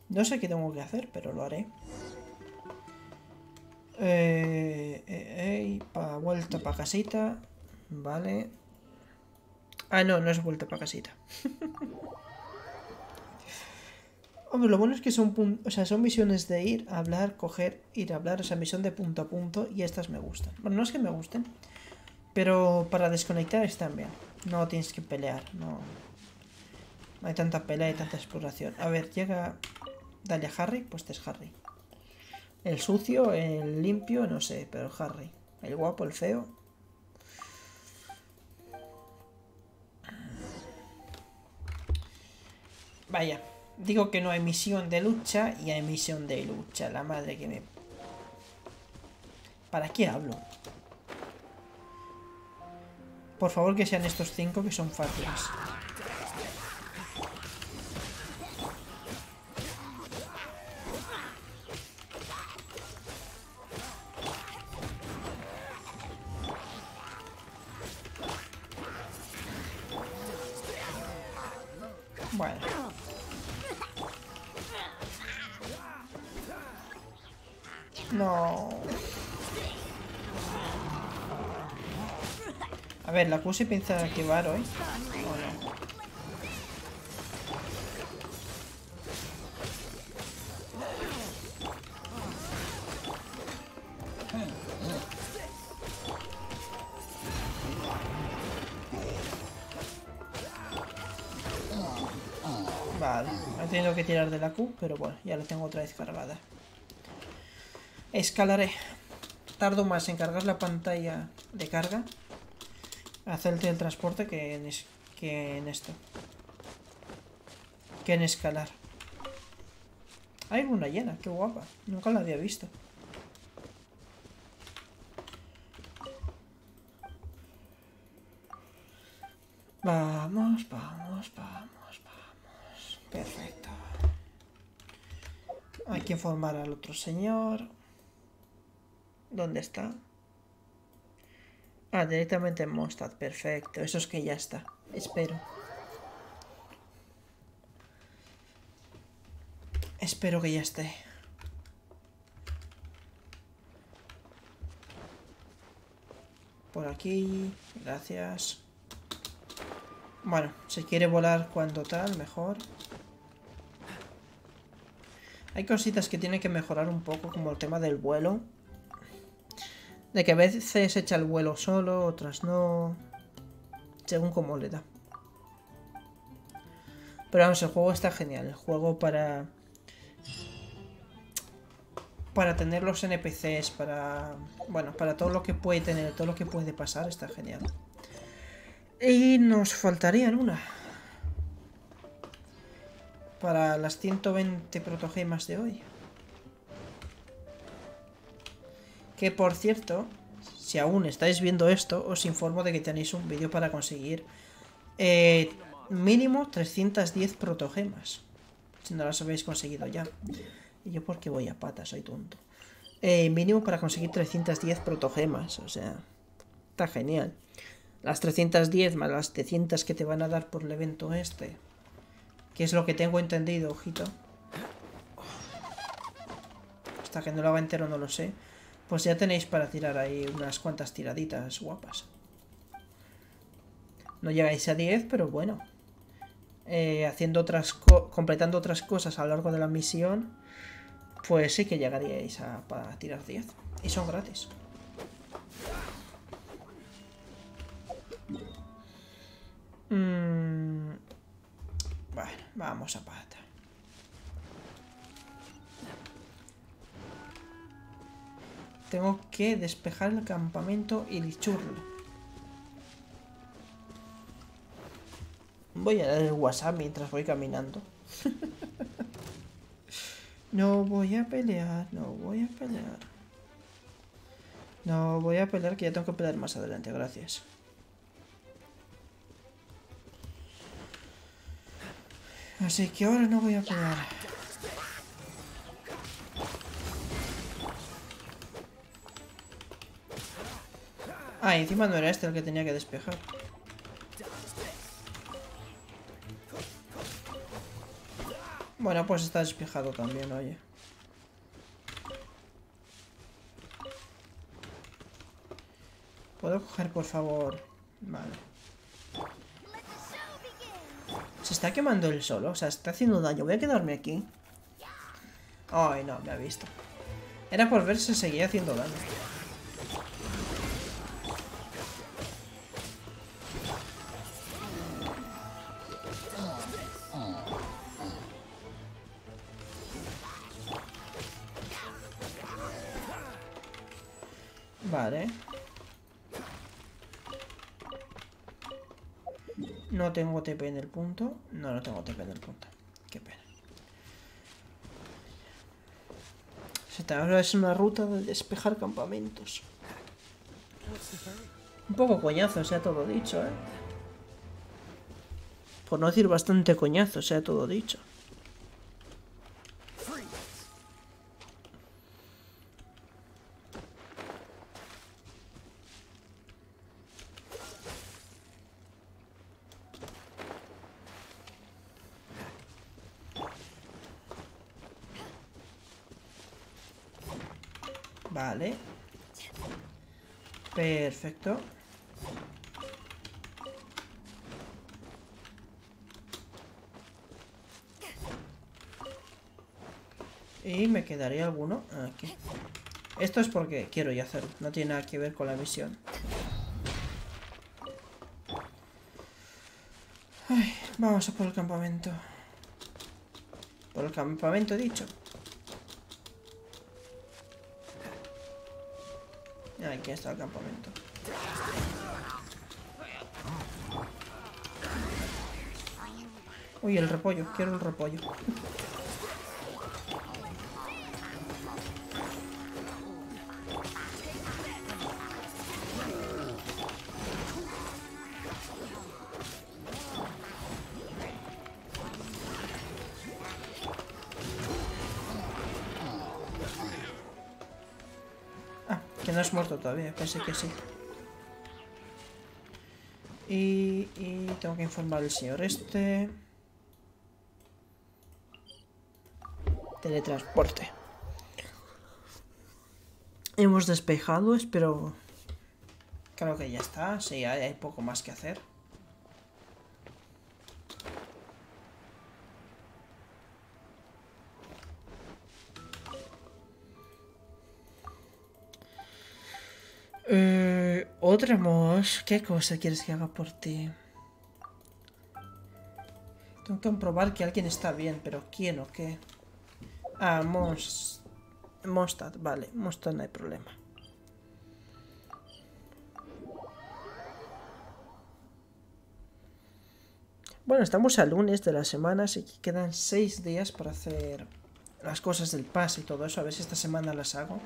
No sé qué tengo que hacer, pero lo haré. Eh, eh, pa vuelta para casita. Vale. Ah, no, no es vuelta para casita. Hombre, lo bueno es que son, pun- o sea, son misiones de ir, hablar, coger, ir a hablar, o sea, misión de punto a punto y estas me gustan. Bueno, no es que me gusten, pero para desconectar están bien. No tienes que pelear, no, no hay tanta pelea y tanta exploración. A ver, llega, dale a Harry, pues este es Harry. El sucio, el limpio, no sé, pero Harry. El guapo, el feo. Vaya, digo que no hay misión de lucha y hay misión de lucha. La madre que me... ¿Para qué hablo? Por favor que sean estos cinco que son fáciles. Ver, la Q se piensa activar hoy. ¿O? Vale, he tenido que tirar de la Q, pero bueno, ya la tengo otra vez cargada. Escalaré. Tardo más en cargar la pantalla de carga, hacer el teletransporte que en, es- que en esto. Que en escalar. Hay una llena, qué guapa. Nunca la había visto. Vamos, vamos, vamos, vamos. Perfecto. Hay que informar al otro señor. ¿Dónde está? Ah, directamente en Mondstadt. Perfecto. Eso es que ya está. Espero. Espero que ya esté. Por aquí. Gracias. Bueno, si quiere volar cuando tal, mejor. Hay cositas que tiene que mejorar un poco, como el tema del vuelo. De que a veces echa el vuelo solo, otras no. Según como le da. Pero vamos, el juego está genial. El juego para... para tener los NPCs, para... Bueno, para todo lo que puede tener, todo lo que puede pasar, está genial. Y nos faltarían una. Para las 120 protogemas de hoy. Que por cierto, si aún estáis viendo esto, os informo de que tenéis un vídeo para conseguir eh, mínimo 310 protogemas. Si no las habéis conseguido ya. Y yo porque voy a pata, soy tonto. Eh, mínimo para conseguir 310 protogemas, o sea, está genial. Las 310 más las 300 que te van a dar por el evento este. Que es lo que tengo entendido, ojito. Hasta que no lo haga entero no lo sé. Pues ya tenéis para tirar ahí unas cuantas tiraditas guapas. No llegáis a 10, pero bueno. Eh, haciendo otras completando otras cosas a lo largo de la misión, pues sí que llegaríais a tirar 10. Y son gratis. Mm, bueno, vamos a pata. Tengo que despejar el campamento y el churro. Voy a dar el WhatsApp mientras voy caminando. no voy a pelear, no voy a pelear. No voy a pelear, que ya tengo que pelear más adelante, gracias. Así que ahora no voy a pelear. Ah, encima no era este el que tenía que despejar. Bueno, pues está despejado también, oye. ¿Puedo coger, por favor? Vale. Se está quemando el solo, o sea, está haciendo daño. Voy a quedarme aquí. Ay, no, me ha visto. Era por ver si seguía haciendo daño. No tengo TP en el punto. No, no tengo TP en el punto. Qué pena. Ahora es una ruta de despejar campamentos. Un poco coñazo, sea todo dicho, ¿eh? Por no decir bastante coñazo, sea todo dicho. Vale. Perfecto. Y me quedaría alguno aquí. Esto es porque quiero ya hacerlo. No tiene nada que ver con la misión. Ay, vamos a por el campamento. Por el campamento dicho. Aquí está el campamento. Uy, el repollo. Quiero el repollo. Ah, que no es muerto todavía, pensé que sí. Y, y tengo que informar al señor este. Teletransporte. Hemos despejado, espero... Creo que ya está, sí, hay, hay poco más que hacer. Eh, otra más. ¿Qué cosa quieres que haga por ti? Tengo que comprobar que alguien está bien, pero ¿quién o qué? Ah, Mons. Mondstadt, vale, Mondstadt no hay problema. Bueno, estamos a lunes de la semana, así que quedan seis días para hacer las cosas del pase y todo eso. A ver si esta semana las hago.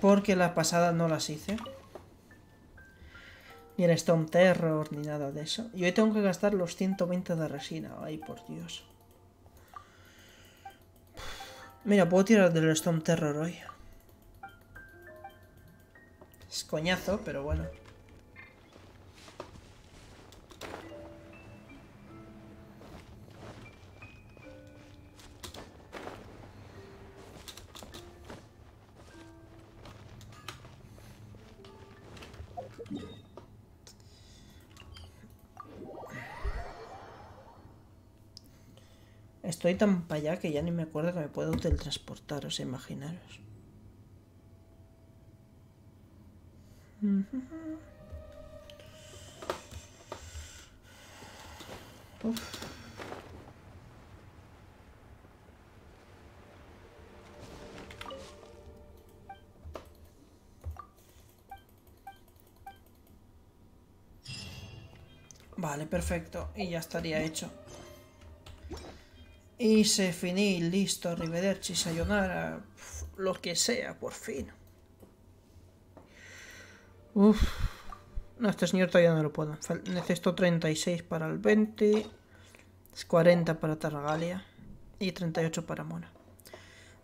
Porque la pasada no las hice. Ni el Stone Terror, ni nada de eso. Y hoy tengo que gastar los 120 de resina. Ay, por Dios. Mira, puedo tirar del Stone Terror hoy. Es coñazo, pero bueno. Estoy tan para allá que ya ni me acuerdo que me puedo teletransportar, o sea, imaginaros. Vale, perfecto. Y ya estaría hecho. Y se finí, listo, arrivederci, sayonara, lo que sea, por fin. Uf. No, este señor todavía no lo puedo. Necesito 36 para el 20, es 40 para Targalia y 38 para Mona.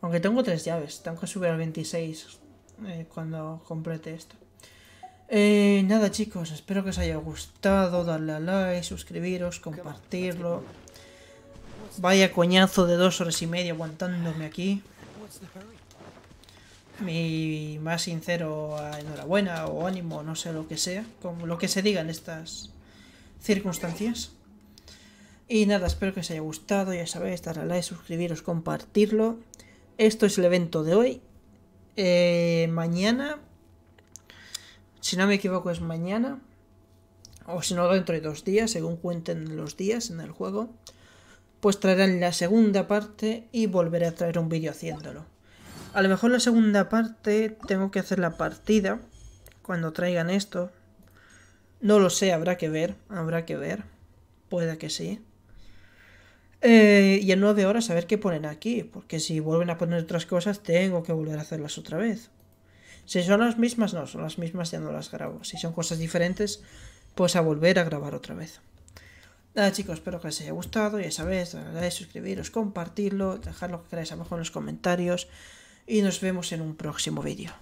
Aunque tengo tres llaves, tengo que subir al 26 eh, cuando complete esto. Eh, nada chicos, espero que os haya gustado, darle a like, suscribiros, compartirlo. Vaya coñazo de dos horas y media aguantándome aquí. Mi más sincero ah, enhorabuena o ánimo, no sé lo que sea, como lo que se diga en estas circunstancias. Y nada, espero que os haya gustado, ya sabéis, darle a like, suscribiros, compartirlo. Esto es el evento de hoy. Eh, mañana, si no me equivoco, es mañana. O si no, dentro de dos días, según cuenten los días en el juego. Pues traerán la segunda parte y volveré a traer un vídeo haciéndolo. A lo mejor la segunda parte tengo que hacer la partida cuando traigan esto. No lo sé, habrá que ver, habrá que ver. Puede que sí. Eh, y en nueve horas a ver qué ponen aquí, porque si vuelven a poner otras cosas tengo que volver a hacerlas otra vez. Si son las mismas, no, son las mismas ya no las grabo. Si son cosas diferentes, pues a volver a grabar otra vez. Nada chicos, espero que os haya gustado, ya sabéis, darle suscribiros, compartirlo, dejar lo que queráis abajo en los comentarios y nos vemos en un próximo vídeo.